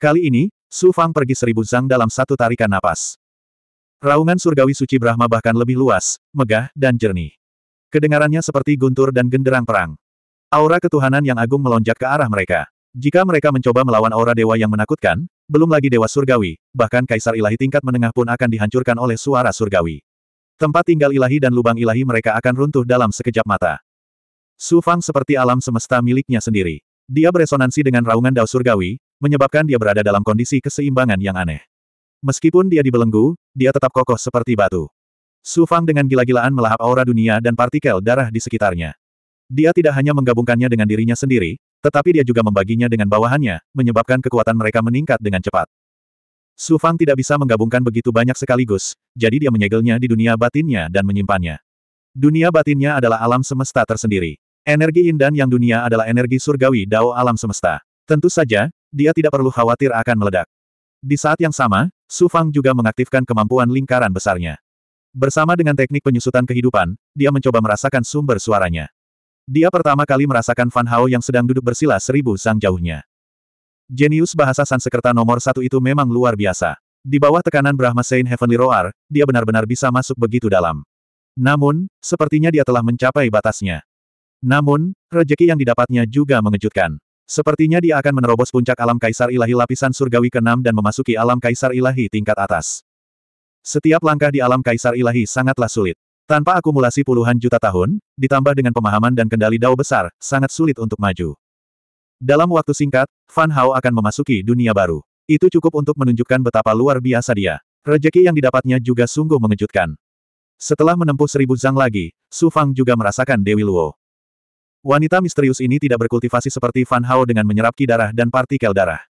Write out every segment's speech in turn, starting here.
Kali ini, Su Fang pergi seribu zang dalam satu tarikan napas. Raungan surgawi suci Brahma bahkan lebih luas, megah, dan jernih. Kedengarannya seperti guntur dan genderang perang. Aura ketuhanan yang agung melonjak ke arah mereka. Jika mereka mencoba melawan aura dewa yang menakutkan, belum lagi dewa surgawi, bahkan kaisar ilahi tingkat menengah pun akan dihancurkan oleh suara surgawi. Tempat tinggal ilahi dan lubang ilahi mereka akan runtuh dalam sekejap mata. Su Fang seperti alam semesta miliknya sendiri. Dia beresonansi dengan raungan dao surgawi, menyebabkan dia berada dalam kondisi keseimbangan yang aneh. Meskipun dia dibelenggu, dia tetap kokoh seperti batu. Su Fang dengan gila-gilaan melahap aura dunia dan partikel darah di sekitarnya. Dia tidak hanya menggabungkannya dengan dirinya sendiri, tetapi dia juga membaginya dengan bawahannya, menyebabkan kekuatan mereka meningkat dengan cepat. Su Fang tidak bisa menggabungkan begitu banyak sekaligus, jadi dia menyegelnya di dunia batinnya dan menyimpannya. Dunia batinnya adalah alam semesta tersendiri. Energi indan yang dunia adalah energi surgawi dao alam semesta. Tentu saja, dia tidak perlu khawatir akan meledak. Di saat yang sama, Su Fang juga mengaktifkan kemampuan lingkaran besarnya. Bersama dengan teknik penyusutan kehidupan, dia mencoba merasakan sumber suaranya. Dia pertama kali merasakan Fan Hao yang sedang duduk bersila seribu sang jauhnya. Jenius bahasa Sansekerta nomor satu itu memang luar biasa. Di bawah tekanan Brahma Saint Heavenly Roar, dia benar-benar bisa masuk begitu dalam. Namun, sepertinya dia telah mencapai batasnya. Namun, rejeki yang didapatnya juga mengejutkan. Sepertinya dia akan menerobos puncak alam kaisar ilahi lapisan surgawi ke-6 dan memasuki alam kaisar ilahi tingkat atas. Setiap langkah di alam kaisar ilahi sangatlah sulit. Tanpa akumulasi puluhan juta tahun, ditambah dengan pemahaman dan kendali dao besar, sangat sulit untuk maju. Dalam waktu singkat, Fan Hao akan memasuki dunia baru. Itu cukup untuk menunjukkan betapa luar biasa dia. Rejeki yang didapatnya juga sungguh mengejutkan. Setelah menempuh seribu zang lagi, Su Fang juga merasakan Dewi Luo. Wanita misterius ini tidak berkultivasi seperti Van Hao dengan menyerap ki darah dan partikel darah.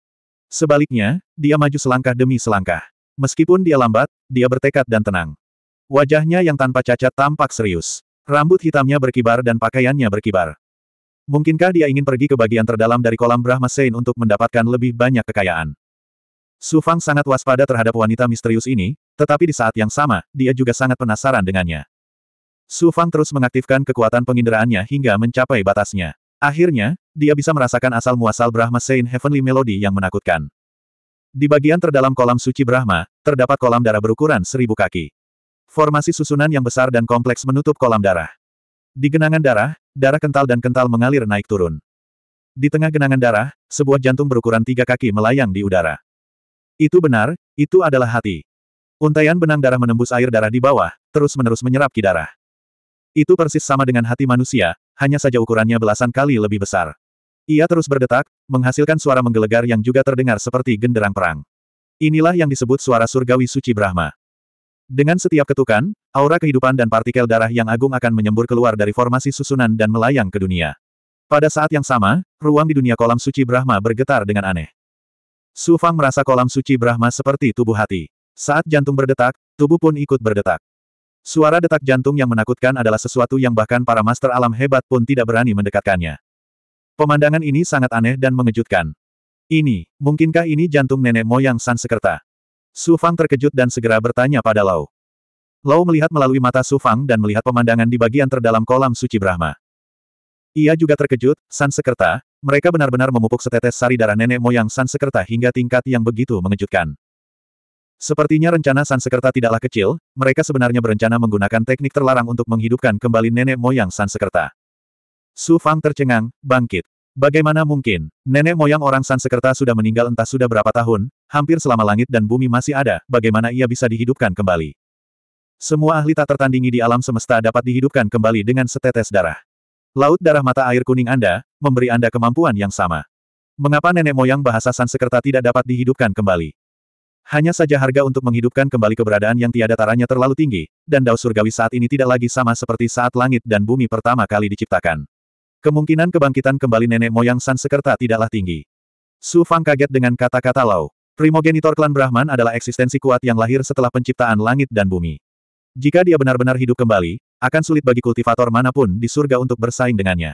Sebaliknya, dia maju selangkah demi selangkah. Meskipun dia lambat, dia bertekad dan tenang. Wajahnya yang tanpa cacat tampak serius. Rambut hitamnya berkibar dan pakaiannya berkibar. Mungkinkah dia ingin pergi ke bagian terdalam dari kolam Brahma Sein untuk mendapatkan lebih banyak kekayaan? Su Fang sangat waspada terhadap wanita misterius ini, tetapi di saat yang sama, dia juga sangat penasaran dengannya. Su Fang terus mengaktifkan kekuatan penginderaannya hingga mencapai batasnya. Akhirnya, dia bisa merasakan asal-muasal Brahma Saint Heavenly Melody yang menakutkan. Di bagian terdalam kolam suci Brahma, terdapat kolam darah berukuran seribu kaki. Formasi susunan yang besar dan kompleks menutup kolam darah. Di genangan darah, darah kental dan kental mengalir naik turun. Di tengah genangan darah, sebuah jantung berukuran tiga kaki melayang di udara. Itu benar, itu adalah hati. Untaian benang darah menembus air darah di bawah, terus-menerus menyerap ki darah. Itu persis sama dengan hati manusia, hanya saja ukurannya belasan kali lebih besar. Ia terus berdetak, menghasilkan suara menggelegar yang juga terdengar seperti genderang perang. Inilah yang disebut suara surgawi suci Brahma. Dengan setiap ketukan, aura kehidupan dan partikel darah yang agung akan menyembur keluar dari formasi susunan dan melayang ke dunia. Pada saat yang sama, ruang di dunia kolam suci Brahma bergetar dengan aneh. Su Fang merasa kolam suci Brahma seperti tubuh hati. Saat jantung berdetak, tubuh pun ikut berdetak. Suara detak jantung yang menakutkan adalah sesuatu yang bahkan para master alam hebat pun tidak berani mendekatkannya. Pemandangan ini sangat aneh dan mengejutkan. Ini, mungkinkah ini jantung nenek moyang San Sekerta? Su Fang terkejut dan segera bertanya pada Lau. Lau melihat melalui mata Su Fang dan melihat pemandangan di bagian terdalam kolam suci Brahma. Ia juga terkejut, San Sekerta, mereka benar-benar memupuk setetes sari darah nenek moyang San Sekerta hingga tingkat yang begitu mengejutkan. Sepertinya rencana San Sekerta tidaklah kecil, mereka sebenarnya berencana menggunakan teknik terlarang untuk menghidupkan kembali nenek moyang San Sekerta. Su Fang tercengang, bangkit. Bagaimana mungkin? Nenek moyang orang San Sekerta sudah meninggal entah sudah berapa tahun, hampir selama langit dan bumi masih ada, bagaimana ia bisa dihidupkan kembali? Semua ahli tak tertandingi di alam semesta dapat dihidupkan kembali dengan setetes darah. Laut darah mata air kuning Anda, memberi Anda kemampuan yang sama. Mengapa nenek moyang bahasa San Sekerta tidak dapat dihidupkan kembali? Hanya saja harga untuk menghidupkan kembali keberadaan yang tiada taranya terlalu tinggi, dan dao surgawi saat ini tidak lagi sama seperti saat langit dan bumi pertama kali diciptakan. Kemungkinan kebangkitan kembali nenek moyang San Sekerta tidaklah tinggi. Su Fang kaget dengan kata-kata Lau. Primogenitor klan Brahman adalah eksistensi kuat yang lahir setelah penciptaan langit dan bumi. Jika dia benar-benar hidup kembali, akan sulit bagi kultivator mana pun di surga untuk bersaing dengannya.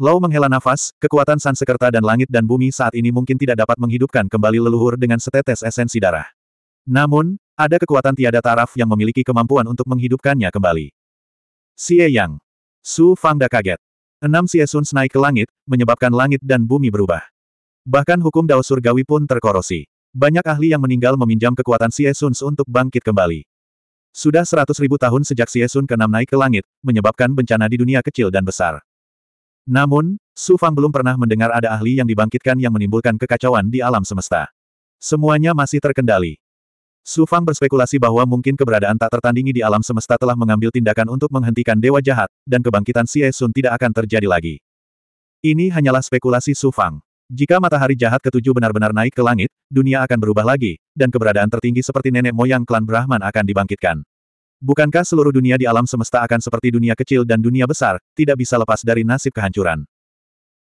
Lau menghela nafas, kekuatan San Sekerta dan langit dan bumi saat ini mungkin tidak dapat menghidupkan kembali leluhur dengan setetes esensi darah. Namun, ada kekuatan tiada taraf yang memiliki kemampuan untuk menghidupkannya kembali. Xie Yang. Su Fangda kaget. Enam Xie Sun naik ke langit, menyebabkan langit dan bumi berubah. Bahkan hukum Dao Surgawi pun terkorosi. Banyak ahli yang meninggal meminjam kekuatan Xie Sun untuk bangkit kembali. Sudah seratus ribu tahun sejak Xie Sun ke-6 naik ke langit, menyebabkan bencana di dunia kecil dan besar. Namun, Su Fang belum pernah mendengar ada ahli yang dibangkitkan yang menimbulkan kekacauan di alam semesta. Semuanya masih terkendali. Su Fang berspekulasi bahwa mungkin keberadaan tak tertandingi di alam semesta telah mengambil tindakan untuk menghentikan dewa jahat, dan kebangkitan Xie Sun tidak akan terjadi lagi. Ini hanyalah spekulasi Su Fang. Jika matahari jahat ketujuh benar-benar naik ke langit, dunia akan berubah lagi, dan keberadaan tertinggi seperti nenek moyang klan Brahman akan dibangkitkan. Bukankah seluruh dunia di alam semesta akan seperti dunia kecil dan dunia besar, tidak bisa lepas dari nasib kehancuran?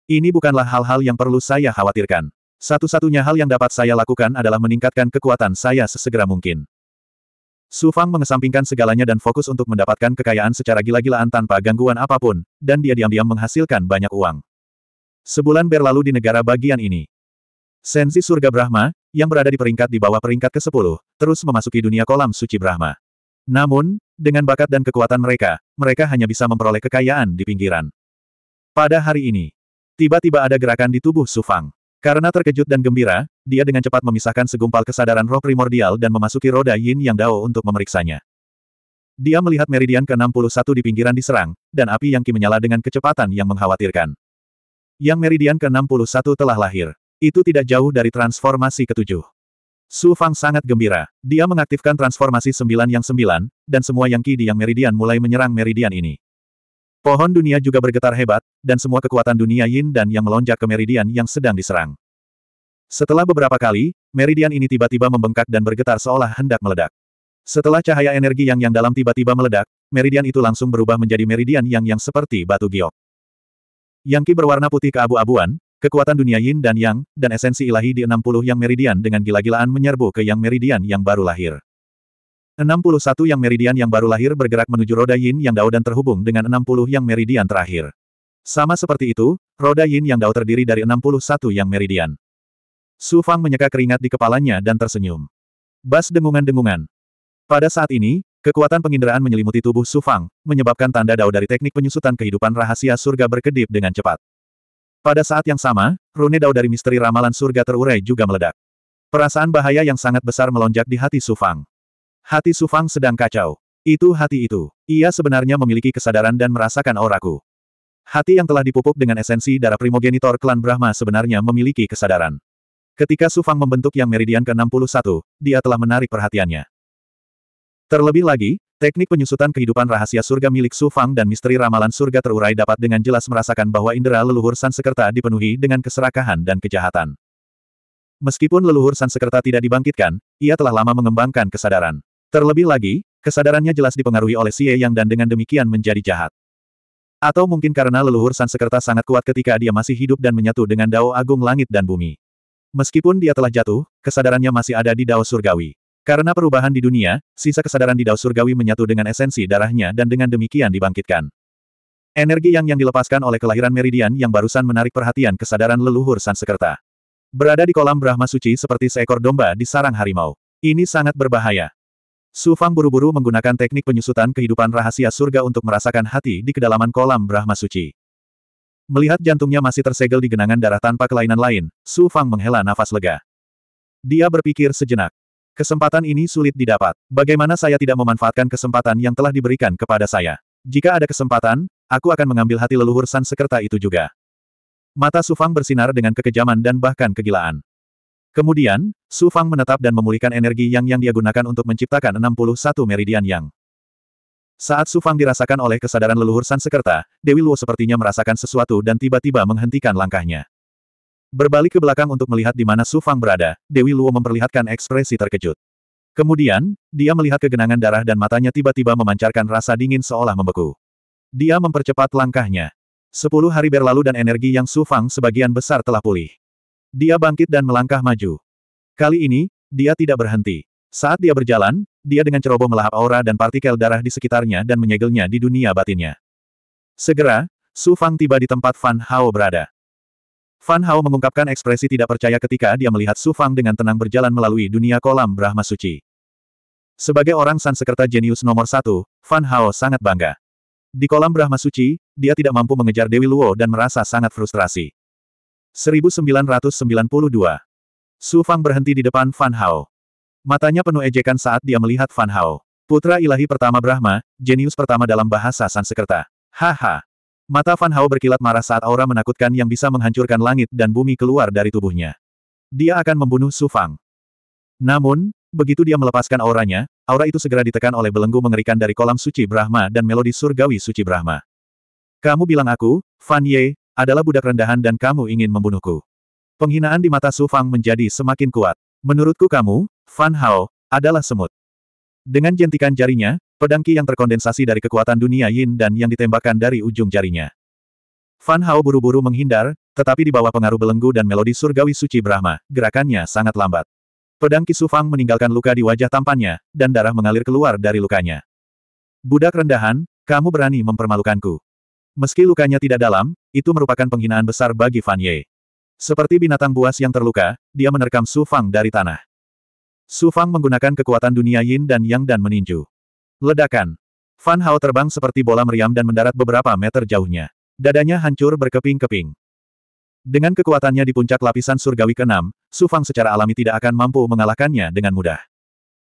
Ini bukanlah hal-hal yang perlu saya khawatirkan. Satu-satunya hal yang dapat saya lakukan adalah meningkatkan kekuatan saya sesegera mungkin. Su Fang mengesampingkan segalanya dan fokus untuk mendapatkan kekayaan secara gila-gilaan tanpa gangguan apa pun, dan dia diam-diam menghasilkan banyak uang. Sebulan berlalu di negara bagian ini. Sensi Surga Brahma, yang berada di peringkat di bawah peringkat ke-10, terus memasuki dunia kolam suci Brahma. Namun, dengan bakat dan kekuatan mereka, mereka hanya bisa memperoleh kekayaan di pinggiran. Pada hari ini, tiba-tiba ada gerakan di tubuh Sufang. Karena terkejut dan gembira, dia dengan cepat memisahkan segumpal kesadaran roh primordial dan memasuki roda Yin Yang Dao untuk memeriksanya. Dia melihat meridian ke-61 di pinggiran diserang, dan api yang ki menyala dengan kecepatan yang mengkhawatirkan. Yang meridian ke-61 telah lahir. Itu tidak jauh dari transformasi ketujuh. Su Fang sangat gembira. Dia mengaktifkan transformasi sembilan yang sembilan, dan semua yang ki di yang meridian mulai menyerang meridian ini. Pohon dunia juga bergetar hebat, dan semua kekuatan dunia yin dan yang melonjak ke meridian yang sedang diserang. Setelah beberapa kali, meridian ini tiba-tiba membengkak dan bergetar seolah hendak meledak. Setelah cahaya energi yang yang dalam tiba-tiba meledak, meridian itu langsung berubah menjadi meridian yang yang seperti batu giok. Yang ki berwarna putih keabu-abuan, kekuatan dunia yin dan yang, dan esensi ilahi di 60 yang meridian dengan gila-gilaan menyerbu ke yang meridian yang baru lahir. 61 yang meridian yang baru lahir bergerak menuju roda yin yang dao dan terhubung dengan 60 yang meridian terakhir. Sama seperti itu, roda yin yang dao terdiri dari 61 yang meridian. Su Fang menyeka keringat di kepalanya dan tersenyum. Bas dengungan-dengungan. Pada saat ini, Kekuatan penginderaan menyelimuti tubuh Su Fang, menyebabkan tanda dao dari teknik penyusutan kehidupan rahasia surga berkedip dengan cepat. Pada saat yang sama, rune dao dari misteri ramalan surga terurai juga meledak. Perasaan bahaya yang sangat besar melonjak di hati Su Fang. Hati Su Fang sedang kacau. Itu hati itu. Ia sebenarnya memiliki kesadaran dan merasakan auraku. Hati yang telah dipupuk dengan esensi darah primogenitor klan Brahma sebenarnya memiliki kesadaran. Ketika Su Fang membentuk yang meridian ke-61, dia telah menarik perhatiannya. Terlebih lagi, teknik penyusutan kehidupan rahasia surga milik Su Fang dan misteri ramalan surga terurai dapat dengan jelas merasakan bahwa indera leluhur Sansekerta dipenuhi dengan keserakahan dan kejahatan. Meskipun leluhur Sansekerta tidak dibangkitkan, ia telah lama mengembangkan kesadaran. Terlebih lagi, kesadarannya jelas dipengaruhi oleh Xie Yang dan dengan demikian menjadi jahat. Atau mungkin karena leluhur Sansekerta sangat kuat ketika dia masih hidup dan menyatu dengan Dao Agung Langit dan Bumi. Meskipun dia telah jatuh, kesadarannya masih ada di Dao Surgawi. Karena perubahan di dunia, sisa kesadaran di Dao Surgawi menyatu dengan esensi darahnya dan dengan demikian dibangkitkan. Energi yang yang dilepaskan oleh kelahiran Meridian yang barusan menarik perhatian kesadaran leluhur Sansekerta. Berada di kolam Brahma Suci seperti seekor domba di sarang harimau. Ini sangat berbahaya. Su Fang buru-buru menggunakan teknik penyusutan kehidupan rahasia surga untuk merasakan hati di kedalaman kolam Brahma Suci. Melihat jantungnya masih tersegel di genangan darah tanpa kelainan lain, Su Fang menghela nafas lega. Dia berpikir sejenak. Kesempatan ini sulit didapat. Bagaimana saya tidak memanfaatkan kesempatan yang telah diberikan kepada saya? Jika ada kesempatan, aku akan mengambil hati leluhur San Sekerta itu juga. Mata Su Fang bersinar dengan kekejaman dan bahkan kegilaan. Kemudian, Su Fang menetap dan memulihkan energi yang yang dia gunakan untuk menciptakan 61 meridian yang. Saat Su Fang dirasakan oleh kesadaran leluhur San Sekerta, Dewi Luo sepertinya merasakan sesuatu dan tiba-tiba menghentikan langkahnya. Berbalik ke belakang untuk melihat di mana Su Fang berada, Dewi Luo memperlihatkan ekspresi terkejut. Kemudian, dia melihat kegenangan darah dan matanya tiba-tiba memancarkan rasa dingin seolah membeku. Dia mempercepat langkahnya. Sepuluh hari berlalu dan energi yang Su Fang sebagian besar telah pulih. Dia bangkit dan melangkah maju. Kali ini, dia tidak berhenti. Saat dia berjalan, dia dengan ceroboh melahap aura dan partikel darah di sekitarnya dan menyegelnya di dunia batinnya. Segera, Su Fang tiba di tempat Fan Hao berada. Fan Hao mengungkapkan ekspresi tidak percaya ketika dia melihat Su Fang dengan tenang berjalan melalui dunia kolam Brahma Suci. Sebagai orang Sansekerta jenius nomor satu, Fan Hao sangat bangga. Di kolam Brahma Suci, dia tidak mampu mengejar Dewi Luo dan merasa sangat frustrasi. 1992. Su Fang berhenti di depan Fan Hao. Matanya penuh ejekan saat dia melihat Fan Hao. Putra ilahi pertama Brahma, jenius pertama dalam bahasa Sanskerta. Haha. Mata Fan Hao berkilat marah saat aura menakutkan yang bisa menghancurkan langit dan bumi keluar dari tubuhnya. Dia akan membunuh Su Fang. Namun, begitu dia melepaskan auranya, aura itu segera ditekan oleh belenggu mengerikan dari kolam suci Brahma dan melodi surgawi suci Brahma. Kamu bilang aku, Fan Ye, adalah budak rendahan dan kamu ingin membunuhku. Penghinaan di mata Su Fang menjadi semakin kuat. Menurutku kamu, Fan Hao, adalah semut. Dengan jentikan jarinya, pedang ki yang terkondensasi dari kekuatan dunia yin dan yang ditembakkan dari ujung jarinya. Fan Hao buru-buru menghindar, tetapi di bawah pengaruh belenggu dan melodi surgawi suci Brahma, gerakannya sangat lambat. Pedang Ki Su Fang meninggalkan luka di wajah tampannya, dan darah mengalir keluar dari lukanya. Budak rendahan, kamu berani mempermalukanku. Meski lukanya tidak dalam, itu merupakan penghinaan besar bagi Fan Ye. Seperti binatang buas yang terluka, dia menerkam Su Fang dari tanah. Su Fang menggunakan kekuatan dunia yin dan yang dan meninju. Ledakan. Fan Hao terbang seperti bola meriam dan mendarat beberapa meter jauhnya. Dadanya hancur berkeping-keping. Dengan kekuatannya di puncak lapisan surgawi ke-6, Su Fang secara alami tidak akan mampu mengalahkannya dengan mudah.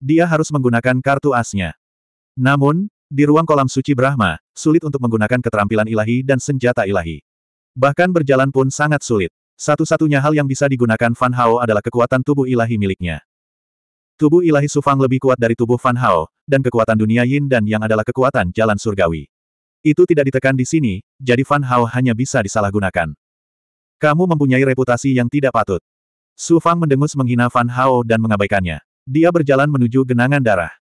Dia harus menggunakan kartu asnya. Namun, di ruang kolam suci Brahma, sulit untuk menggunakan keterampilan ilahi dan senjata ilahi. Bahkan berjalan pun sangat sulit. Satu-satunya hal yang bisa digunakan Fan Hao adalah kekuatan tubuh ilahi miliknya. Tubuh ilahi Sufang lebih kuat dari tubuh Fan Hao, dan kekuatan dunia Yin dan yang adalah kekuatan jalan surgawi. Itu tidak ditekan di sini, jadi Fan Hao hanya bisa disalahgunakan. Kamu mempunyai reputasi yang tidak patut. Su Fang mendengus menghina Fan Hao dan mengabaikannya. Dia berjalan menuju genangan darah.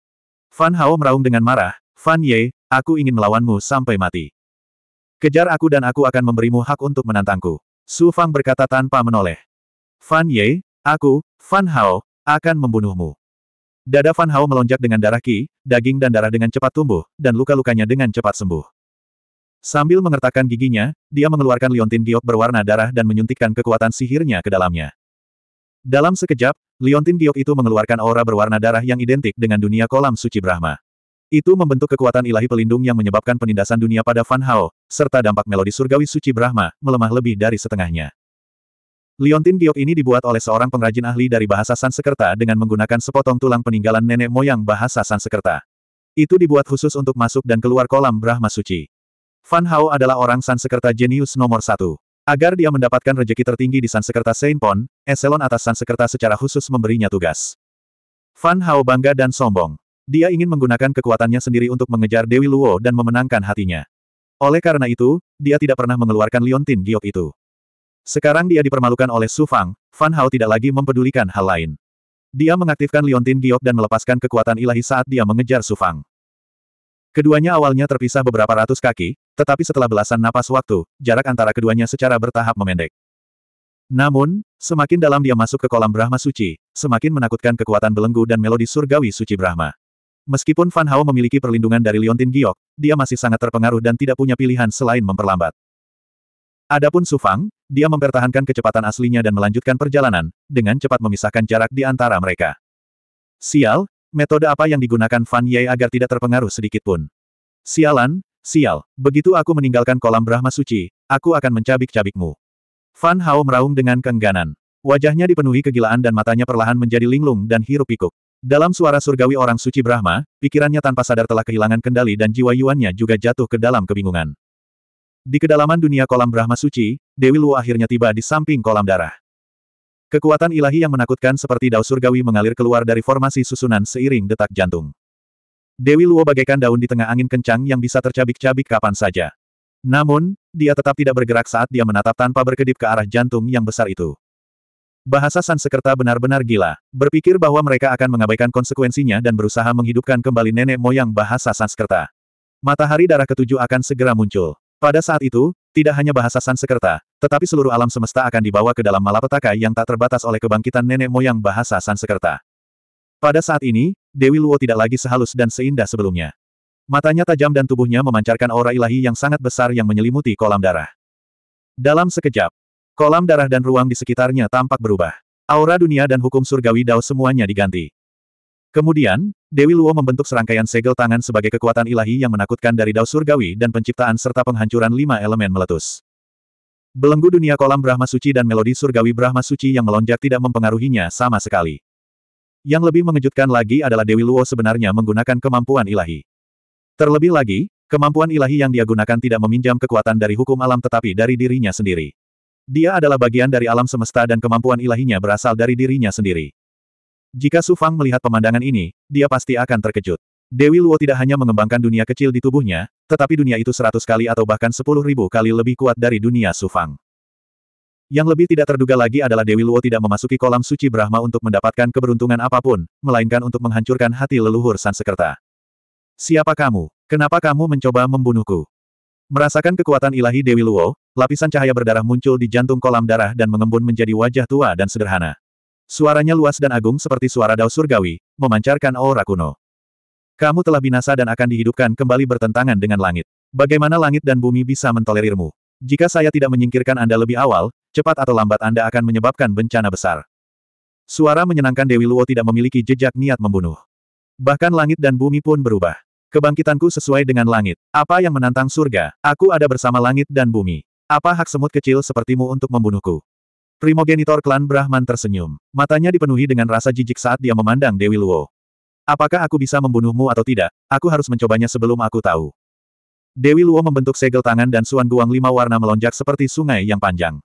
Fan Hao meraung dengan marah, Fan Ye, aku ingin melawanmu sampai mati. Kejar aku dan aku akan memberimu hak untuk menantangku. Su Fang berkata tanpa menoleh. Fan Ye, aku, Fan Hao, akan membunuhmu. Dada Fan Hao melonjak dengan darah ki, daging dan darah dengan cepat tumbuh, dan luka-lukanya dengan cepat sembuh. Sambil mengertakkan giginya, dia mengeluarkan liontin giok berwarna darah dan menyuntikkan kekuatan sihirnya ke dalamnya. Dalam sekejap, liontin giok itu mengeluarkan aura berwarna darah yang identik dengan dunia kolam suci Brahma. Itu membentuk kekuatan ilahi pelindung yang menyebabkan penindasan dunia pada Fan Hao, serta dampak melodi surgawi suci Brahma, melemah lebih dari setengahnya. Liontin giok ini dibuat oleh seorang pengrajin ahli dari bahasa Sanskerta dengan menggunakan sepotong tulang peninggalan nenek moyang bahasa Sanskerta. Itu dibuat khusus untuk masuk dan keluar kolam Brahma suci. Fan Hao adalah orang Sanskerta jenius nomor satu. Agar dia mendapatkan rejeki tertinggi di Sanskerta Seinpon, eselon atas Sanskerta secara khusus memberinya tugas. Fan Hao bangga dan sombong. Dia ingin menggunakan kekuatannya sendiri untuk mengejar Dewi Luo dan memenangkan hatinya. Oleh karena itu, dia tidak pernah mengeluarkan liontin giok itu. Sekarang dia dipermalukan oleh Su Fang, Fan Hao tidak lagi mempedulikan hal lain. Dia mengaktifkan liontin giok dan melepaskan kekuatan ilahi saat dia mengejar Su Fang. Keduanya awalnya terpisah beberapa ratus kaki, tetapi setelah belasan napas waktu, jarak antara keduanya secara bertahap memendek. Namun, semakin dalam dia masuk ke kolam Brahma Suci, semakin menakutkan kekuatan belenggu dan melodi surgawi suci Brahma. Meskipun Fan Hao memiliki perlindungan dari Liontin Giok, dia masih sangat terpengaruh dan tidak punya pilihan selain memperlambat. Adapun Su Fang, dia mempertahankan kecepatan aslinya dan melanjutkan perjalanan, dengan cepat memisahkan jarak di antara mereka. Sial, metode apa yang digunakan Fan Ye agar tidak terpengaruh sedikit pun? Sialan, sial, begitu aku meninggalkan kolam Brahma Suci, aku akan mencabik-cabikmu. Fan Hao meraung dengan keengganan. Wajahnya dipenuhi kegilaan dan matanya perlahan menjadi linglung dan hirup pikuk. Dalam suara surgawi orang suci Brahma, pikirannya tanpa sadar telah kehilangan kendali dan jiwa yuannya juga jatuh ke dalam kebingungan. Di kedalaman dunia kolam Brahma suci, Dewi Luo akhirnya tiba di samping kolam darah. Kekuatan ilahi yang menakutkan seperti dao surgawi mengalir keluar dari formasi susunan seiring detak jantung. Dewi Luo bagaikan daun di tengah angin kencang yang bisa tercabik-cabik kapan saja. Namun, dia tetap tidak bergerak saat dia menatap tanpa berkedip ke arah jantung yang besar itu. Bahasa Sansekerta benar-benar gila, berpikir bahwa mereka akan mengabaikan konsekuensinya dan berusaha menghidupkan kembali nenek moyang bahasa Sanskerta. Matahari darah ketujuh akan segera muncul. Pada saat itu, tidak hanya bahasa Sansekerta, tetapi seluruh alam semesta akan dibawa ke dalam malapetaka yang tak terbatas oleh kebangkitan nenek moyang bahasa Sansekerta. Pada saat ini, Dewi Luo tidak lagi sehalus dan seindah sebelumnya. Matanya tajam dan tubuhnya memancarkan aura ilahi yang sangat besar yang menyelimuti kolam darah. Dalam sekejap, Kolam darah dan ruang di sekitarnya tampak berubah. Aura dunia dan hukum surgawi Dao semuanya diganti. Kemudian, Dewi Luo membentuk serangkaian segel tangan sebagai kekuatan ilahi yang menakutkan dari Dao surgawi dan penciptaan serta penghancuran lima elemen meletus. Belenggu dunia kolam Brahma Suci dan melodi surgawi Brahma Suci yang melonjak tidak mempengaruhinya sama sekali. Yang lebih mengejutkan lagi adalah Dewi Luo sebenarnya menggunakan kemampuan ilahi. Terlebih lagi, kemampuan ilahi yang dia gunakan tidak meminjam kekuatan dari hukum alam tetapi dari dirinya sendiri. Dia adalah bagian dari alam semesta dan kemampuan ilahinya berasal dari dirinya sendiri. Jika Su Fang melihat pemandangan ini, dia pasti akan terkejut. Dewi Luo tidak hanya mengembangkan dunia kecil di tubuhnya, tetapi dunia itu seratus kali atau bahkan sepuluh ribu kali lebih kuat dari dunia Sufang. Yang lebih tidak terduga lagi adalah Dewi Luo tidak memasuki kolam suci Brahma untuk mendapatkan keberuntungan apa pun, melainkan untuk menghancurkan hati leluhur Sansekerta. Siapa kamu? Kenapa kamu mencoba membunuhku? Merasakan kekuatan ilahi Dewi Luo, lapisan cahaya berdarah muncul di jantung kolam darah dan mengembun menjadi wajah tua dan sederhana. Suaranya luas dan agung seperti suara dao surgawi, memancarkan aura kuno. Kamu telah binasa dan akan dihidupkan kembali bertentangan dengan langit. Bagaimana langit dan bumi bisa mentolerirmu? Jika saya tidak menyingkirkan Anda lebih awal, cepat atau lambat Anda akan menyebabkan bencana besar. Suara menyenangkan Dewi Luo tidak memiliki jejak niat membunuh. Bahkan langit dan bumi pun berubah. Kebangkitanku sesuai dengan langit. Apa yang menantang surga? Aku ada bersama langit dan bumi. Apa hak semut kecil sepertimu untuk membunuhku? Primogenitor klan Brahman tersenyum. Matanya dipenuhi dengan rasa jijik saat dia memandang Dewi Luo. Apakah aku bisa membunuhmu atau tidak, aku harus mencobanya sebelum aku tahu. Dewi Luo membentuk segel tangan dan suan guang lima warna melonjak seperti sungai yang panjang.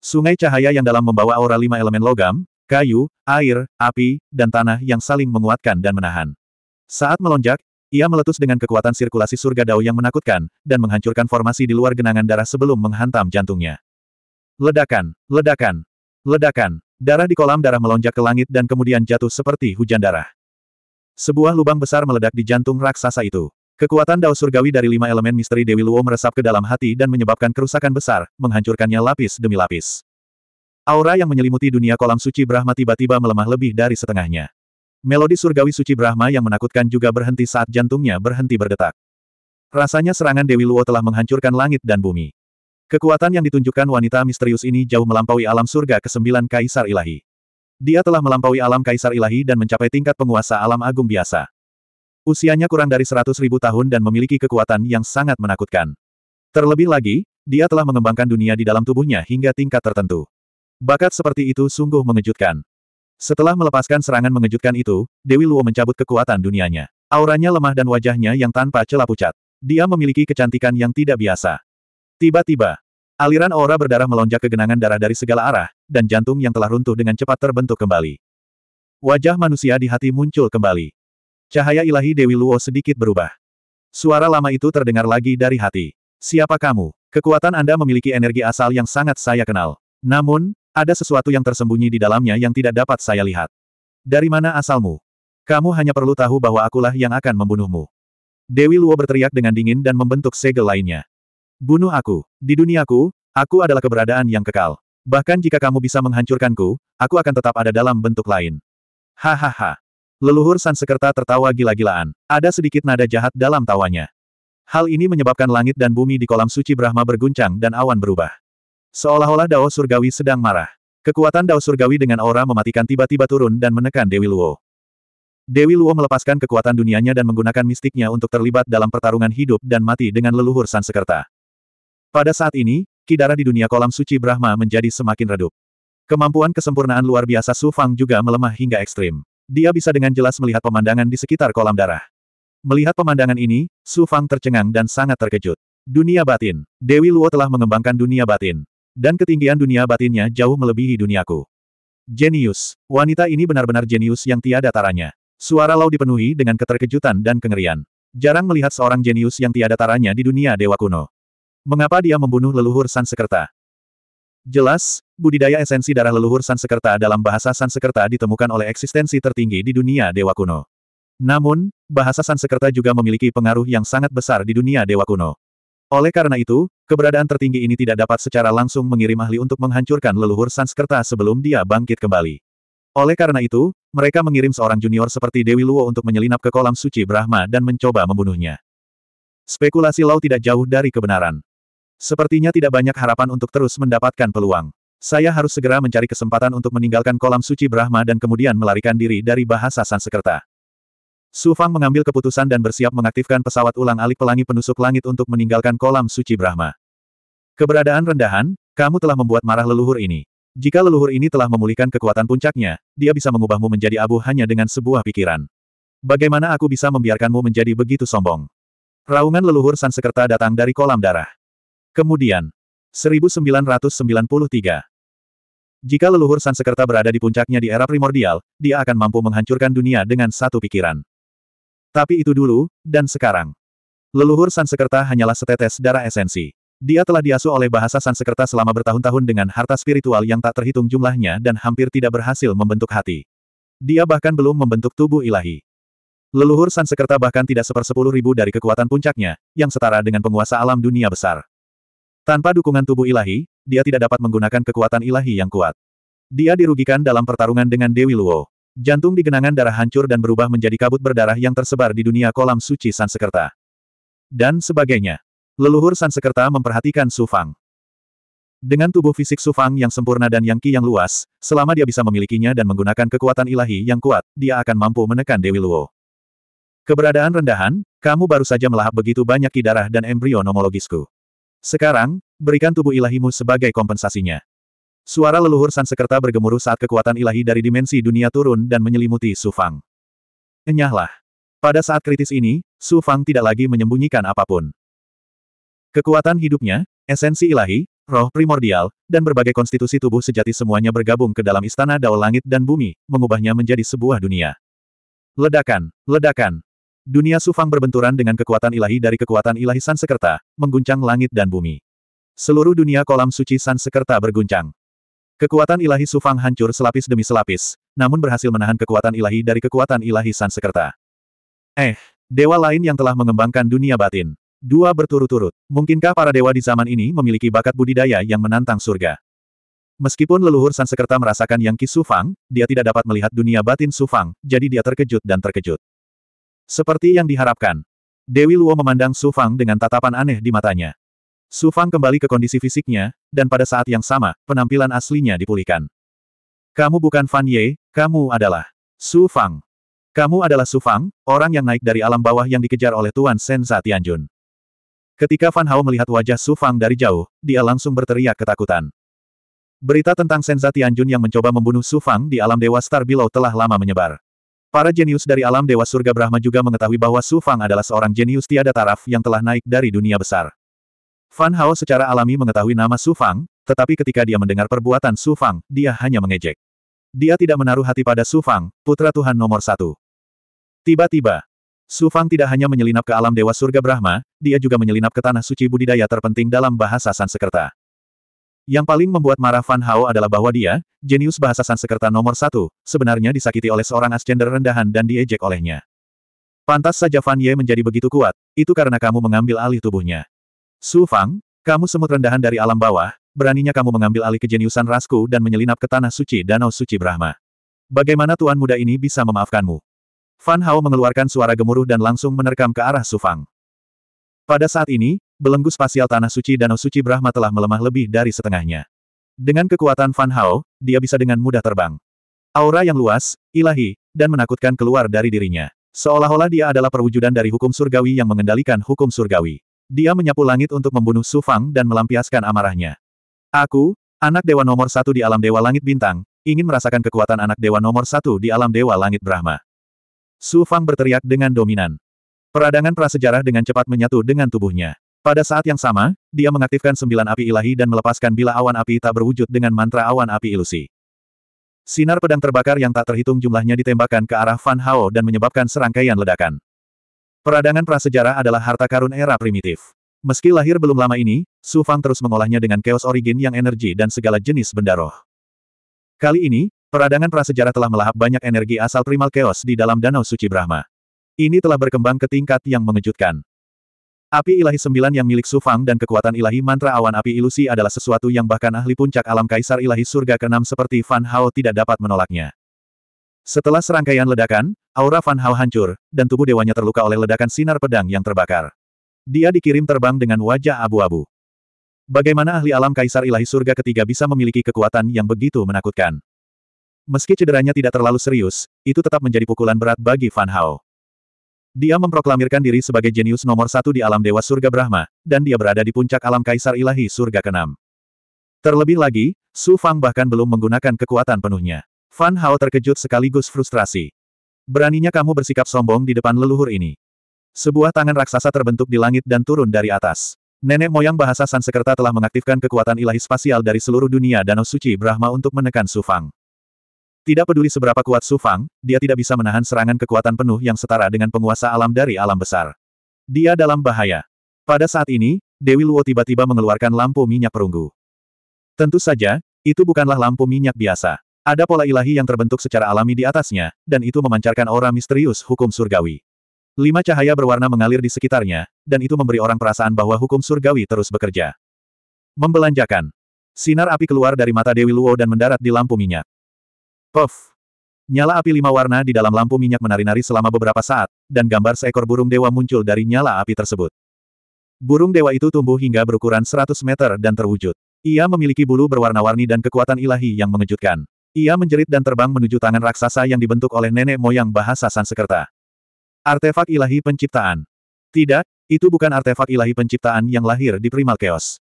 Sungai cahaya yang dalam membawa aura lima elemen logam, kayu, air, api, dan tanah yang saling menguatkan dan menahan. Saat melonjak, ia meletus dengan kekuatan sirkulasi surga dao yang menakutkan, dan menghancurkan formasi di luar genangan darah sebelum menghantam jantungnya. Ledakan, ledakan, ledakan. Darah di kolam darah melonjak ke langit dan kemudian jatuh seperti hujan darah. Sebuah lubang besar meledak di jantung raksasa itu. Kekuatan dao surgawi dari lima elemen misteri Dewi Luo meresap ke dalam hati dan menyebabkan kerusakan besar, menghancurkannya lapis demi lapis. Aura yang menyelimuti dunia kolam suci Brahma tiba-tiba melemah lebih dari setengahnya. Melodi surgawi suci Brahma yang menakutkan juga berhenti saat jantungnya berhenti berdetak. Rasanya serangan Dewi Luo telah menghancurkan langit dan bumi. Kekuatan yang ditunjukkan wanita misterius ini jauh melampaui alam surga kesembilan kaisar ilahi. Dia telah melampaui alam kaisar ilahi dan mencapai tingkat penguasa alam agung biasa. Usianya kurang dari seratus ribu tahun dan memiliki kekuatan yang sangat menakutkan. Terlebih lagi, dia telah mengembangkan dunia di dalam tubuhnya hingga tingkat tertentu. Bakat seperti itu sungguh mengejutkan. Setelah melepaskan serangan mengejutkan itu, Dewi Luo mencabut kekuatan dunianya. Auranya lemah dan wajahnya yang tanpa celah pucat. Dia memiliki kecantikan yang tidak biasa. Tiba-tiba, Aliran aura berdarah melonjak ke genangan darah dari segala arah, dan jantung yang telah runtuh dengan cepat terbentuk kembali. Wajah manusia di hati muncul kembali. Cahaya ilahi Dewi Luo sedikit berubah. Suara lama itu terdengar lagi dari hati. Siapa kamu? Kekuatan Anda memiliki energi asal yang sangat saya kenal. Namun, ada sesuatu yang tersembunyi di dalamnya yang tidak dapat saya lihat. Dari mana asalmu? Kamu hanya perlu tahu bahwa akulah yang akan membunuhmu. Dewi Luo berteriak dengan dingin dan membentuk segel lainnya. Bunuh aku. Di duniaku, aku adalah keberadaan yang kekal. Bahkan jika kamu bisa menghancurkanku, aku akan tetap ada dalam bentuk lain. Hahaha. Leluhur Sansekerta tertawa gila-gilaan. Ada sedikit nada jahat dalam tawanya. Hal ini menyebabkan langit dan bumi di kolam suci Brahma berguncang dan awan berubah. Seolah-olah Dao Surgawi sedang marah. Kekuatan Dao Surgawi dengan aura mematikan tiba-tiba turun dan menekan Dewi Luo. Dewi Luo melepaskan kekuatan dunianya dan menggunakan mistiknya untuk terlibat dalam pertarungan hidup dan mati dengan leluhur Sansekerta. Pada saat ini, kidara di dunia kolam suci Brahma menjadi semakin redup. Kemampuan kesempurnaan luar biasa Su Fang juga melemah hingga ekstrim. Dia bisa dengan jelas melihat pemandangan di sekitar kolam darah. Melihat pemandangan ini, Su Fang tercengang dan sangat terkejut. Dunia batin. Dewi Luo telah mengembangkan dunia batin. Dan ketinggian dunia batinnya jauh melebihi duniaku. Jenius. Wanita ini benar-benar jenius yang tiada taranya. Suara Lau dipenuhi dengan keterkejutan dan kengerian. Jarang melihat seorang jenius yang tiada taranya di dunia dewa kuno. Mengapa dia membunuh leluhur Sansekerta? Jelas, budidaya esensi darah leluhur Sansekerta dalam bahasa Sansekerta ditemukan oleh eksistensi tertinggi di dunia dewa kuno. Namun, bahasa Sansekerta juga memiliki pengaruh yang sangat besar di dunia dewa kuno. Oleh karena itu, keberadaan tertinggi ini tidak dapat secara langsung mengirim ahli untuk menghancurkan leluhur Sanskerta sebelum dia bangkit kembali. Oleh karena itu, mereka mengirim seorang junior seperti Dewi Luo untuk menyelinap ke kolam suci Brahma dan mencoba membunuhnya. Spekulasi Lau tidak jauh dari kebenaran. Sepertinya tidak banyak harapan untuk terus mendapatkan peluang. Saya harus segera mencari kesempatan untuk meninggalkan kolam suci Brahma dan kemudian melarikan diri dari bahasa Sansekerta. Su Fang mengambil keputusan dan bersiap mengaktifkan pesawat ulang-alik pelangi penusuk langit untuk meninggalkan kolam suci Brahma. Keberadaan rendahan, kamu telah membuat marah leluhur ini. Jika leluhur ini telah memulihkan kekuatan puncaknya, dia bisa mengubahmu menjadi abu hanya dengan sebuah pikiran. Bagaimana aku bisa membiarkanmu menjadi begitu sombong? Raungan leluhur Sansekerta datang dari kolam darah. Kemudian, 1993. Jika leluhur Sansekerta berada di puncaknya di era primordial, dia akan mampu menghancurkan dunia dengan satu pikiran. Tapi itu dulu, dan sekarang. Leluhur Sansekerta hanyalah setetes darah esensi. Dia telah diasuh oleh bahasa Sansekerta selama bertahun-tahun dengan harta spiritual yang tak terhitung jumlahnya dan hampir tidak berhasil membentuk hati. Dia bahkan belum membentuk tubuh ilahi. Leluhur Sansekerta bahkan tidak sepersepuluh ribu dari kekuatan puncaknya, yang setara dengan penguasa alam dunia besar. Tanpa dukungan tubuh ilahi, dia tidak dapat menggunakan kekuatan ilahi yang kuat. Dia dirugikan dalam pertarungan dengan Dewi Luo. Jantung di genangan darah hancur dan berubah menjadi kabut berdarah yang tersebar di dunia kolam suci Sansekerta. Dan sebagainya. Leluhur Sansekerta memperhatikan Su Fang. Dengan tubuh fisik Su Fang yang sempurna dan yang ki yang luas, selama dia bisa memilikinya dan menggunakan kekuatan ilahi yang kuat, dia akan mampu menekan Dewi Luo. Keberadaan rendahan, kamu baru saja melahap begitu banyak ki darah dan embrio nomologisku. Sekarang, berikan tubuh ilahimu sebagai kompensasinya. Suara leluhur Sansekerta bergemuruh saat kekuatan ilahi dari dimensi dunia turun dan menyelimuti Su Fang. Enyahlah. Pada saat kritis ini, Su Fang tidak lagi menyembunyikan apa pun. Kekuatan hidupnya, esensi ilahi, roh primordial, dan berbagai konstitusi tubuh sejati semuanya bergabung ke dalam istana Dao Langit dan Bumi, mengubahnya menjadi sebuah dunia. Ledakan, ledakan, Dunia Sufang berbenturan dengan kekuatan ilahi dari kekuatan ilahi Sansekerta, mengguncang langit dan bumi. Seluruh dunia kolam suci Sansekerta berguncang. Kekuatan ilahi Sufang hancur selapis demi selapis, namun berhasil menahan kekuatan ilahi dari kekuatan ilahi Sansekerta. Eh, dewa lain yang telah mengembangkan dunia batin. Dua berturut-turut. Mungkinkah para dewa di zaman ini memiliki bakat budidaya yang menantang surga? Meskipun leluhur Sansekerta merasakan yang Ki Sufang, dia tidak dapat melihat dunia batin Sufang, jadi dia terkejut dan terkejut. Seperti yang diharapkan. Dewi Luo memandang Su Fang dengan tatapan aneh di matanya. Su Fang kembali ke kondisi fisiknya, dan pada saat yang sama, penampilan aslinya dipulihkan. Kamu bukan Fan Ye, kamu adalah Su Fang. Kamu adalah Su Fang, orang yang naik dari alam bawah yang dikejar oleh Tuan Senza Tianjun. Ketika Fan Hao melihat wajah Su Fang dari jauh, dia langsung berteriak ketakutan. Berita tentang Senza Tianjun yang mencoba membunuh Su Fang di alam Dewa Star Below telah lama menyebar. Para jenius dari alam Dewa Surga Brahma juga mengetahui bahwa Su Fang adalah seorang jenius tiada taraf yang telah naik dari dunia besar. Fan Hao secara alami mengetahui nama Su Fang, tetapi ketika dia mendengar perbuatan Su Fang, dia hanya mengejek. Dia tidak menaruh hati pada Su Fang, putra Tuhan nomor satu. Tiba-tiba, Su Fang tidak hanya menyelinap ke alam Dewa Surga Brahma, dia juga menyelinap ke tanah suci budidaya terpenting dalam bahasa Sansekerta. Yang paling membuat marah Fan Hao adalah bahwa dia, jenius bahasa Sansekerta nomor satu, sebenarnya disakiti oleh seorang ascender rendahan dan diejek olehnya. Pantas saja Fan Ye menjadi begitu kuat, itu karena kamu mengambil alih tubuhnya. Su Fang, kamu semut rendahan dari alam bawah, beraninya kamu mengambil alih kejeniusan rasku dan menyelinap ke tanah suci Danau Suci Brahma. Bagaimana tuan muda ini bisa memaafkanmu? Fan Hao mengeluarkan suara gemuruh dan langsung menerkam ke arah Su Fang. Pada saat ini, belenggu spasial Tanah Suci Danau Suci Brahma telah melemah lebih dari setengahnya. Dengan kekuatan Fan Hao, dia bisa dengan mudah terbang. Aura yang luas, ilahi, dan menakutkan keluar dari dirinya. Seolah-olah dia adalah perwujudan dari hukum surgawi yang mengendalikan hukum surgawi. Dia menyapu langit untuk membunuh Su Fang dan melampiaskan amarahnya. Aku, anak dewa nomor satu di alam dewa langit bintang, ingin merasakan kekuatan anak dewa nomor satu di alam dewa langit Brahma. Su Fang berteriak dengan dominan. Peradangan prasejarah dengan cepat menyatu dengan tubuhnya. Pada saat yang sama, dia mengaktifkan sembilan api ilahi dan melepaskan bila awan api tak berwujud dengan mantra awan api ilusi. Sinar pedang terbakar yang tak terhitung jumlahnya ditembakkan ke arah Fan Hao dan menyebabkan serangkaian ledakan. Peradangan prasejarah adalah harta karun era primitif. Meski lahir belum lama ini, Su Fang terus mengolahnya dengan chaos origin yang energi dan segala jenis benda roh. Kali ini, peradangan prasejarah telah melahap banyak energi asal primal chaos di dalam Danau Suci Brahma. Ini telah berkembang ke tingkat yang mengejutkan. Api ilahi sembilan yang milik Su Fang dan kekuatan ilahi mantra awan api ilusi adalah sesuatu yang bahkan ahli puncak alam kaisar ilahi surga keenam seperti Fan Hao tidak dapat menolaknya. Setelah serangkaian ledakan, aura Fan Hao hancur, dan tubuh dewanya terluka oleh ledakan sinar pedang yang terbakar. Dia dikirim terbang dengan wajah abu-abu. Bagaimana ahli alam kaisar ilahi surga ketiga bisa memiliki kekuatan yang begitu menakutkan? Meski cederanya tidak terlalu serius, itu tetap menjadi pukulan berat bagi Fan Hao. Dia memproklamirkan diri sebagai jenius nomor satu di alam Dewa Surga Brahma, dan dia berada di puncak alam Kaisar Ilahi Surga Kenam. Terlebih lagi, Su Fang bahkan belum menggunakan kekuatan penuhnya. Fan Hao terkejut sekaligus frustrasi. Beraninya kamu bersikap sombong di depan leluhur ini. Sebuah tangan raksasa terbentuk di langit dan turun dari atas. Nenek moyang bahasa Sansekerta telah mengaktifkan kekuatan ilahi spasial dari seluruh dunia Danau Suci Brahma untuk menekan Su Fang. Tidak peduli seberapa kuat Su Fang, dia tidak bisa menahan serangan kekuatan penuh yang setara dengan penguasa alam dari alam besar. Dia dalam bahaya. Pada saat ini, Dewi Luo tiba-tiba mengeluarkan lampu minyak perunggu. Tentu saja, itu bukanlah lampu minyak biasa. Ada pola ilahi yang terbentuk secara alami di atasnya, dan itu memancarkan aura misterius hukum surgawi. Lima cahaya berwarna mengalir di sekitarnya, dan itu memberi orang perasaan bahwa hukum surgawi terus bekerja. Membelanjakan. Sinar api keluar dari mata Dewi Luo dan mendarat di lampu minyak. Puff! Nyala api lima warna di dalam lampu minyak menari-nari selama beberapa saat, dan gambar seekor burung dewa muncul dari nyala api tersebut. Burung dewa itu tumbuh hingga berukuran 100 meter dan terwujud. Ia memiliki bulu berwarna-warni dan kekuatan ilahi yang mengejutkan. Ia menjerit dan terbang menuju tangan raksasa yang dibentuk oleh nenek moyang bahasa Sansekerta. Artefak ilahi penciptaan. Tidak, itu bukan artefak ilahi penciptaan yang lahir di Primal Chaos.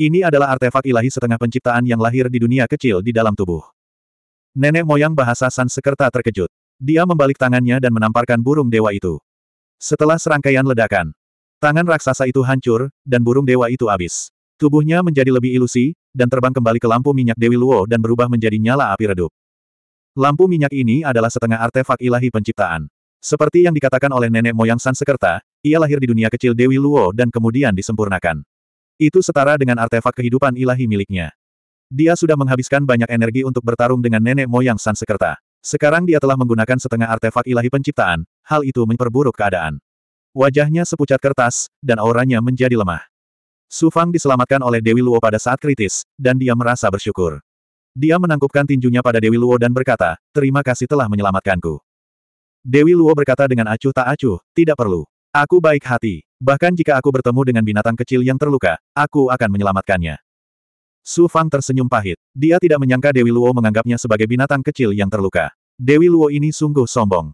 Ini adalah artefak ilahi setengah penciptaan yang lahir di dunia kecil di dalam tubuh. Nenek moyang bahasa Sansekerta terkejut. Dia membalik tangannya dan menamparkan burung dewa itu. Setelah serangkaian ledakan, tangan raksasa itu hancur, dan burung dewa itu habis. Tubuhnya menjadi lebih ilusi, dan terbang kembali ke lampu minyak Dewi Luo dan berubah menjadi nyala api redup. Lampu minyak ini adalah setengah artefak ilahi penciptaan. Seperti yang dikatakan oleh nenek moyang San Sekerta, ia lahir di dunia kecil Dewi Luo dan kemudian disempurnakan. Itu setara dengan artefak kehidupan ilahi miliknya. Dia sudah menghabiskan banyak energi untuk bertarung dengan nenek moyang San Sekerta. Sekarang dia telah menggunakan setengah artefak ilahi penciptaan, hal itu memperburuk keadaan. Wajahnya sepucat kertas, dan auranya menjadi lemah. Su Fang diselamatkan oleh Dewi Luo pada saat kritis, dan dia merasa bersyukur. Dia menangkupkan tinjunya pada Dewi Luo dan berkata, terima kasih telah menyelamatkanku. Dewi Luo berkata dengan acuh tak acuh, tidak perlu. Aku baik hati. Bahkan jika aku bertemu dengan binatang kecil yang terluka, aku akan menyelamatkannya. Su Fang tersenyum pahit. Dia tidak menyangka Dewi Luo menganggapnya sebagai binatang kecil yang terluka. Dewi Luo ini sungguh sombong.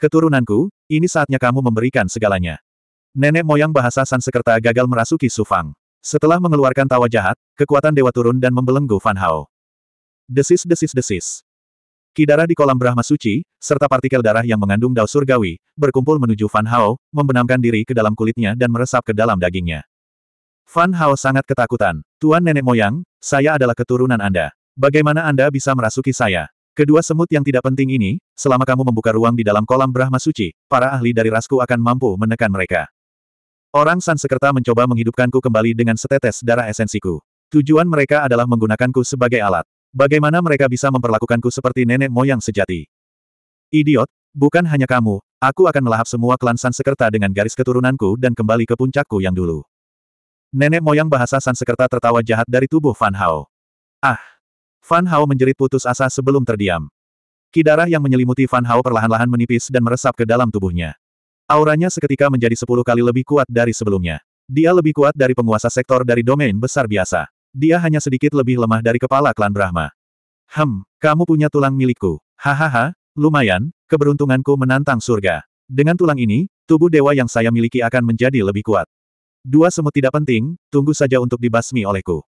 Keturunanku, ini saatnya kamu memberikan segalanya. Nenek moyang bahasa Sansekerta gagal merasuki Su Fang. Setelah mengeluarkan tawa jahat, kekuatan dewa turun dan membelenggu Fan Hao. Desis-desis-desis. Kidarah di kolam Brahma Suci, serta partikel darah yang mengandung dao surgawi, berkumpul menuju Fan Hao, membenamkan diri ke dalam kulitnya dan meresap ke dalam dagingnya. Fan Hao sangat ketakutan. Tuan nenek moyang, saya adalah keturunan Anda. Bagaimana Anda bisa merasuki saya? Kedua semut yang tidak penting ini, selama kamu membuka ruang di dalam kolam Brahma Suci, para ahli dari rasku akan mampu menekan mereka. Orang Sansekerta mencoba menghidupkanku kembali dengan setetes darah esensiku. Tujuan mereka adalah menggunakanku sebagai alat. Bagaimana mereka bisa memperlakukanku seperti nenek moyang sejati? Idiot, bukan hanya kamu, aku akan melahap semua klan Sansekerta dengan garis keturunanku dan kembali ke puncakku yang dulu. Nenek moyang bahasa Sansekerta tertawa jahat dari tubuh Fan Hao. Ah! Fan Hao menjerit putus asa sebelum terdiam. Kidarah yang menyelimuti Fan Hao perlahan-lahan menipis dan meresap ke dalam tubuhnya. Auranya seketika menjadi sepuluh kali lebih kuat dari sebelumnya. Dia lebih kuat dari penguasa sektor dari domain besar biasa. Dia hanya sedikit lebih lemah dari kepala klan Brahma. Hem, kamu punya tulang milikku. Hahaha, lumayan, keberuntunganku menantang surga. Dengan tulang ini, tubuh dewa yang saya miliki akan menjadi lebih kuat. Dua semut tidak penting, tunggu saja untuk dibasmi olehku.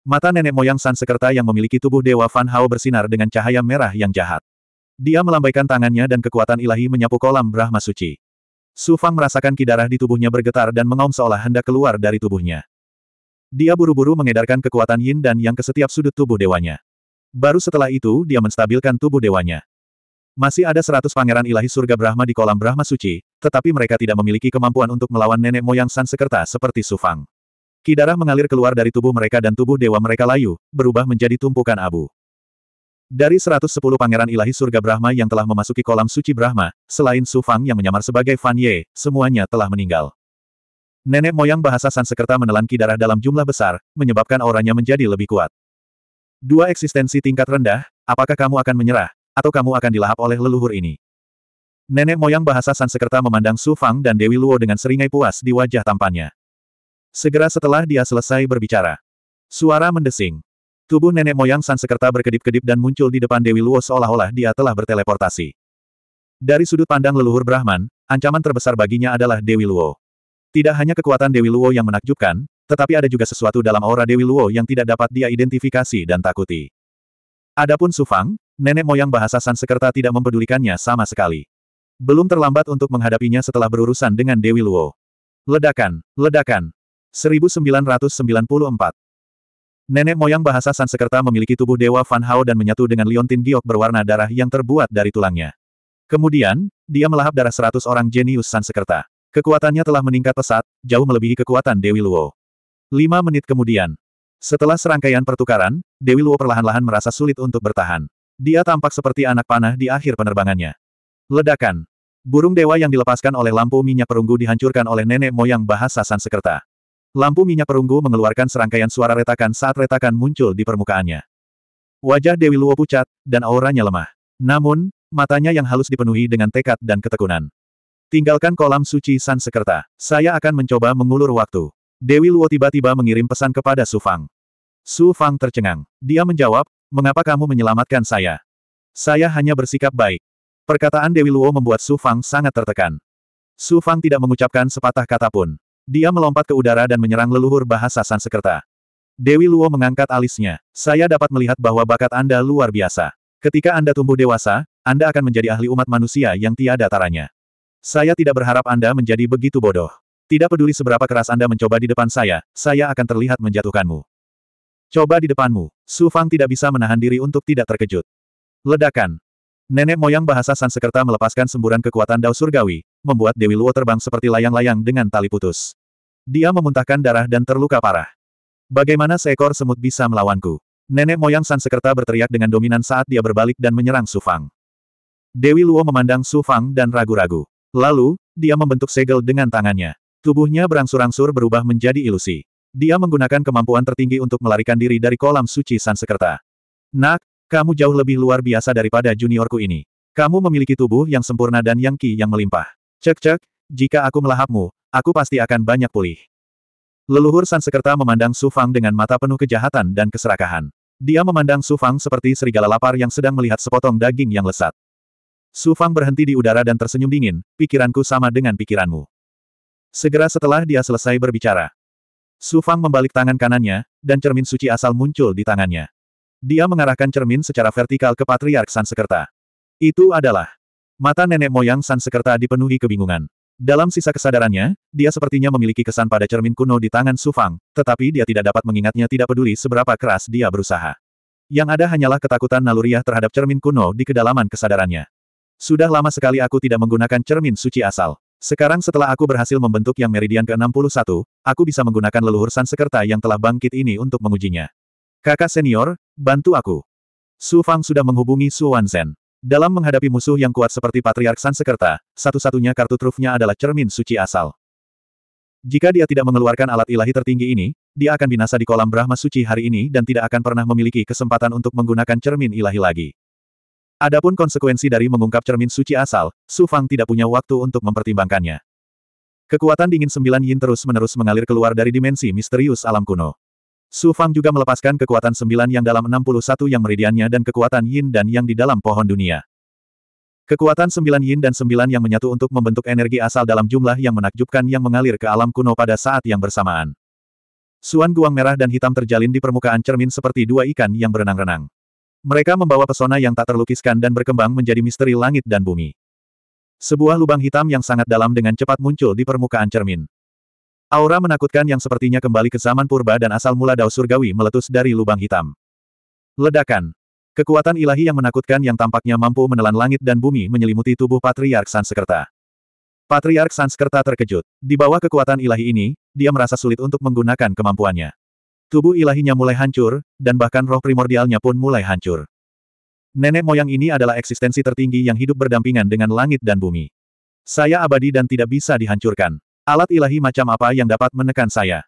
Mata nenek moyang San Sekerta yang memiliki tubuh dewa Fan Hao bersinar dengan cahaya merah yang jahat. Dia melambaikan tangannya dan kekuatan ilahi menyapu kolam Brahma Suci. Su Fang merasakan kidarah di tubuhnya bergetar dan mengaum seolah hendak keluar dari tubuhnya. Dia buru-buru mengedarkan kekuatan yin dan yang ke setiap sudut tubuh dewanya. Baru setelah itu dia menstabilkan tubuh dewanya. Masih ada seratus pangeran ilahi surga Brahma di kolam Brahma suci, tetapi mereka tidak memiliki kemampuan untuk melawan nenek moyang San Sekerta seperti Su Fang. Kidarah mengalir keluar dari tubuh mereka dan tubuh dewa mereka layu, berubah menjadi tumpukan abu. Dari 110 pangeran ilahi surga Brahma yang telah memasuki kolam suci Brahma, selain Su Fang yang menyamar sebagai Fan Ye, semuanya telah meninggal. Nenek moyang bahasa Sansekerta menelan darah dalam jumlah besar, menyebabkan auranya menjadi lebih kuat. Dua eksistensi tingkat rendah, apakah kamu akan menyerah, atau kamu akan dilahap oleh leluhur ini? Nenek moyang bahasa Sansekerta memandang Su Fang dan Dewi Luo dengan seringai puas di wajah tampannya. Segera setelah dia selesai berbicara. Suara mendesing. Tubuh nenek moyang San Sekerta berkedip-kedip dan muncul di depan Dewi Luo seolah-olah dia telah berteleportasi. Dari sudut pandang leluhur Brahman, ancaman terbesar baginya adalah Dewi Luo. Tidak hanya kekuatan Dewi Luo yang menakjubkan, tetapi ada juga sesuatu dalam aura Dewi Luo yang tidak dapat dia identifikasi dan takuti. Adapun Su Fang, nenek moyang bahasa Sansekerta tidak mempedulikannya sama sekali. Belum terlambat untuk menghadapinya setelah berurusan dengan Dewi Luo. Ledakan, ledakan. 1994 Nenek moyang bahasa Sansekerta memiliki tubuh Dewa Fan Hao dan menyatu dengan liontin giok berwarna darah yang terbuat dari tulangnya. Kemudian, dia melahap darah seratus orang jenius Sansekerta. Kekuatannya telah meningkat pesat, jauh melebihi kekuatan Dewi Luo. Lima menit kemudian. Setelah serangkaian pertukaran, Dewi Luo perlahan-lahan merasa sulit untuk bertahan. Dia tampak seperti anak panah di akhir penerbangannya. Ledakan. Burung dewa yang dilepaskan oleh lampu minyak perunggu dihancurkan oleh nenek moyang bahasa Sansekerta. Lampu minyak perunggu mengeluarkan serangkaian suara retakan saat retakan muncul di permukaannya. Wajah Dewi Luo pucat, dan auranya lemah. Namun, matanya yang halus dipenuhi dengan tekad dan ketekunan. Tinggalkan kolam suci San Sekerta. Saya akan mencoba mengulur waktu. Dewi Luo tiba-tiba mengirim pesan kepada Su Fang. Su Fang tercengang. Dia menjawab, mengapa kamu menyelamatkan saya? Saya hanya bersikap baik. Perkataan Dewi Luo membuat Su Fang sangat tertekan. Su Fang tidak mengucapkan sepatah kata pun. Dia melompat ke udara dan menyerang leluhur bahasa Sansekerta. Dewi Luo mengangkat alisnya. Saya dapat melihat bahwa bakat Anda luar biasa. Ketika Anda tumbuh dewasa, Anda akan menjadi ahli umat manusia yang tiada taranya. Saya tidak berharap Anda menjadi begitu bodoh. Tidak peduli seberapa keras Anda mencoba di depan saya, saya akan terlihat menjatuhkanmu. Coba di depanmu. Su Fang tidak bisa menahan diri untuk tidak terkejut. Ledakan. Nenek moyang bahasa Sansekerta melepaskan semburan kekuatan Dao Surgawi, membuat Dewi Luo terbang seperti layang-layang dengan tali putus. Dia memuntahkan darah dan terluka parah. Bagaimana seekor semut bisa melawanku? Nenek moyang Sansekerta berteriak dengan dominan saat dia berbalik dan menyerang Su Fang. Dewi Luo memandang Su Fang dan ragu-ragu. Lalu, dia membentuk segel dengan tangannya. Tubuhnya berangsur-angsur berubah menjadi ilusi. Dia menggunakan kemampuan tertinggi untuk melarikan diri dari kolam suci Sansekerta. Nak, kamu jauh lebih luar biasa daripada juniorku ini. Kamu memiliki tubuh yang sempurna dan yang ki yang melimpah. Cek-cek, jika aku melahapmu, aku pasti akan banyak pulih. Leluhur San Sekerta memandang Su Fang dengan mata penuh kejahatan dan keserakahan. Dia memandang Su Fang seperti serigala lapar yang sedang melihat sepotong daging yang lesat. Su Fang berhenti di udara dan tersenyum dingin, pikiranku sama dengan pikiranmu. Segera setelah dia selesai berbicara, Su Fang membalik tangan kanannya, dan cermin suci asal muncul di tangannya. Dia mengarahkan cermin secara vertikal ke Patriark Sansekerta. Itu adalah mata nenek moyang Sansekerta dipenuhi kebingungan. Dalam sisa kesadarannya, dia sepertinya memiliki kesan pada cermin kuno di tangan Su Fang, tetapi dia tidak dapat mengingatnya tidak peduli seberapa keras dia berusaha. Yang ada hanyalah ketakutan naluriah terhadap cermin kuno di kedalaman kesadarannya. Sudah lama sekali aku tidak menggunakan cermin suci asal. Sekarang setelah aku berhasil membentuk yang meridian ke-61, aku bisa menggunakan leluhur Sansekerta yang telah bangkit ini untuk mengujinya. Kakak senior, bantu aku. Su Fang sudah menghubungi Su Wanzhen. Dalam menghadapi musuh yang kuat seperti Patriark Sansekerta, satu-satunya kartu trufnya adalah cermin suci asal. Jika dia tidak mengeluarkan alat ilahi tertinggi ini, dia akan binasa di kolam Brahma suci hari ini dan tidak akan pernah memiliki kesempatan untuk menggunakan cermin ilahi lagi. Adapun konsekuensi dari mengungkap cermin suci asal, Su Fang tidak punya waktu untuk mempertimbangkannya. Kekuatan dingin sembilan yin terus-menerus mengalir keluar dari dimensi misterius alam kuno. Su Fang juga melepaskan kekuatan sembilan yang dalam 61 yang meridiannya dan kekuatan yin dan yang di dalam pohon dunia. Kekuatan sembilan yin dan sembilan yang menyatu untuk membentuk energi asal dalam jumlah yang menakjubkan yang mengalir ke alam kuno pada saat yang bersamaan. Suan guang merah dan hitam terjalin di permukaan cermin seperti dua ikan yang berenang-renang. Mereka membawa pesona yang tak terlukiskan dan berkembang menjadi misteri langit dan bumi. Sebuah lubang hitam yang sangat dalam dengan cepat muncul di permukaan cermin. Aura menakutkan yang sepertinya kembali ke zaman purba dan asal mula dao surgawi meletus dari lubang hitam. Ledakan. Kekuatan ilahi yang menakutkan yang tampaknya mampu menelan langit dan bumi menyelimuti tubuh Patriark Sanskerta. Patriark Sanskerta terkejut. Di bawah kekuatan ilahi ini, dia merasa sulit untuk menggunakan kemampuannya. Tubuh ilahinya mulai hancur, dan bahkan roh primordialnya pun mulai hancur. Nenek moyang ini adalah eksistensi tertinggi yang hidup berdampingan dengan langit dan bumi. Saya abadi dan tidak bisa dihancurkan. Alat ilahi macam apa yang dapat menekan saya?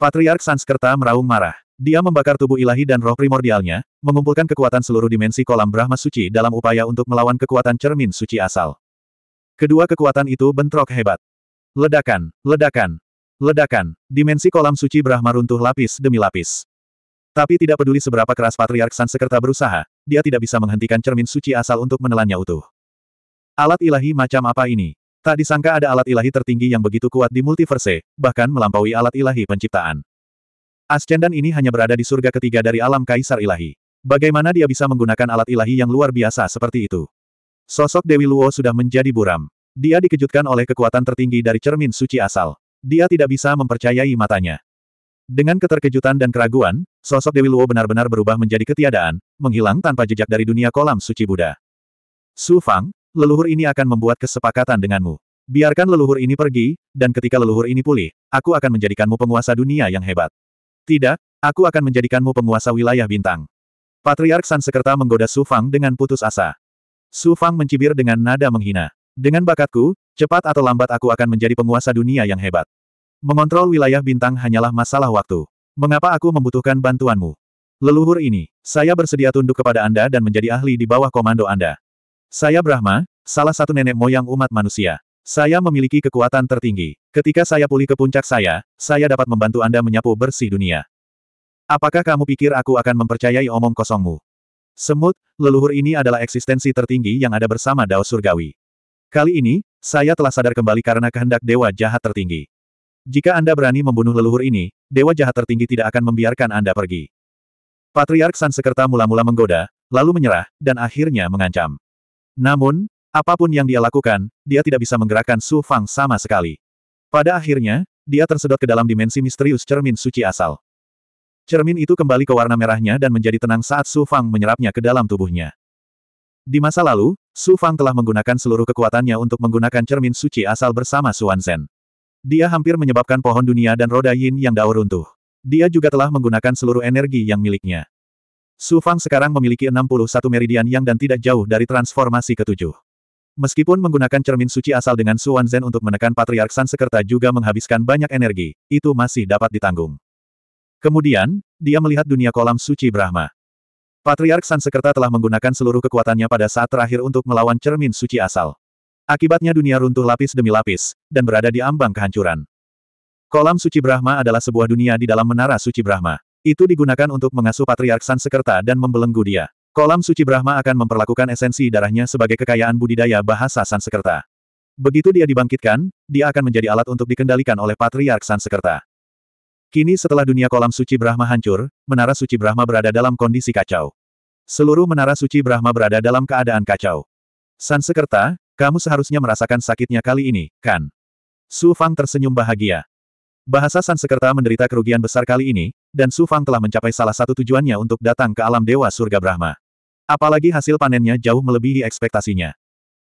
Patriark Sanskerta meraung marah. Dia membakar tubuh ilahi dan roh primordialnya, mengumpulkan kekuatan seluruh dimensi kolam Brahma Suci dalam upaya untuk melawan kekuatan cermin suci asal. Kedua kekuatan itu bentrok hebat. Ledakan, ledakan, ledakan. Dimensi kolam suci Brahma runtuh lapis demi lapis. Tapi tidak peduli seberapa keras Patriark Sanskerta berusaha, dia tidak bisa menghentikan cermin suci asal untuk menelannya utuh. Alat ilahi macam apa ini? Tak disangka ada alat ilahi tertinggi yang begitu kuat di multiverse, bahkan melampaui alat ilahi penciptaan. Ascendan ini hanya berada di surga ketiga dari alam kaisar ilahi. Bagaimana dia bisa menggunakan alat ilahi yang luar biasa seperti itu? Sosok Dewi Luo sudah menjadi buram. Dia dikejutkan oleh kekuatan tertinggi dari cermin suci asal. Dia tidak bisa mempercayai matanya. Dengan keterkejutan dan keraguan, sosok Dewi Luo benar-benar berubah menjadi ketiadaan, menghilang tanpa jejak dari dunia kolam suci Buddha. Su Fang, leluhur ini akan membuat kesepakatan denganmu. Biarkan leluhur ini pergi, dan ketika leluhur ini pulih, aku akan menjadikanmu penguasa dunia yang hebat. Tidak, aku akan menjadikanmu penguasa wilayah bintang. Patriark Sansekerta menggoda Su Fang dengan putus asa. Su Fang mencibir dengan nada menghina. Dengan bakatku, cepat atau lambat aku akan menjadi penguasa dunia yang hebat. Mengontrol wilayah bintang hanyalah masalah waktu. Mengapa aku membutuhkan bantuanmu? Leluhur ini, saya bersedia tunduk kepada Anda dan menjadi ahli di bawah komando Anda. Saya Brahma, salah satu nenek moyang umat manusia. Saya memiliki kekuatan tertinggi. Ketika saya pulih ke puncak saya, saya dapat membantu Anda menyapu bersih dunia. Apakah kamu pikir aku akan mempercayai omong kosongmu? Semut, leluhur ini adalah eksistensi tertinggi yang ada bersama Dao Surgawi. Kali ini, saya telah sadar kembali karena kehendak Dewa Jahat tertinggi. Jika Anda berani membunuh leluhur ini, Dewa Jahat Tertinggi tidak akan membiarkan Anda pergi. Patriark Sansekerta mula-mula menggoda, lalu menyerah, dan akhirnya mengancam. Namun, apa pun yang dia lakukan, dia tidak bisa menggerakkan Su Fang sama sekali. Pada akhirnya, dia tersedot ke dalam dimensi misterius cermin suci asal. Cermin itu kembali ke warna merahnya dan menjadi tenang saat Su Fang menyerapnya ke dalam tubuhnya. Di masa lalu, Su Fang telah menggunakan seluruh kekuatannya untuk menggunakan cermin suci asal bersama Suan Zhen. Dia hampir menyebabkan pohon dunia dan roda yin yang Dao runtuh. Dia juga telah menggunakan seluruh energi yang miliknya. Su Fang sekarang memiliki 61 meridian yang dan tidak jauh dari transformasi ketujuh. Meskipun menggunakan cermin suci asal dengan Suan Zhen untuk menekan Patriark Sansekerta juga menghabiskan banyak energi, itu masih dapat ditanggung. Kemudian, dia melihat dunia kolam suci Brahma. Patriark Sansekerta telah menggunakan seluruh kekuatannya pada saat terakhir untuk melawan cermin suci asal. Akibatnya dunia runtuh lapis demi lapis, dan berada di ambang kehancuran. Kolam suci Brahma adalah sebuah dunia di dalam menara suci Brahma. Itu digunakan untuk mengasuh Patriark Sansekerta dan membelenggu dia. Kolam suci Brahma akan memperlakukan esensi darahnya sebagai kekayaan budidaya bahasa Sansekerta. Begitu dia dibangkitkan, dia akan menjadi alat untuk dikendalikan oleh Patriark Sansekerta. Kini setelah dunia kolam suci Brahma hancur, menara suci Brahma berada dalam kondisi kacau. Seluruh menara suci Brahma berada dalam keadaan kacau. Sansekerta, kamu seharusnya merasakan sakitnya kali ini, kan? Su Fang tersenyum bahagia. Bahasa Sansekerta menderita kerugian besar kali ini, dan Su Fang telah mencapai salah satu tujuannya untuk datang ke alam Dewa Surga Brahma. Apalagi hasil panennya jauh melebihi ekspektasinya.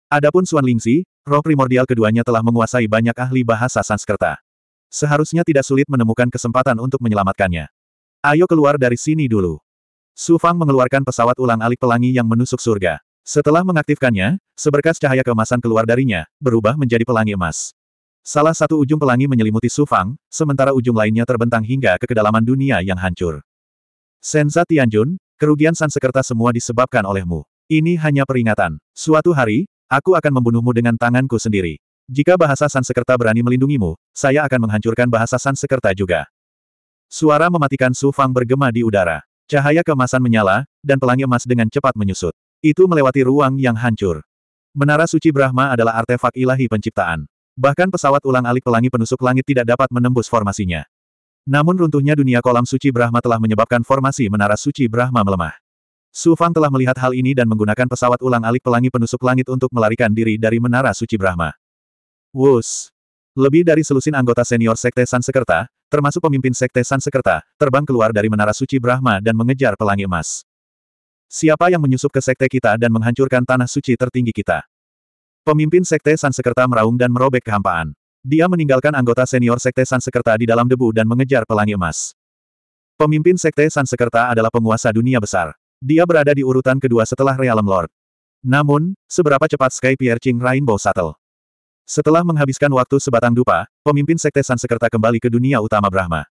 Adapun Suan Lingxi, roh primordial keduanya telah menguasai banyak ahli bahasa Sanskerta. Seharusnya tidak sulit menemukan kesempatan untuk menyelamatkannya. Ayo keluar dari sini dulu. Su Fang mengeluarkan pesawat ulang-alik pelangi yang menusuk surga. Setelah mengaktifkannya, seberkas cahaya keemasan keluar darinya, berubah menjadi pelangi emas. Salah satu ujung pelangi menyelimuti Su Fang, sementara ujung lainnya terbentang hingga ke kedalaman dunia yang hancur. Senza Tianjun, kerugian Sansekerta semua disebabkan olehmu. Ini hanya peringatan. Suatu hari, aku akan membunuhmu dengan tanganku sendiri. Jika bahasa Sansekerta berani melindungimu, saya akan menghancurkan bahasa Sansekerta juga. Suara mematikan Su Fang bergema di udara. Cahaya keemasan menyala, dan pelangi emas dengan cepat menyusut. Itu melewati ruang yang hancur. Menara suci Brahma adalah artefak ilahi penciptaan. Bahkan pesawat ulang-alik pelangi penusuk langit tidak dapat menembus formasinya. Namun runtuhnya dunia kolam suci Brahma telah menyebabkan formasi menara suci Brahma melemah. Su Fang telah melihat hal ini dan menggunakan pesawat ulang-alik pelangi penusuk langit untuk melarikan diri dari menara suci Brahma. Wus! Lebih dari selusin anggota senior Sekte Sansekerta, termasuk pemimpin Sekte Sansekerta, terbang keluar dari menara suci Brahma dan mengejar pelangi emas. Siapa yang menyusup ke sekte kita dan menghancurkan tanah suci tertinggi kita? Pemimpin sekte Sansekerta meraung dan merobek kehampaan. Dia meninggalkan anggota senior sekte Sansekerta di dalam debu dan mengejar pelangi emas. Pemimpin sekte Sansekerta adalah penguasa dunia besar. Dia berada di urutan kedua setelah Realm Lord. Namun, seberapa cepat Sky Piercing Rainbow Shuttle? Setelah menghabiskan waktu sebatang dupa, pemimpin sekte Sansekerta kembali ke dunia utama Brahma.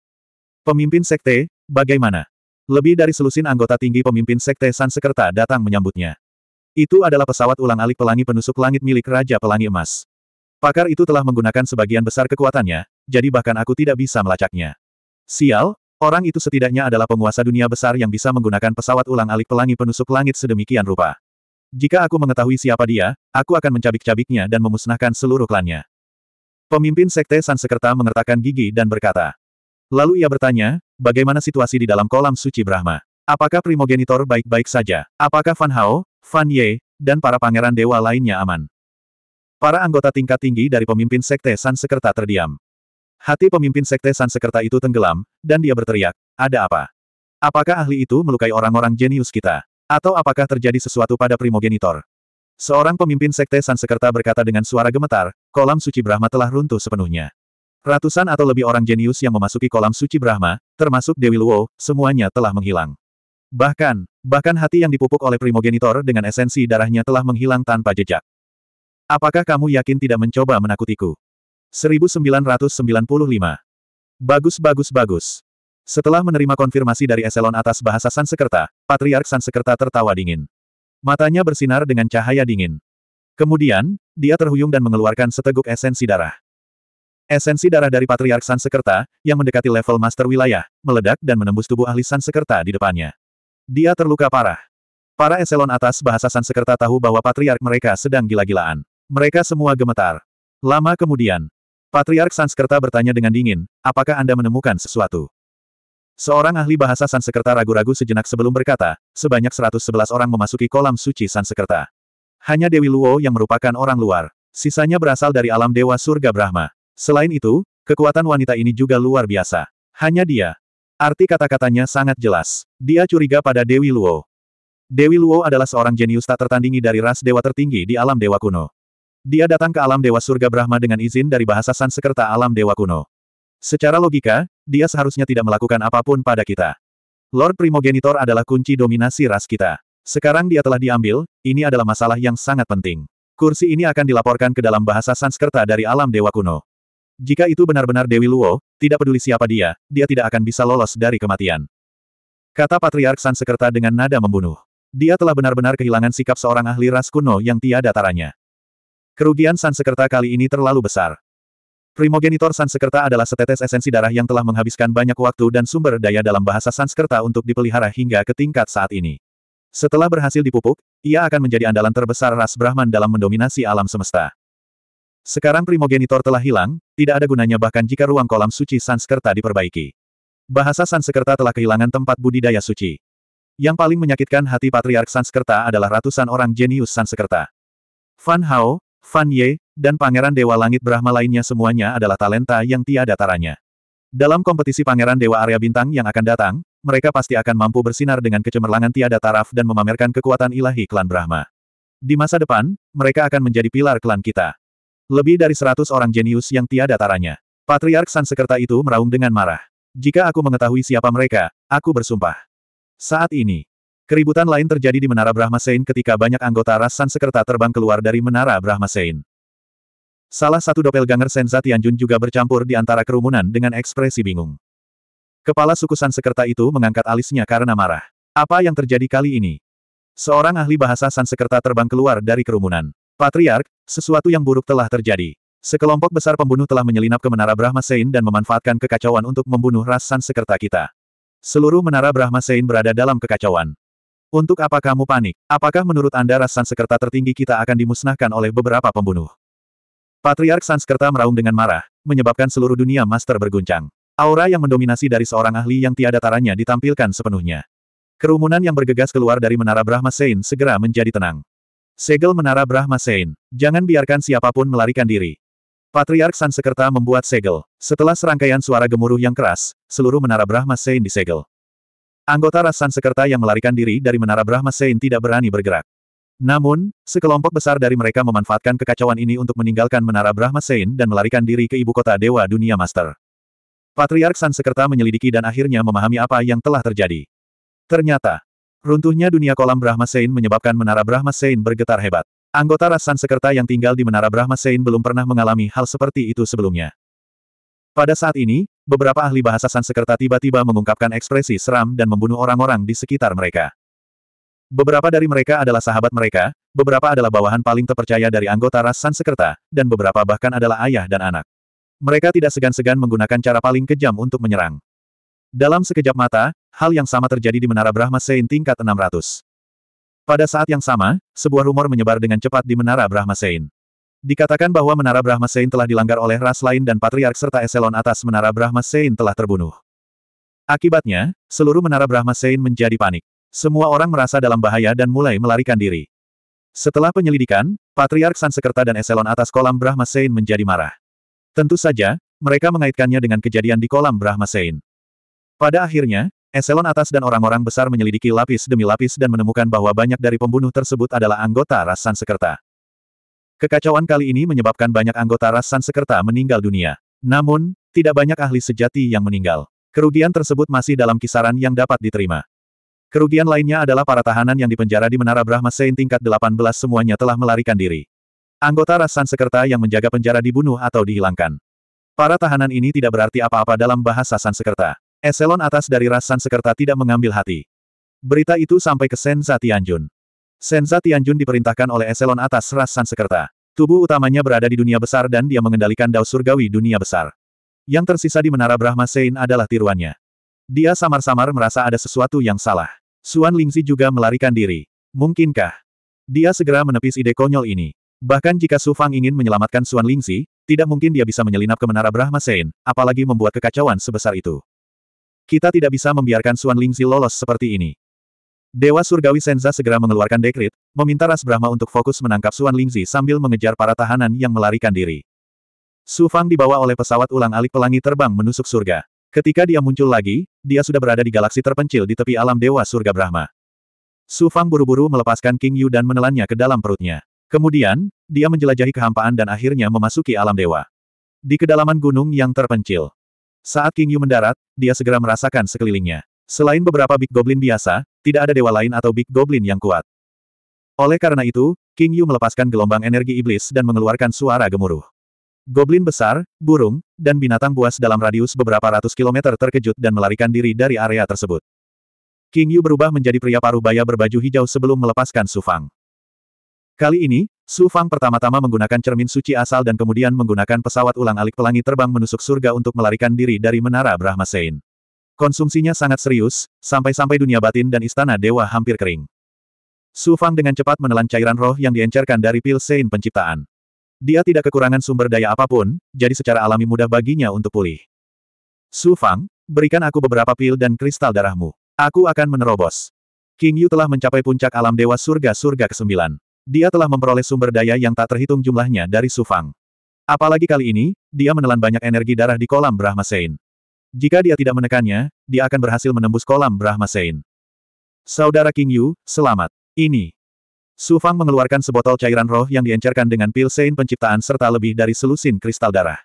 Pemimpin sekte, bagaimana? Lebih dari selusin anggota tinggi pemimpin Sekte Sansekerta datang menyambutnya. Itu adalah pesawat ulang-alik pelangi penusuk langit milik Raja Pelangi Emas. Pakar itu telah menggunakan sebagian besar kekuatannya, jadi bahkan aku tidak bisa melacaknya. Sial, orang itu setidaknya adalah penguasa dunia besar yang bisa menggunakan pesawat ulang-alik pelangi penusuk langit sedemikian rupa. Jika aku mengetahui siapa dia, aku akan mencabik-cabiknya dan memusnahkan seluruh klannya. Pemimpin Sekte Sansekerta mengertakkan gigi dan berkata, Lalu ia bertanya, bagaimana situasi di dalam kolam suci Brahma? Apakah primogenitor baik-baik saja? Apakah Fan Hao, Fan Ye, dan para pangeran dewa lainnya aman? Para anggota tingkat tinggi dari pemimpin Sekte Sansekerta terdiam. Hati pemimpin Sekte Sansekerta itu tenggelam, dan dia berteriak, ada apa? Apakah ahli itu melukai orang-orang jenius kita? Atau apakah terjadi sesuatu pada primogenitor? Seorang pemimpin Sekte Sansekerta berkata dengan suara gemetar, kolam suci Brahma telah runtuh sepenuhnya. Ratusan atau lebih orang jenius yang memasuki kolam suci Brahma, termasuk Dewi Luo, semuanya telah menghilang. Bahkan, bahkan hati yang dipupuk oleh primogenitor dengan esensi darahnya telah menghilang tanpa jejak. Apakah kamu yakin tidak mencoba menakutiku? 1995. Bagus bagus bagus. Setelah menerima konfirmasi dari eselon atas bahasa Sansekerta, Patriark Sansekerta tertawa dingin. Matanya bersinar dengan cahaya dingin. Kemudian, dia terhuyung dan mengeluarkan seteguk esensi darah. Esensi darah dari Patriark Sansekerta, yang mendekati level Master Wilayah, meledak dan menembus tubuh ahli Sansekerta di depannya. Dia terluka parah. Para eselon atas bahasa Sansekerta tahu bahwa Patriark mereka sedang gila-gilaan. Mereka semua gemetar. Lama kemudian, Patriark Sanskerta bertanya dengan dingin, apakah Anda menemukan sesuatu? Seorang ahli bahasa Sanskerta ragu-ragu sejenak sebelum berkata, sebanyak 111 orang memasuki kolam suci Sanskerta. Hanya Dewi Luo yang merupakan orang luar. Sisanya berasal dari alam Dewa Surga Brahma. Selain itu, kekuatan wanita ini juga luar biasa. Hanya dia. Arti kata-katanya sangat jelas. Dia curiga pada Dewi Luo. Dewi Luo adalah seorang jenius tak tertandingi dari ras dewa tertinggi di alam dewa kuno. Dia datang ke alam Dewa Surga Brahma dengan izin dari bahasa Sansekerta alam Dewa kuno. Secara logika, dia seharusnya tidak melakukan apa pun pada kita. Lord Primogenitor adalah kunci dominasi ras kita. Sekarang dia telah diambil, ini adalah masalah yang sangat penting. Kursi ini akan dilaporkan ke dalam bahasa Sanskerta dari alam Dewa kuno. Jika itu benar-benar Dewi Luo, tidak peduli siapa dia, dia tidak akan bisa lolos dari kematian. Kata Patriark Sanskerta dengan nada membunuh. Dia telah benar-benar kehilangan sikap seorang ahli ras kuno yang tiada taranya. Kerugian Sansekerta kali ini terlalu besar. Primogenitor Sansekerta adalah setetes esensi darah yang telah menghabiskan banyak waktu dan sumber daya dalam bahasa Sanskerta untuk dipelihara hingga ke tingkat saat ini. Setelah berhasil dipupuk, ia akan menjadi andalan terbesar ras Brahman dalam mendominasi alam semesta. Sekarang primogenitor telah hilang, tidak ada gunanya bahkan jika ruang kolam suci Sanskerta diperbaiki. Bahasa Sanskerta telah kehilangan tempat budidaya suci. Yang paling menyakitkan hati Patriark Sanskerta adalah ratusan orang jenius Sanskerta. Fan Hao, Fan Ye, dan Pangeran Dewa Langit Brahma lainnya semuanya adalah talenta yang tiada taranya. Dalam kompetisi Pangeran Dewa Area Bintang yang akan datang, mereka pasti akan mampu bersinar dengan kecemerlangan tiada taraf dan memamerkan kekuatan ilahi klan Brahma. Di masa depan, mereka akan menjadi pilar klan kita. Lebih dari seratus orang jenius yang tiada taranya. Patriark Sansekerta itu meraung dengan marah. Jika aku mengetahui siapa mereka, aku bersumpah. Saat ini, Keributan lain terjadi di Menara Brahma Sein ketika banyak anggota ras Sansekerta terbang keluar dari Menara Brahma Sein. Salah satu doppelganger Senza Tianjun juga bercampur di antara kerumunan dengan ekspresi bingung. Kepala suku Sansekerta itu mengangkat alisnya karena marah. Apa yang terjadi kali ini? Seorang ahli bahasa Sansekerta terbang keluar dari kerumunan. Patriark, sesuatu yang buruk telah terjadi. Sekelompok besar pembunuh telah menyelinap ke Menara Brahma Sein dan memanfaatkan kekacauan untuk membunuh ras Sansekerta kita. Seluruh Menara Brahma Sein berada dalam kekacauan. Untuk apa kamu panik? Apakah menurut Anda ras Sanskerta tertinggi kita akan dimusnahkan oleh beberapa pembunuh? Patriark Sanskerta meraung dengan marah, menyebabkan seluruh dunia master berguncang. Aura yang mendominasi dari seorang ahli yang tiada taranya ditampilkan sepenuhnya. Kerumunan yang bergegas keluar dari Menara Brahma Sein segera menjadi tenang. Segel Menara Brahma Sein. Jangan biarkan siapa pun melarikan diri. Patriark Sanskerta membuat segel. Setelah serangkaian suara gemuruh yang keras, seluruh Menara Brahma Sein disegel. Anggota Rasan Sekerta yang melarikan diri dari Menara Brahma Sein tidak berani bergerak. Namun, sekelompok besar dari mereka memanfaatkan kekacauan ini untuk meninggalkan Menara Brahma Sein dan melarikan diri ke ibu kota Dewa Dunia Master. Patriark San Sekerta menyelidiki dan akhirnya memahami apa yang telah terjadi. Ternyata, runtuhnya dunia kolam Brahma Sein menyebabkan Menara Brahma Sein bergetar hebat. Anggota Rasan Sekerta yang tinggal di Menara Brahma Sein belum pernah mengalami hal seperti itu sebelumnya. Pada saat ini, beberapa ahli bahasa Sansekerta tiba-tiba mengungkapkan ekspresi seram dan membunuh orang-orang di sekitar mereka. Beberapa dari mereka adalah sahabat mereka, beberapa adalah bawahan paling terpercaya dari anggota ras Sansekerta, dan beberapa bahkan adalah ayah dan anak. Mereka tidak segan-segan menggunakan cara paling kejam untuk menyerang. Dalam sekejap mata, hal yang sama terjadi di Menara Brahma Sein tingkat 600. Pada saat yang sama, sebuah rumor menyebar dengan cepat di Menara Brahma Sein. Dikatakan bahwa Menara Brahma Sein telah dilanggar oleh ras lain dan patriark serta eselon atas Menara Brahma Sein telah terbunuh. Akibatnya, seluruh Menara Brahma Sein menjadi panik. Semua orang merasa dalam bahaya dan mulai melarikan diri. Setelah penyelidikan, Patriark Sansekerta dan eselon atas kolam Brahma Sein menjadi marah. Tentu saja, mereka mengaitkannya dengan kejadian di kolam Brahma Sein. Pada akhirnya, eselon atas dan orang-orang besar menyelidiki lapis demi lapis dan menemukan bahwa banyak dari pembunuh tersebut adalah anggota ras Sansekerta. Kekacauan kali ini menyebabkan banyak anggota ras Sansekerta meninggal dunia. Namun, tidak banyak ahli sejati yang meninggal. Kerugian tersebut masih dalam kisaran yang dapat diterima. Kerugian lainnya adalah para tahanan yang dipenjara di Menara Brahma Sein tingkat 18 semuanya telah melarikan diri. Anggota Rasan Sekerta yang menjaga penjara dibunuh atau dihilangkan. Para tahanan ini tidak berarti apa-apa dalam bahasa Sansekerta. Eselon atas dari Rasan Sekerta tidak mengambil hati. Berita itu sampai ke Senza Tianjun. Senza Tianjun diperintahkan oleh eselon atas Rasan Sekerta. Tubuh utamanya berada di dunia besar dan dia mengendalikan Dao Surgawi dunia besar. Yang tersisa di Menara Brahma Sein adalah tiruannya. Dia samar-samar merasa ada sesuatu yang salah. Suan Lingzi juga melarikan diri. Mungkinkah? Dia segera menepis ide konyol ini. Bahkan jika Su Fang ingin menyelamatkan Suan Lingzi, tidak mungkin dia bisa menyelinap ke Menara Brahma Sein, apalagi membuat kekacauan sebesar itu. Kita tidak bisa membiarkan Suan Lingzi lolos seperti ini. Dewa Surgawi Senza segera mengeluarkan dekrit, meminta ras Brahma untuk fokus menangkap Suan Lingzi sambil mengejar para tahanan yang melarikan diri. Su Fang dibawa oleh pesawat ulang-alik pelangi terbang menusuk surga. Ketika dia muncul lagi, dia sudah berada di galaksi terpencil di tepi alam Dewa Surga Brahma. Su Fang buru-buru melepaskan King Yu dan menelannya ke dalam perutnya. Kemudian, dia menjelajahi kehampaan dan akhirnya memasuki alam dewa. Di kedalaman gunung yang terpencil. Saat King Yu mendarat, dia segera merasakan sekelilingnya. Selain beberapa Big Goblin biasa, tidak ada dewa lain atau Big Goblin yang kuat. Oleh karena itu, King Yu melepaskan gelombang energi iblis dan mengeluarkan suara gemuruh. Goblin besar, burung, dan binatang buas dalam radius beberapa ratus kilometer terkejut dan melarikan diri dari area tersebut. King Yu berubah menjadi pria paruh baya berbaju hijau sebelum melepaskan Su Fang. Kali ini, Su Fang pertama-tama menggunakan cermin suci asal dan kemudian menggunakan pesawat ulang-alik pelangi terbang menusuk surga untuk melarikan diri dari Menara Brahma Sein. Konsumsinya sangat serius, sampai-sampai dunia batin dan istana dewa hampir kering. Su Fang dengan cepat menelan cairan roh yang diencerkan dari pil Sein penciptaan. Dia tidak kekurangan sumber daya apa pun, jadi secara alami mudah baginya untuk pulih. Su Fang, berikan aku beberapa pil dan kristal darahmu. Aku akan menerobos. King Yu telah mencapai puncak alam dewa surga-surga ke-9. Dia telah memperoleh sumber daya yang tak terhitung jumlahnya dari Su Fang. Apalagi kali ini, dia menelan banyak energi darah di kolam Brahma Sein. Jika dia tidak menekannya, dia akan berhasil menembus kolam Brahma Sein. Saudara King Yu, selamat. Ini, Su Fang mengeluarkan sebotol cairan roh yang diencerkan dengan pil sein penciptaan serta lebih dari selusin kristal darah.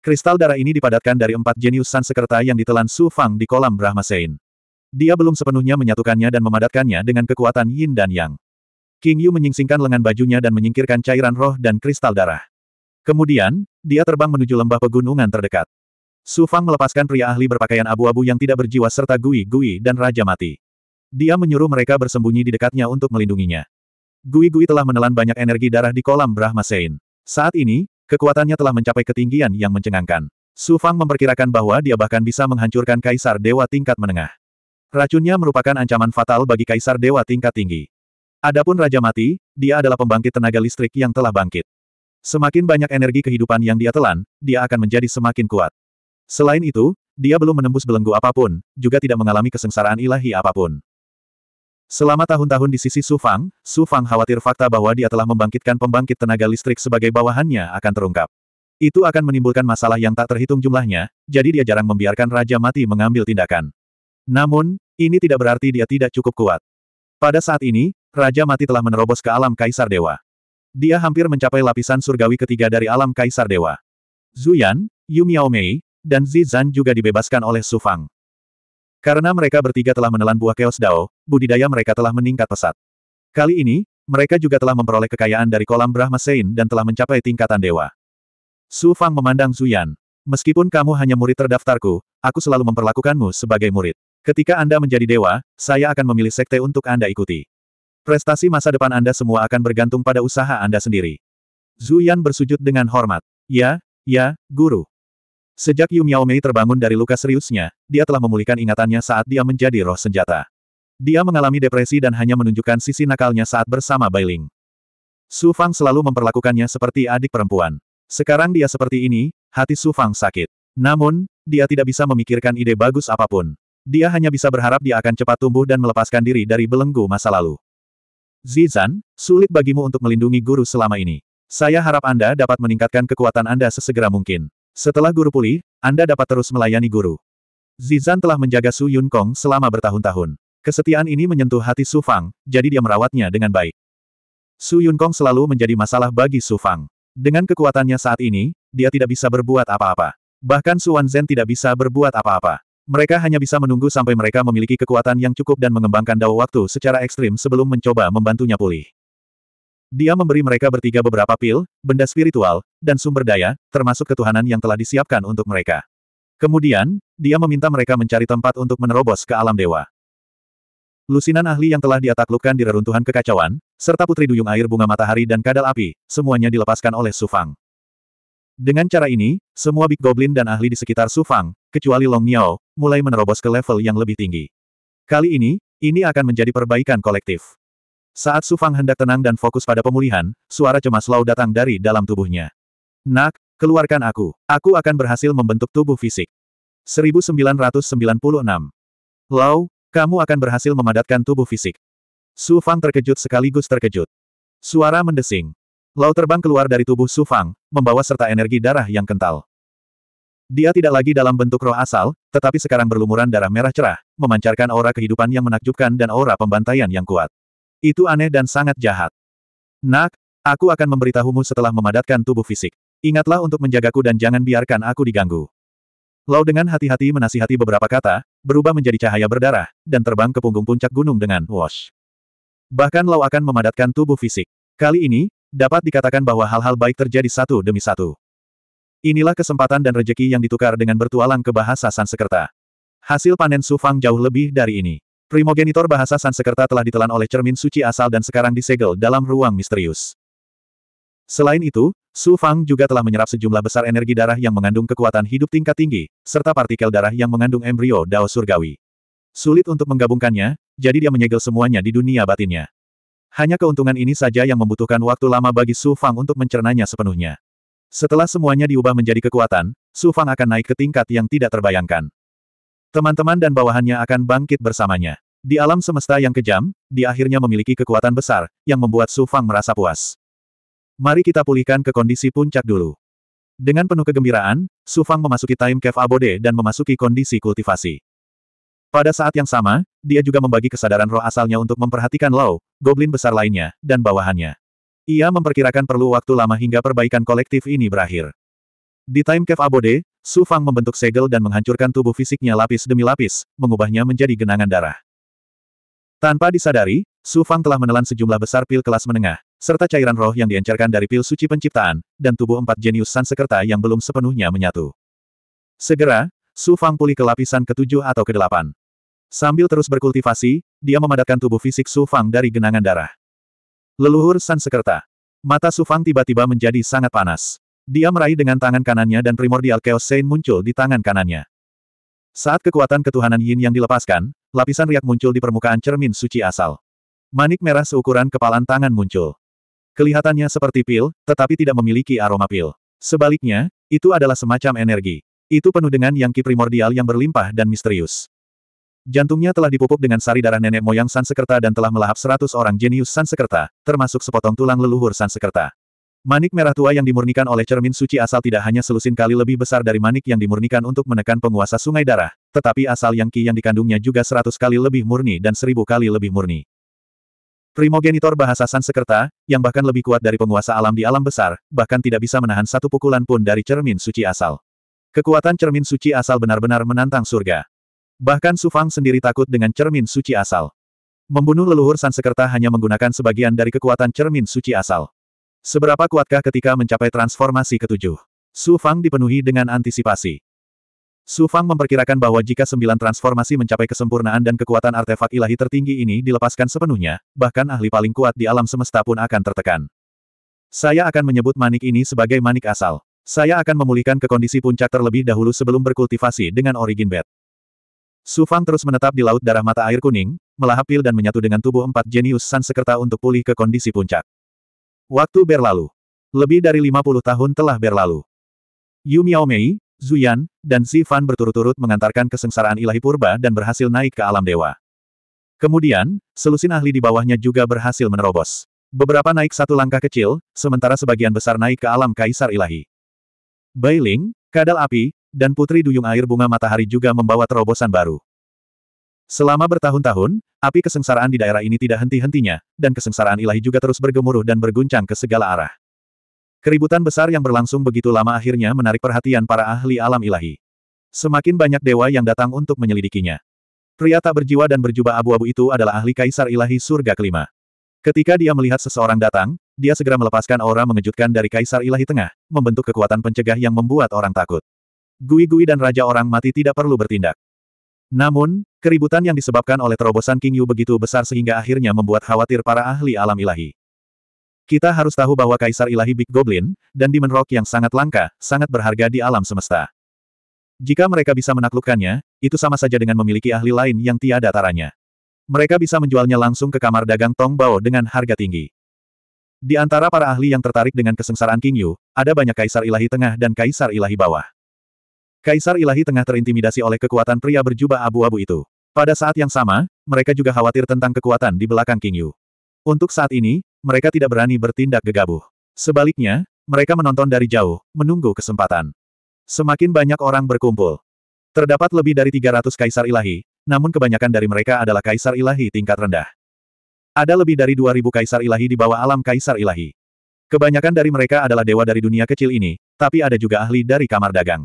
Kristal darah ini dipadatkan dari empat jenius Sansekerta yang ditelan Su Fang di kolam Brahma Sein. Dia belum sepenuhnya menyatukannya dan memadatkannya dengan kekuatan Yin dan Yang. King Yu menyingsingkan lengan bajunya dan menyingkirkan cairan roh dan kristal darah. Kemudian, dia terbang menuju lembah pegunungan terdekat. Su Fang melepaskan pria ahli berpakaian abu-abu yang tidak berjiwa serta Gui Gui dan Raja Mati. Dia menyuruh mereka bersembunyi di dekatnya untuk melindunginya. Gui-Gui telah menelan banyak energi darah di kolam Brahma Sein. Saat ini, kekuatannya telah mencapai ketinggian yang mencengangkan. Su Fang memperkirakan bahwa dia bahkan bisa menghancurkan Kaisar Dewa tingkat menengah. Racunnya merupakan ancaman fatal bagi Kaisar Dewa tingkat tinggi. Adapun Raja Mati, dia adalah pembangkit tenaga listrik yang telah bangkit. Semakin banyak energi kehidupan yang dia telan, dia akan menjadi semakin kuat. Selain itu, dia belum menembus belenggu apa pun, juga tidak mengalami kesengsaraan ilahi apa pun. Selama tahun-tahun di sisi Su Fang, Su Fang khawatir fakta bahwa dia telah membangkitkan pembangkit tenaga listrik sebagai bawahannya akan terungkap. Itu akan menimbulkan masalah yang tak terhitung jumlahnya, jadi dia jarang membiarkan Raja Mati mengambil tindakan. Namun, ini tidak berarti dia tidak cukup kuat. Pada saat ini, Raja Mati telah menerobos ke alam Kaisar Dewa. Dia hampir mencapai lapisan surgawi ketiga dari alam Kaisar Dewa. Zuyan, Yu Miaomei, dan Zizan juga dibebaskan oleh Su Fang. Karena mereka bertiga telah menelan buah Chaos Dao, budidaya mereka telah meningkat pesat. Kali ini, mereka juga telah memperoleh kekayaan dari kolam Brahma Sein dan telah mencapai tingkatan dewa. Su Fang memandang Zuyan. Meskipun kamu hanya murid terdaftarku, aku selalu memperlakukanmu sebagai murid. Ketika Anda menjadi dewa, saya akan memilih sekte untuk Anda ikuti. Prestasi masa depan Anda semua akan bergantung pada usaha Anda sendiri. Zuyan bersujud dengan hormat. Ya, ya, guru. Sejak Yu Miaomei terbangun dari luka seriusnya, dia telah memulihkan ingatannya saat dia menjadi roh senjata. Dia mengalami depresi dan hanya menunjukkan sisi nakalnya saat bersama Bailing. Su Fang selalu memperlakukannya seperti adik perempuan. Sekarang dia seperti ini, hati Su Fang sakit. Namun, dia tidak bisa memikirkan ide bagus apa pun. Dia hanya bisa berharap dia akan cepat tumbuh dan melepaskan diri dari belenggu masa lalu. Zizan, sulit bagimu untuk melindungi guru selama ini. Saya harap Anda dapat meningkatkan kekuatan Anda sesegera mungkin. Setelah guru pulih, Anda dapat terus melayani guru. Zizan telah menjaga Su Yun Kong selama bertahun-tahun. Kesetiaan ini menyentuh hati Su Fang, jadi dia merawatnya dengan baik. Su Yun Kong selalu menjadi masalah bagi Su Fang. Dengan kekuatannya saat ini, dia tidak bisa berbuat apa-apa. Bahkan Su Wan Zhen tidak bisa berbuat apa-apa. Mereka hanya bisa menunggu sampai mereka memiliki kekuatan yang cukup dan mengembangkan dao waktu secara ekstrim sebelum mencoba membantunya pulih. Dia memberi mereka bertiga beberapa pil, benda spiritual, dan sumber daya, termasuk ketuhanan yang telah disiapkan untuk mereka. Kemudian, dia meminta mereka mencari tempat untuk menerobos ke alam dewa. Lusinan ahli yang telah dia taklukkan di reruntuhan kekacauan, serta putri duyung air bunga matahari dan kadal api, semuanya dilepaskan oleh Su Fang. Dengan cara ini, semua Big Goblin dan ahli di sekitar Su Fang, kecuali Long Miao, mulai menerobos ke level yang lebih tinggi. Kali ini, ini akan menjadi perbaikan kolektif. Saat Su Fang hendak tenang dan fokus pada pemulihan, suara cemas Lau datang dari dalam tubuhnya. Nak, Keluarkan aku. Aku akan berhasil membentuk tubuh fisik. 1996. Lau, kamu akan berhasil memadatkan tubuh fisik. Su Fang terkejut sekaligus terkejut. Suara mendesing. Lau terbang keluar dari tubuh Su Fang, membawa serta energi darah yang kental. Dia tidak lagi dalam bentuk roh asal, tetapi sekarang berlumuran darah merah cerah, memancarkan aura kehidupan yang menakjubkan dan aura pembantaian yang kuat. Itu aneh dan sangat jahat. Nak, aku akan memberitahumu setelah memadatkan tubuh fisik. Ingatlah untuk menjagaku dan jangan biarkan aku diganggu. Lau dengan hati-hati menasihati beberapa kata, berubah menjadi cahaya berdarah, dan terbang ke punggung puncak gunung dengan wash. Bahkan Lau akan memadatkan tubuh fisik. Kali ini, dapat dikatakan bahwa hal-hal baik terjadi satu demi satu. Inilah kesempatan dan rejeki yang ditukar dengan bertualang ke bahasa Sansekerta. Hasil panen Su Fang jauh lebih dari ini. Primogenitor bahasa Sansekerta telah ditelan oleh cermin suci asal dan sekarang disegel dalam ruang misterius. Selain itu, Su Fang juga telah menyerap sejumlah besar energi darah yang mengandung kekuatan hidup tingkat tinggi, serta partikel darah yang mengandung embrio Dao Surgawi. Sulit untuk menggabungkannya, jadi dia menyegel semuanya di dunia batinnya. Hanya keuntungan ini saja yang membutuhkan waktu lama bagi Su Fang untuk mencernanya sepenuhnya. Setelah semuanya diubah menjadi kekuatan, Su Fang akan naik ke tingkat yang tidak terbayangkan. Teman-teman dan bawahannya akan bangkit bersamanya. Di alam semesta yang kejam, dia akhirnya memiliki kekuatan besar, yang membuat Su Fang merasa puas. Mari kita pulihkan ke kondisi puncak dulu. Dengan penuh kegembiraan, Su Fang memasuki Time Cave Abode dan memasuki kondisi kultivasi. Pada saat yang sama, dia juga membagi kesadaran roh asalnya untuk memperhatikan Lau, goblin besar lainnya, dan bawahannya. Ia memperkirakan perlu waktu lama hingga perbaikan kolektif ini berakhir. Di Time Cave Abode, Su Fang membentuk segel dan menghancurkan tubuh fisiknya lapis demi lapis, mengubahnya menjadi genangan darah. Tanpa disadari, Su Fang telah menelan sejumlah besar pil kelas menengah, serta cairan roh yang diencerkan dari pil suci penciptaan, dan tubuh empat jenius Sansekerta yang belum sepenuhnya menyatu. Segera, Su Fang pulih ke lapisan ketujuh atau kedelapan. Sambil terus berkultivasi, dia memadatkan tubuh fisik Su Fang dari genangan darah. Leluhur Sansekerta. Mata Su Fang tiba-tiba menjadi sangat panas. Dia meraih dengan tangan kanannya dan primordial Chaos Sein muncul di tangan kanannya. Saat kekuatan ketuhanan Yin yang dilepaskan, lapisan riak muncul di permukaan cermin suci asal. Manik merah seukuran kepalan tangan muncul. Kelihatannya seperti pil, tetapi tidak memiliki aroma pil. Sebaliknya, itu adalah semacam energi. Itu penuh dengan yang ki primordial yang berlimpah dan misterius. Jantungnya telah dipupuk dengan sari darah nenek moyang Sansekerta dan telah melahap seratus orang jenius Sansekerta, termasuk sepotong tulang leluhur Sansekerta. Manik merah tua yang dimurnikan oleh cermin suci asal tidak hanya selusin kali lebih besar dari manik yang dimurnikan untuk menekan penguasa sungai darah, tetapi asal yang ki yang dikandungnya juga seratus kali lebih murni dan seribu kali lebih murni. Primogenitor bahasa Sansekerta, yang bahkan lebih kuat dari penguasa alam di alam besar, bahkan tidak bisa menahan satu pukulan pun dari cermin suci asal. Kekuatan cermin suci asal benar-benar menantang surga. Bahkan Su Fang sendiri takut dengan cermin suci asal. Membunuh leluhur Sansekerta hanya menggunakan sebagian dari kekuatan cermin suci asal. Seberapa kuatkah ketika mencapai transformasi ketujuh? Su Fang dipenuhi dengan antisipasi. Su Fang memperkirakan bahwa jika sembilan transformasi mencapai kesempurnaan dan kekuatan artefak ilahi tertinggi ini dilepaskan sepenuhnya, bahkan ahli paling kuat di alam semesta pun akan tertekan. Saya akan menyebut manik ini sebagai manik asal. Saya akan memulihkan ke kondisi puncak terlebih dahulu sebelum berkultivasi dengan origin bed. Su Fang terus menetap di laut darah mata air kuning, melahap pil dan menyatu dengan tubuh empat jenius San Sekerta untuk pulih ke kondisi puncak. Waktu berlalu. Lebih dari 50 tahun telah berlalu. Yu Miaomei, Zuyan, dan Fan berturut-turut mengantarkan kesengsaraan ilahi purba dan berhasil naik ke alam dewa. Kemudian, selusin ahli di bawahnya juga berhasil menerobos. Beberapa naik satu langkah kecil, sementara sebagian besar naik ke alam kaisar ilahi. Bailing, kadal api, dan putri duyung air bunga matahari juga membawa terobosan baru. Selama bertahun-tahun, api kesengsaraan di daerah ini tidak henti-hentinya, dan kesengsaraan ilahi juga terus bergemuruh dan berguncang ke segala arah. Keributan besar yang berlangsung begitu lama akhirnya menarik perhatian para ahli alam ilahi. Semakin banyak dewa yang datang untuk menyelidikinya. Pria tak berjiwa dan berjubah abu-abu itu adalah ahli kaisar ilahi surga kelima. Ketika dia melihat seseorang datang, dia segera melepaskan aura mengejutkan dari kaisar ilahi tengah, membentuk kekuatan pencegah yang membuat orang takut. Gui-gui dan raja orang mati tidak perlu bertindak. Namun, keributan yang disebabkan oleh terobosan King Yu begitu besar sehingga akhirnya membuat khawatir para ahli alam ilahi. Kita harus tahu bahwa Kaisar Ilahi Big Goblin, dan Demon Rock yang sangat langka, sangat berharga di alam semesta. Jika mereka bisa menaklukkannya, itu sama saja dengan memiliki ahli lain yang tiada taranya. Mereka bisa menjualnya langsung ke kamar dagang Tong Bao dengan harga tinggi. Di antara para ahli yang tertarik dengan kesengsaraan King Yu, ada banyak Kaisar Ilahi Tengah dan Kaisar Ilahi Bawah. Kaisar Ilahi Tengah terintimidasi oleh kekuatan pria berjubah abu-abu itu. Pada saat yang sama, mereka juga khawatir tentang kekuatan di belakang King Yu. Untuk saat ini, mereka tidak berani bertindak gegabah. Sebaliknya, mereka menonton dari jauh, menunggu kesempatan. Semakin banyak orang berkumpul. Terdapat lebih dari 300 kaisar ilahi, namun kebanyakan dari mereka adalah kaisar ilahi tingkat rendah. Ada lebih dari 2000 kaisar ilahi di bawah alam kaisar ilahi. Kebanyakan dari mereka adalah dewa dari dunia kecil ini, tapi ada juga ahli dari kamar dagang.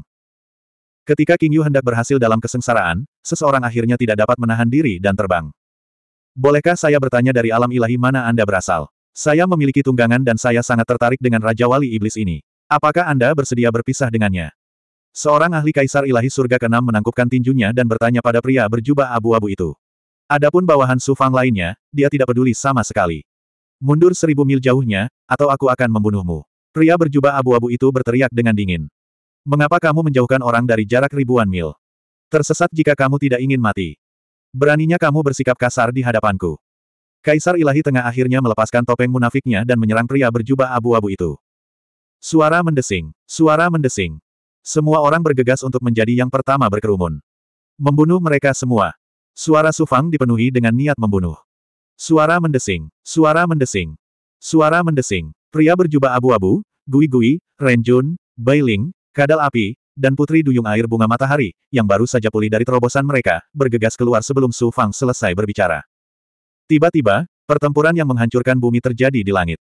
Ketika King Yu hendak berhasil dalam kesengsaraan, seseorang akhirnya tidak dapat menahan diri dan terbang. Bolehkah saya bertanya dari alam ilahi mana Anda berasal? Saya memiliki tunggangan dan saya sangat tertarik dengan Raja Wali Iblis ini. Apakah Anda bersedia berpisah dengannya? Seorang ahli kaisar ilahi surga keenam menangkupkan tinjunya dan bertanya pada pria berjubah abu-abu itu. Adapun bawahan Sufang lainnya, dia tidak peduli sama sekali. Mundur seribu mil jauhnya, atau aku akan membunuhmu. Pria berjubah abu-abu itu berteriak dengan dingin. Mengapa kamu menjauhkan orang dari jarak ribuan mil? Tersesat jika kamu tidak ingin mati. Beraninya kamu bersikap kasar di hadapanku. Kaisar ilahi tengah akhirnya melepaskan topeng munafiknya dan menyerang pria berjubah abu-abu itu. Suara mendesing, suara mendesing. Semua orang bergegas untuk menjadi yang pertama berkerumun. Membunuh mereka semua. Suara Sufang dipenuhi dengan niat membunuh. Suara mendesing, suara mendesing. Suara mendesing. Pria berjubah abu-abu, Gui-Gui, Renjun, Bailing, Kadal Api, dan Putri Duyung Air Bunga Matahari, yang baru saja pulih dari terobosan mereka, bergegas keluar sebelum Su Fang selesai berbicara. Tiba-tiba, pertempuran yang menghancurkan bumi terjadi di langit.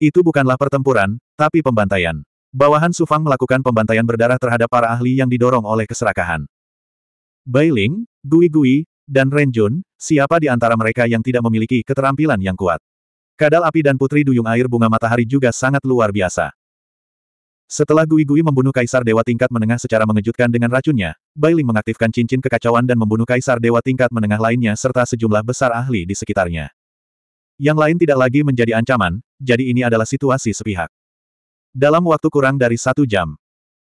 Itu bukanlah pertempuran, tapi pembantaian. Bawahan Sufang melakukan pembantaian berdarah terhadap para ahli yang didorong oleh keserakahan. Bailing, Gui Gui, dan Renjun, siapa di antara mereka yang tidak memiliki keterampilan yang kuat? Kadal api dan putri duyung air bunga matahari juga sangat luar biasa. Setelah Gui Gui membunuh Kaisar Dewa Tingkat Menengah secara mengejutkan dengan racunnya, Bailing mengaktifkan cincin kekacauan dan membunuh Kaisar Dewa Tingkat Menengah lainnya serta sejumlah besar ahli di sekitarnya. Yang lain tidak lagi menjadi ancaman, jadi ini adalah situasi sepihak. Dalam waktu kurang dari satu jam,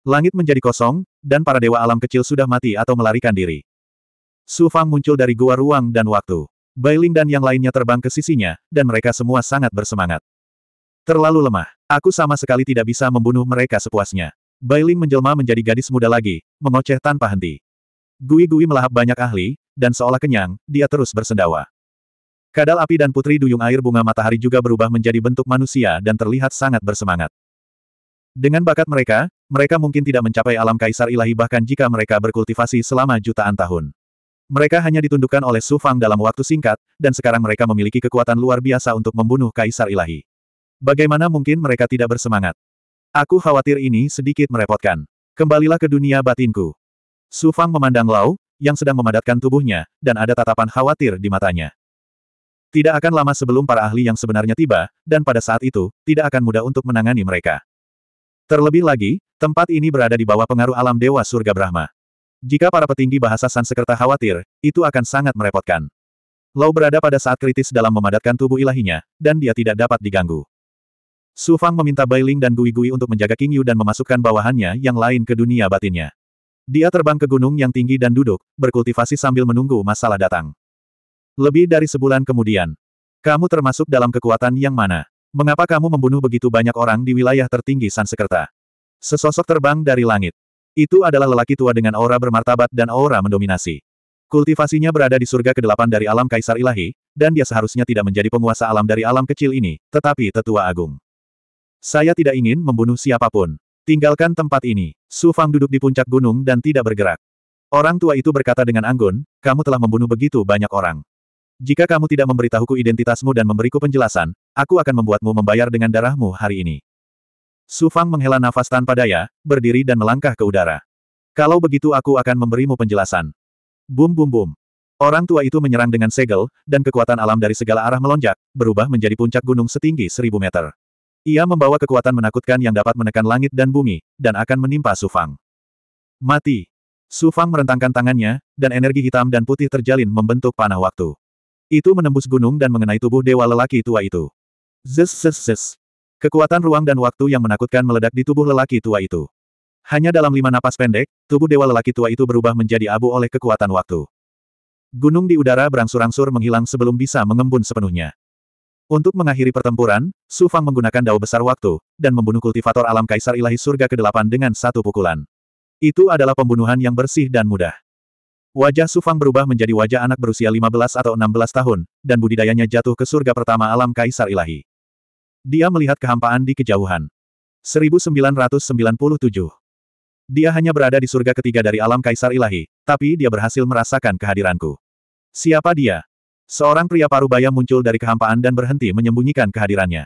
langit menjadi kosong, dan para dewa alam kecil sudah mati atau melarikan diri. Su Fang muncul dari gua ruang dan waktu. Bailing dan yang lainnya terbang ke sisinya, dan mereka semua sangat bersemangat. Terlalu lemah. Aku sama sekali tidak bisa membunuh mereka sepuasnya. Bailing menjelma menjadi gadis muda lagi, mengoceh tanpa henti. Gui-gui melahap banyak ahli, dan seolah kenyang, dia terus bersendawa. Kadal api dan putri duyung air bunga matahari juga berubah menjadi bentuk manusia dan terlihat sangat bersemangat. Dengan bakat mereka, mereka mungkin tidak mencapai alam kaisar ilahi bahkan jika mereka berkultivasi selama jutaan tahun. Mereka hanya ditundukkan oleh Su Fang dalam waktu singkat, dan sekarang mereka memiliki kekuatan luar biasa untuk membunuh kaisar ilahi. Bagaimana mungkin mereka tidak bersemangat? Aku khawatir ini sedikit merepotkan. Kembalilah ke dunia batinku. Su Fang memandang Lau, yang sedang memadatkan tubuhnya, dan ada tatapan khawatir di matanya. Tidak akan lama sebelum para ahli yang sebenarnya tiba, dan pada saat itu, tidak akan mudah untuk menangani mereka. Terlebih lagi, tempat ini berada di bawah pengaruh alam Dewa Surga Brahma. Jika para petinggi bahasa Sanskerta khawatir, itu akan sangat merepotkan. Lau berada pada saat kritis dalam memadatkan tubuh ilahinya, dan dia tidak dapat diganggu. Su Fang meminta Bailing dan Gui Gui untuk menjaga King Yu dan memasukkan bawahannya yang lain ke dunia batinnya. Dia terbang ke gunung yang tinggi dan duduk, berkultivasi sambil menunggu masalah datang. Lebih dari sebulan kemudian. Kamu termasuk dalam kekuatan yang mana? Mengapa kamu membunuh begitu banyak orang di wilayah tertinggi Sansekerta? Sesosok terbang dari langit. Itu adalah lelaki tua dengan aura bermartabat dan aura mendominasi. Kultivasinya berada di surga kedelapan dari alam kaisar ilahi, dan dia seharusnya tidak menjadi penguasa alam dari alam kecil ini, tetapi tetua agung. Saya tidak ingin membunuh siapa pun. Tinggalkan tempat ini. Su Fang duduk di puncak gunung dan tidak bergerak. Orang tua itu berkata dengan anggun, kamu telah membunuh begitu banyak orang. Jika kamu tidak memberitahuku identitasmu dan memberiku penjelasan, aku akan membuatmu membayar dengan darahmu hari ini. Su Fang menghela nafas tanpa daya, berdiri dan melangkah ke udara. Kalau begitu aku akan memberimu penjelasan. Bum bum bum. Orang tua itu menyerang dengan segel, dan kekuatan alam dari segala arah melonjak, berubah menjadi puncak gunung setinggi seribu meter. Ia membawa kekuatan menakutkan yang dapat menekan langit dan bumi, dan akan menimpa Su Fang. Mati. Su Fang merentangkan tangannya, dan energi hitam dan putih terjalin membentuk panah waktu. Itu menembus gunung dan mengenai tubuh dewa lelaki tua itu. Zes zes zes. Kekuatan ruang dan waktu yang menakutkan meledak di tubuh lelaki tua itu. Hanya dalam lima napas pendek, tubuh dewa lelaki tua itu berubah menjadi abu oleh kekuatan waktu. Gunung di udara berangsur-angsur menghilang sebelum bisa mengembun sepenuhnya. Untuk mengakhiri pertempuran, Su Fang menggunakan dao besar waktu, dan membunuh kultivator alam kaisar ilahi surga ke-8 dengan satu pukulan. Itu adalah pembunuhan yang bersih dan mudah. Wajah Su Fang berubah menjadi wajah anak berusia 15 atau 16 tahun, dan budidayanya jatuh ke surga pertama alam Kaisar Ilahi. Dia melihat kehampaan di kejauhan. 1997. Dia hanya berada di surga ketiga dari alam Kaisar Ilahi, tapi dia berhasil merasakan kehadiranku. Siapa dia? Seorang pria parubaya muncul dari kehampaan dan berhenti menyembunyikan kehadirannya.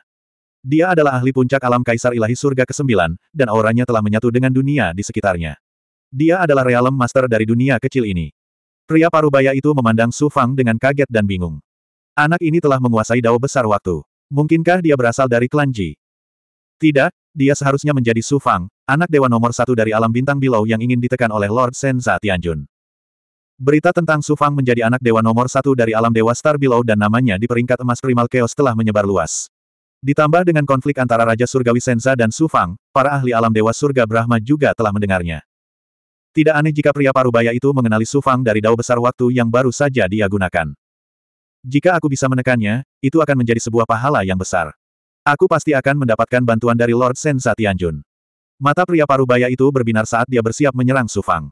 Dia adalah ahli puncak alam Kaisar Ilahi surga ke-9, dan auranya telah menyatu dengan dunia di sekitarnya. Dia adalah realem master dari dunia kecil ini. Pria parubaya itu memandang Su Fang dengan kaget dan bingung. Anak ini telah menguasai dao besar waktu. Mungkinkah dia berasal dari klan Ji? Tidak, dia seharusnya menjadi Su Fang, anak dewa nomor satu dari alam bintang Bilau yang ingin ditekan oleh Lord Senza Tianjun. Berita tentang Su Fang menjadi anak dewa nomor satu dari alam dewa Star Below dan namanya di peringkat emas Primal Chaos telah menyebar luas. Ditambah dengan konflik antara Raja Surgawi Senza dan Su Fang, para ahli alam dewa surga Brahma juga telah mendengarnya. Tidak aneh jika pria parubaya itu mengenali Su Fang dari dao besar waktu yang baru saja dia gunakan. Jika aku bisa menekannya, itu akan menjadi sebuah pahala yang besar. Aku pasti akan mendapatkan bantuan dari Lord Sensa Tianjun. Mata pria parubaya itu berbinar saat dia bersiap menyerang Su Fang.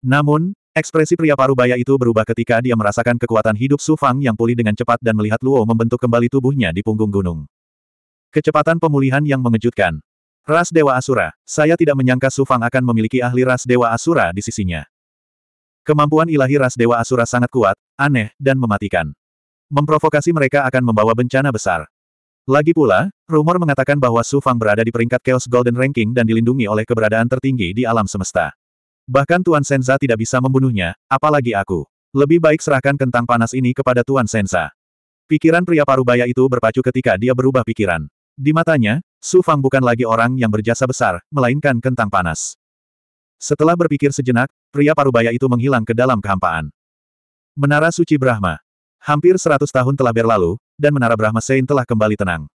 Namun, ekspresi pria parubaya itu berubah ketika dia merasakan kekuatan hidup Su Fang yang pulih dengan cepat dan melihat Luo membentuk kembali tubuhnya di punggung gunung. Kecepatan pemulihan yang mengejutkan. Ras Dewa Asura, saya tidak menyangka Su Fang akan memiliki ahli ras Dewa Asura di sisinya. Kemampuan ilahi ras Dewa Asura sangat kuat, aneh, dan mematikan. Memprovokasi mereka akan membawa bencana besar. Lagi pula, rumor mengatakan bahwa Su Fang berada di peringkat Chaos Golden Ranking dan dilindungi oleh keberadaan tertinggi di alam semesta. Bahkan Tuan Senza tidak bisa membunuhnya, apalagi aku. Lebih baik serahkan kentang panas ini kepada Tuan Senza. Pikiran pria parubaya itu berpacu ketika dia berubah pikiran. Di matanya, Su Fang bukan lagi orang yang berjasa besar, melainkan kentang panas. Setelah berpikir sejenak, pria parubaya itu menghilang ke dalam kehampaan. Menara Suci Brahma. Hampir seratus tahun telah berlalu, dan Menara Brahma Sein telah kembali tenang.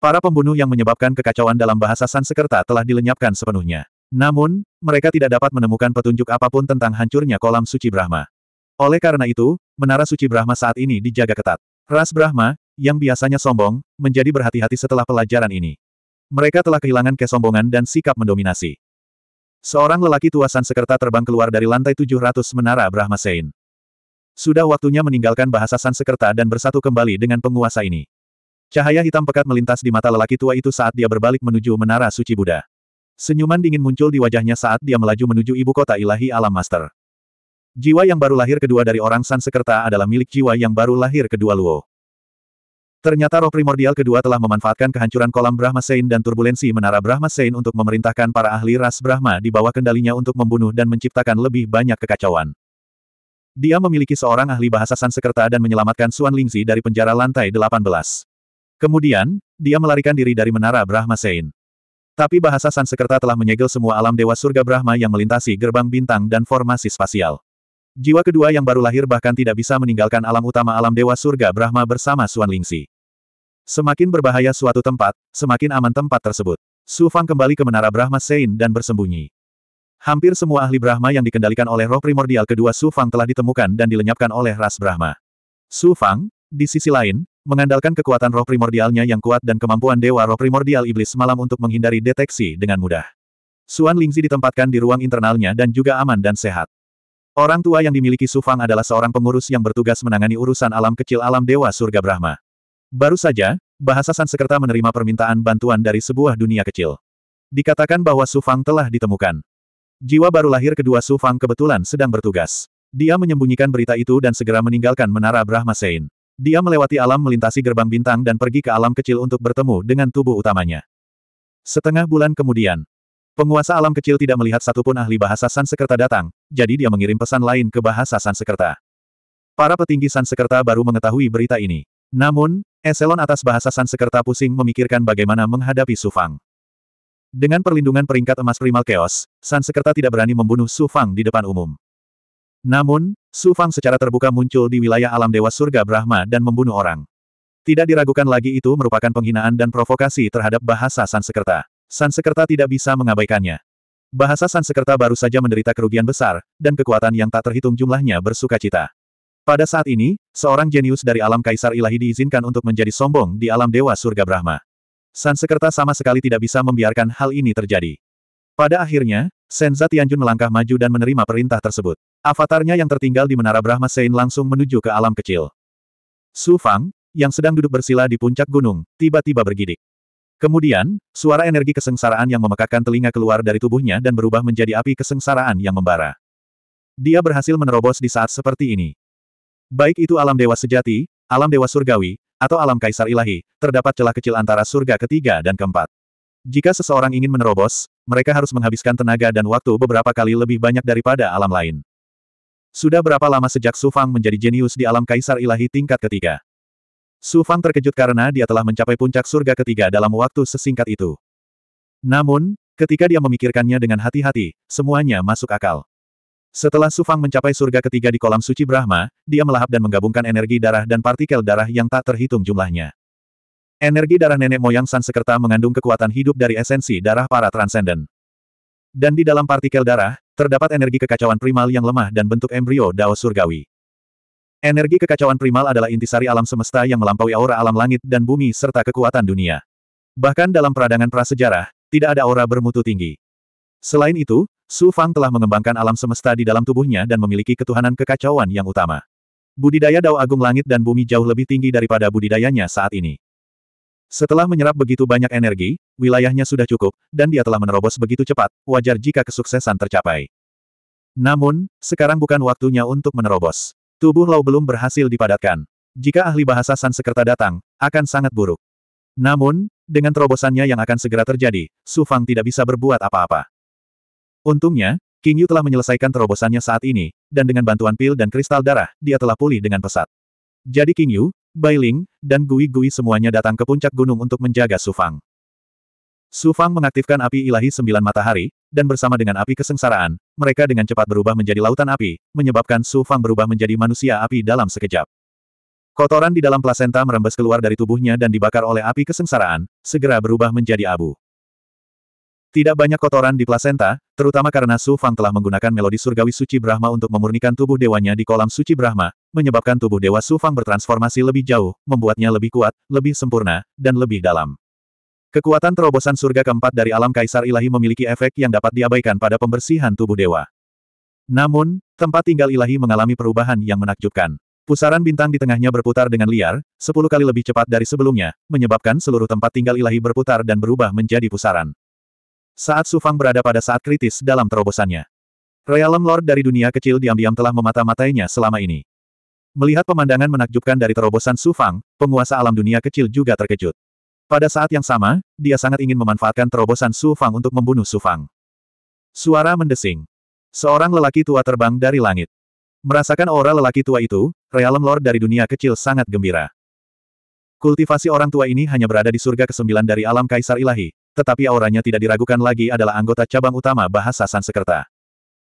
Para pembunuh yang menyebabkan kekacauan dalam bahasa Sansekerta telah dilenyapkan sepenuhnya. Namun, mereka tidak dapat menemukan petunjuk apa pun tentang hancurnya kolam suci Brahma. Oleh karena itu, Menara Suci Brahma saat ini dijaga ketat. Ras Brahma, yang biasanya sombong, menjadi berhati-hati setelah pelajaran ini. Mereka telah kehilangan kesombongan dan sikap mendominasi. Seorang lelaki tua Sansekerta terbang keluar dari lantai 700 menara Brahma Sein. Sudah waktunya meninggalkan bahasa Sansekerta dan bersatu kembali dengan penguasa ini. Cahaya hitam pekat melintas di mata lelaki tua itu saat dia berbalik menuju menara suci Buddha. Senyuman dingin muncul di wajahnya saat dia melaju menuju ibu kota ilahi alam master. Jiwa yang baru lahir kedua dari orang Sansekerta adalah milik jiwa yang baru lahir kedua Luo. Ternyata roh primordial kedua telah memanfaatkan kehancuran kolam Brahma Sein dan turbulensi menara Brahma Sein untuk memerintahkan para ahli ras Brahma di bawah kendalinya untuk membunuh dan menciptakan lebih banyak kekacauan. Dia memiliki seorang ahli bahasa Sansekerta dan menyelamatkan Suan Lingzi dari penjara lantai 18. Kemudian, dia melarikan diri dari menara Brahma Sein. Tapi bahasa Sansekerta telah menyegel semua alam dewa surga Brahma yang melintasi gerbang bintang dan formasi spasial. Jiwa kedua yang baru lahir bahkan tidak bisa meninggalkan alam utama alam dewa surga Brahma bersama Suan Lingxi. Semakin berbahaya suatu tempat, semakin aman tempat tersebut. Su Fang kembali ke menara Brahma Sein dan bersembunyi. Hampir semua ahli Brahma yang dikendalikan oleh roh primordial kedua Su Fang telah ditemukan dan dilenyapkan oleh ras Brahma. Su Fang, di sisi lain, mengandalkan kekuatan roh primordialnya yang kuat dan kemampuan Dewa Roh Primordial Iblis Malam untuk menghindari deteksi dengan mudah. Suan Lingzi ditempatkan di ruang internalnya dan juga aman dan sehat. Orang tua yang dimiliki Su Fang adalah seorang pengurus yang bertugas menangani urusan alam kecil alam Dewa Surga Brahma. Baru saja, bahasa Sansekerta menerima permintaan bantuan dari sebuah dunia kecil. Dikatakan bahwa Su Fang telah ditemukan. Jiwa baru lahir kedua Su Fang kebetulan sedang bertugas. Dia menyembunyikan berita itu dan segera meninggalkan Menara Brahma Sein. Dia melewati alam melintasi gerbang bintang dan pergi ke alam kecil untuk bertemu dengan tubuh utamanya. Setengah bulan kemudian, penguasa alam kecil tidak melihat satupun ahli bahasa Sansekerta datang, jadi dia mengirim pesan lain ke bahasa Sansekerta. Para petinggi Sansekerta baru mengetahui berita ini. Namun, eselon atas bahasa Sansekerta pusing memikirkan bagaimana menghadapi Sufang. Dengan perlindungan peringkat emas Primal Chaos, Sansekerta tidak berani membunuh Sufang di depan umum. Namun, Su Fang secara terbuka muncul di wilayah alam Dewa Surga Brahma dan membunuh orang. Tidak diragukan lagi itu merupakan penghinaan dan provokasi terhadap bahasa Sansekerta. Sansekerta tidak bisa mengabaikannya. Bahasa Sansekerta baru saja menderita kerugian besar, dan kekuatan yang tak terhitung jumlahnya bersuka cita. Pada saat ini, seorang jenius dari alam Kaisar Ilahi diizinkan untuk menjadi sombong di alam Dewa Surga Brahma. Sansekerta sama sekali tidak bisa membiarkan hal ini terjadi. Pada akhirnya, Senza Tianjun melangkah maju dan menerima perintah tersebut. Avatarnya yang tertinggal di Menara Brahma Sein langsung menuju ke alam kecil. Su Fang, yang sedang duduk bersila di puncak gunung, tiba-tiba bergidik. Kemudian, suara energi kesengsaraan yang memekakkan telinga keluar dari tubuhnya dan berubah menjadi api kesengsaraan yang membara. Dia berhasil menerobos di saat seperti ini. Baik itu alam dewa sejati, alam dewa surgawi, atau alam kaisar ilahi, terdapat celah kecil antara surga ketiga dan keempat. Jika seseorang ingin menerobos, mereka harus menghabiskan tenaga dan waktu beberapa kali lebih banyak daripada alam lain. Sudah berapa lama sejak Su Fang menjadi jenius di alam kaisar ilahi tingkat ketiga? Su Fang terkejut karena dia telah mencapai puncak surga ketiga dalam waktu sesingkat itu. Namun, ketika dia memikirkannya dengan hati-hati, semuanya masuk akal. Setelah Su Fang mencapai surga ketiga di kolam suci Brahma, dia melahap dan menggabungkan energi darah dan partikel darah yang tak terhitung jumlahnya. Energi darah nenek moyang San Sekerta mengandung kekuatan hidup dari esensi darah para transenden. Dan di dalam partikel darah, terdapat energi kekacauan primal yang lemah dan bentuk embrio Dao Surgawi. Energi kekacauan primal adalah intisari alam semesta yang melampaui aura alam langit dan bumi serta kekuatan dunia. Bahkan dalam peradangan prasejarah, tidak ada aura bermutu tinggi. Selain itu, Su Fang telah mengembangkan alam semesta di dalam tubuhnya dan memiliki ketuhanan kekacauan yang utama. Budidaya Dao Agung Langit dan Bumi jauh lebih tinggi daripada budidayanya saat ini. Setelah menyerap begitu banyak energi, wilayahnya sudah cukup, dan dia telah menerobos begitu cepat, wajar jika kesuksesan tercapai. Namun, sekarang bukan waktunya untuk menerobos. Tubuh Lau belum berhasil dipadatkan. Jika ahli bahasa Sansekerta datang, akan sangat buruk. Namun, dengan terobosannya yang akan segera terjadi, Su Fang tidak bisa berbuat apa-apa. Untungnya, King Yu telah menyelesaikan terobosannya saat ini, dan dengan bantuan pil dan kristal darah, dia telah pulih dengan pesat. Jadi King Yu, Bailing, dan Gui Gui semuanya datang ke puncak gunung untuk menjaga Sufang. Sufang mengaktifkan api ilahi sembilan matahari, dan bersama dengan api kesengsaraan, mereka dengan cepat berubah menjadi lautan api, menyebabkan Sufang berubah menjadi manusia api dalam sekejap. Kotoran di dalam plasenta merembes keluar dari tubuhnya dan dibakar oleh api kesengsaraan, segera berubah menjadi abu. Tidak banyak kotoran di plasenta, terutama karena Su Fang telah menggunakan melodi surgawi suci Brahma untuk memurnikan tubuh dewanya di kolam suci Brahma, menyebabkan tubuh dewa Su Fang bertransformasi lebih jauh, membuatnya lebih kuat, lebih sempurna, dan lebih dalam. Kekuatan terobosan surga keempat dari alam kaisar ilahi memiliki efek yang dapat diabaikan pada pembersihan tubuh dewa. Namun, tempat tinggal ilahi mengalami perubahan yang menakjubkan. Pusaran bintang di tengahnya berputar dengan liar, sepuluh kali lebih cepat dari sebelumnya, menyebabkan seluruh tempat tinggal ilahi berputar dan berubah menjadi pusaran. Saat Su Fang berada pada saat kritis dalam terobosannya. Realm Lord dari dunia kecil diam-diam telah memata-matainya selama ini. Melihat pemandangan menakjubkan dari terobosan Su Fang, penguasa alam dunia kecil juga terkejut. Pada saat yang sama, dia sangat ingin memanfaatkan terobosan Su Fang untuk membunuh Su Fang. Suara mendesing. Seorang lelaki tua terbang dari langit. Merasakan aura lelaki tua itu, Realm Lord dari dunia kecil sangat gembira. Kultivasi orang tua ini hanya berada di surga kesembilan dari alam kaisar ilahi, tetapi auranya tidak diragukan lagi adalah anggota cabang utama bahasa Sansekerta.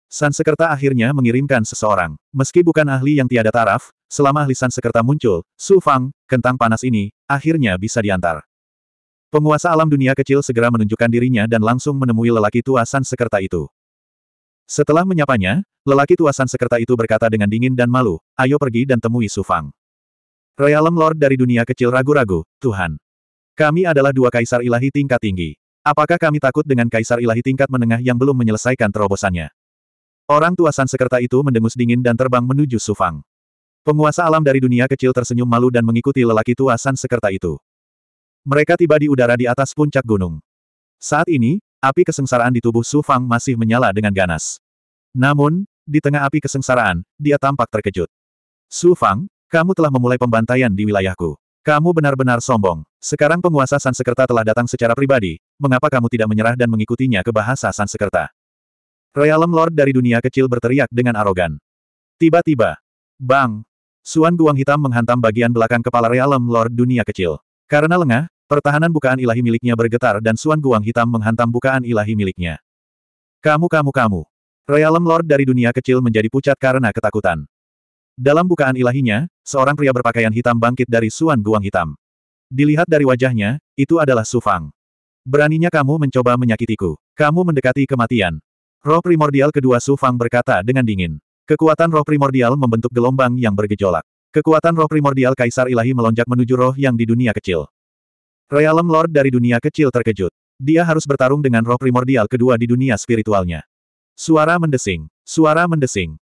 Sansekerta akhirnya mengirimkan seseorang. Meski bukan ahli yang tiada taraf, selama ahli Sansekerta muncul, Su Fang, kentang panas ini, akhirnya bisa diantar. Penguasa alam dunia kecil segera menunjukkan dirinya dan langsung menemui lelaki tua Sansekerta itu. Setelah menyapanya, lelaki tua Sansekerta itu berkata dengan dingin dan malu, ayo pergi dan temui Su Fang. Realem Lord dari dunia kecil ragu-ragu, Tuhan. Kami adalah dua kaisar ilahi tingkat tinggi. Apakah kami takut dengan kaisar ilahi tingkat menengah yang belum menyelesaikan terobosannya? Orang tua San Sekerta itu mendengus dingin dan terbang menuju Sufang. Penguasa alam dari dunia kecil tersenyum malu dan mengikuti lelaki tua San Sekerta itu. Mereka tiba di udara di atas puncak gunung. Saat ini, api kesengsaraan di tubuh Sufang masih menyala dengan ganas. Namun, di tengah api kesengsaraan, dia tampak terkejut. Sufang, kamu telah memulai pembantaian di wilayahku. Kamu benar-benar sombong. Sekarang penguasa Sansekerta telah datang secara pribadi, mengapa kamu tidak menyerah dan mengikutinya ke bahasa Sansekerta? Realem Lord dari dunia kecil berteriak dengan arogan. Tiba-tiba, bang, Suan Guang Hitam menghantam bagian belakang kepala Realem Lord dunia kecil. Karena lengah, pertahanan bukaan ilahi miliknya bergetar dan Suan Guang Hitam menghantam bukaan ilahi miliknya. Kamu kamu kamu. Realem Lord dari dunia kecil menjadi pucat karena ketakutan. Dalam bukaan ilahinya, seorang pria berpakaian hitam bangkit dari Suan Guang Hitam. Dilihat dari wajahnya, itu adalah Su Fang. Beraninya kamu mencoba menyakitiku. Kamu mendekati kematian. Roh primordial kedua Su Fang berkata dengan dingin. Kekuatan roh primordial membentuk gelombang yang bergejolak. Kekuatan roh primordial Kaisar Ilahi melonjak menuju roh yang di dunia kecil. Realem Lord dari dunia kecil terkejut. Dia harus bertarung dengan roh primordial kedua di dunia spiritualnya. Suara mendesing. Suara mendesing.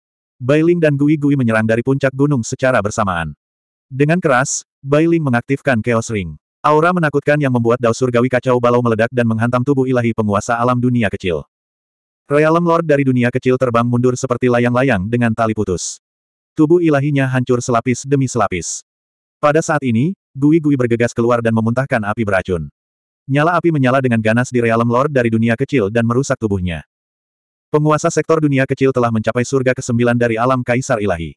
Bailing dan Gui Gui menyerang dari puncak gunung secara bersamaan. Dengan keras, Bailing mengaktifkan Chaos Ring. Aura menakutkan yang membuat dao surgawi kacau balau meledak dan menghantam tubuh ilahi penguasa alam dunia kecil. Realem Lord dari dunia kecil terbang mundur seperti layang-layang dengan tali putus. Tubuh ilahinya hancur selapis demi selapis. Pada saat ini, Gui Gui bergegas keluar dan memuntahkan api beracun. Nyala api menyala dengan ganas di Realem Lord dari dunia kecil dan merusak tubuhnya. Penguasa sektor dunia kecil telah mencapai surga kesembilan dari alam kaisar ilahi.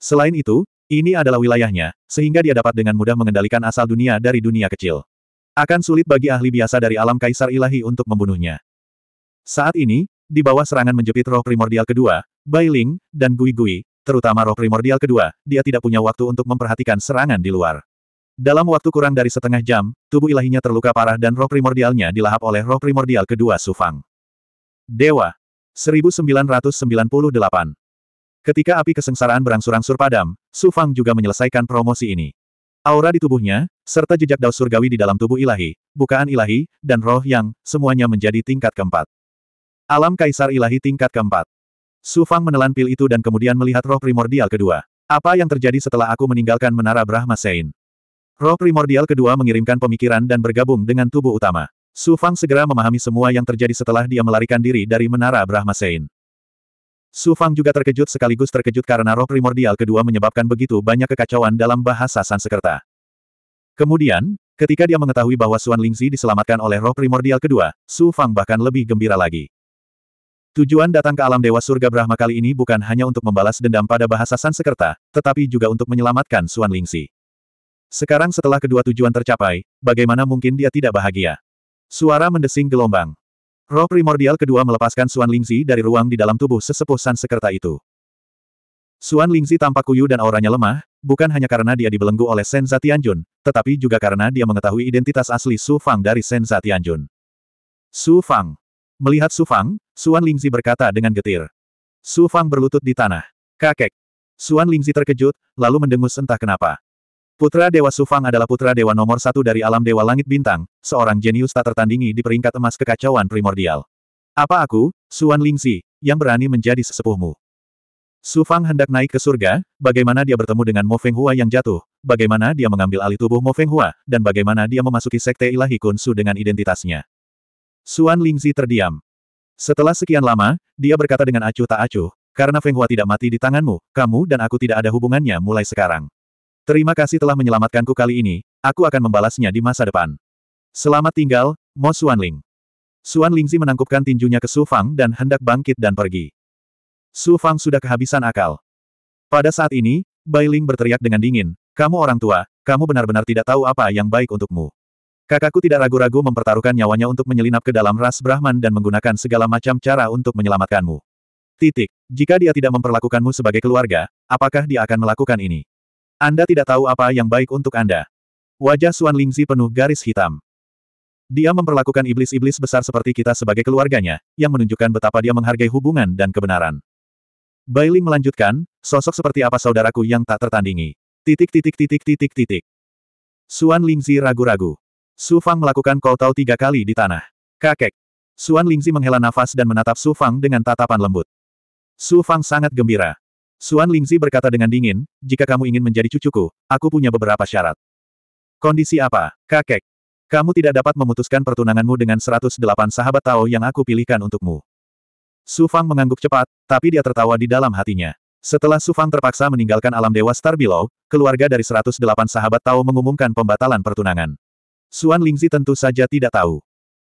Selain itu, ini adalah wilayahnya, sehingga dia dapat dengan mudah mengendalikan asal dunia dari dunia kecil. Akan sulit bagi ahli biasa dari alam kaisar ilahi untuk membunuhnya. Saat ini, di bawah serangan menjepit roh primordial kedua, Bai Ling, dan Gui Gui, terutama roh primordial kedua, dia tidak punya waktu untuk memperhatikan serangan di luar. Dalam waktu kurang dari setengah jam, tubuh ilahinya terluka parah dan roh primordialnya dilahap oleh roh primordial kedua Sufang. Dewa, 1998. Ketika api kesengsaraan berangsur-angsur padam, Su Fang juga menyelesaikan promosi ini. Aura di tubuhnya, serta jejak daus surgawi di dalam tubuh ilahi, bukaan ilahi, dan roh yang, semuanya menjadi tingkat keempat. Alam Kaisar Ilahi tingkat keempat. Su Fang menelan pil itu dan kemudian melihat roh primordial kedua. Apa yang terjadi setelah aku meninggalkan Menara Brahma Sein? Roh primordial kedua mengirimkan pemikiran dan bergabung dengan tubuh utama. Su Fang segera memahami semua yang terjadi setelah dia melarikan diri dari Menara Brahma Sein. Su Fang juga terkejut sekaligus terkejut karena roh primordial kedua menyebabkan begitu banyak kekacauan dalam bahasa Sansekerta. Kemudian, ketika dia mengetahui bahwa Suan Lingzi diselamatkan oleh roh primordial kedua, Su Fang bahkan lebih gembira lagi. Tujuan datang ke alam Dewa Surga Brahma kali ini bukan hanya untuk membalas dendam pada bahasa Sansekerta, tetapi juga untuk menyelamatkan Suan Lingzi. Sekarang setelah kedua tujuan tercapai, bagaimana mungkin dia tidak bahagia? Suara mendesing gelombang. Roh primordial kedua melepaskan Suan Lingzi dari ruang di dalam tubuh sesepuh San Sekerta itu. Suan Lingzi tampak kuyu dan auranya lemah, bukan hanya karena dia dibelenggu oleh Senza Tianjun, tetapi juga karena dia mengetahui identitas asli Su Fang dari Senza Tianjun. Su Fang. Melihat Su Fang, Suan Lingzi berkata dengan getir. Su Fang berlutut di tanah. Kakek. Suan Lingzi terkejut, lalu mendengus entah kenapa. Putra Dewa Sufang adalah putra dewa nomor satu dari alam Dewa Langit Bintang, seorang jenius tak tertandingi di peringkat emas kekacauan primordial. Apa aku, Suan Lingzi, yang berani menjadi sesepuhmu? Su Fang hendak naik ke surga, bagaimana dia bertemu dengan Mo Feng Hua yang jatuh, bagaimana dia mengambil alih tubuh Mo Feng Hua, dan bagaimana dia memasuki sekte ilahi Kun Su dengan identitasnya. Suan Lingzi terdiam. Setelah sekian lama, dia berkata dengan acuh tak acuh, karena Feng Hua tidak mati di tanganmu, kamu dan aku tidak ada hubungannya mulai sekarang. Terima kasih telah menyelamatkanku kali ini, aku akan membalasnya di masa depan. Selamat tinggal, Mo Xuanling. Suan Lingzi menangkupkan tinjunya ke Su Fang dan hendak bangkit dan pergi. Su Fang sudah kehabisan akal. Pada saat ini, Bai Ling berteriak dengan dingin, kamu orang tua, kamu benar-benar tidak tahu apa yang baik untukmu. Kakakku tidak ragu-ragu mempertaruhkan nyawanya untuk menyelinap ke dalam ras Brahman dan menggunakan segala macam cara untuk menyelamatkanmu. Titik. Jika dia tidak memperlakukanmu sebagai keluarga, apakah dia akan melakukan ini? Anda tidak tahu apa yang baik untuk Anda. Wajah Suan Lingzi penuh garis hitam. Dia memperlakukan iblis-iblis besar seperti kita sebagai keluarganya, yang menunjukkan betapa dia menghargai hubungan dan kebenaran. Bailing melanjutkan, sosok seperti apa saudaraku yang tak tertandingi. Titik titik titik titik titik. Suan Lingzi ragu-ragu. Su Fang melakukan koutau tiga kali di tanah. Kakek. Suan Lingzi menghela nafas dan menatap Su Fang dengan tatapan lembut. Su Fang sangat gembira. Suan Lingzi berkata dengan dingin, jika kamu ingin menjadi cucuku, aku punya beberapa syarat. Kondisi apa, kakek? Kamu tidak dapat memutuskan pertunanganmu dengan 108 sahabat Tao yang aku pilihkan untukmu. Su Fang mengangguk cepat, tapi dia tertawa di dalam hatinya. Setelah Su Fang terpaksa meninggalkan alam Dewa Star Below, keluarga dari 108 sahabat Tao mengumumkan pembatalan pertunangan. Suan Lingzi tentu saja tidak tahu.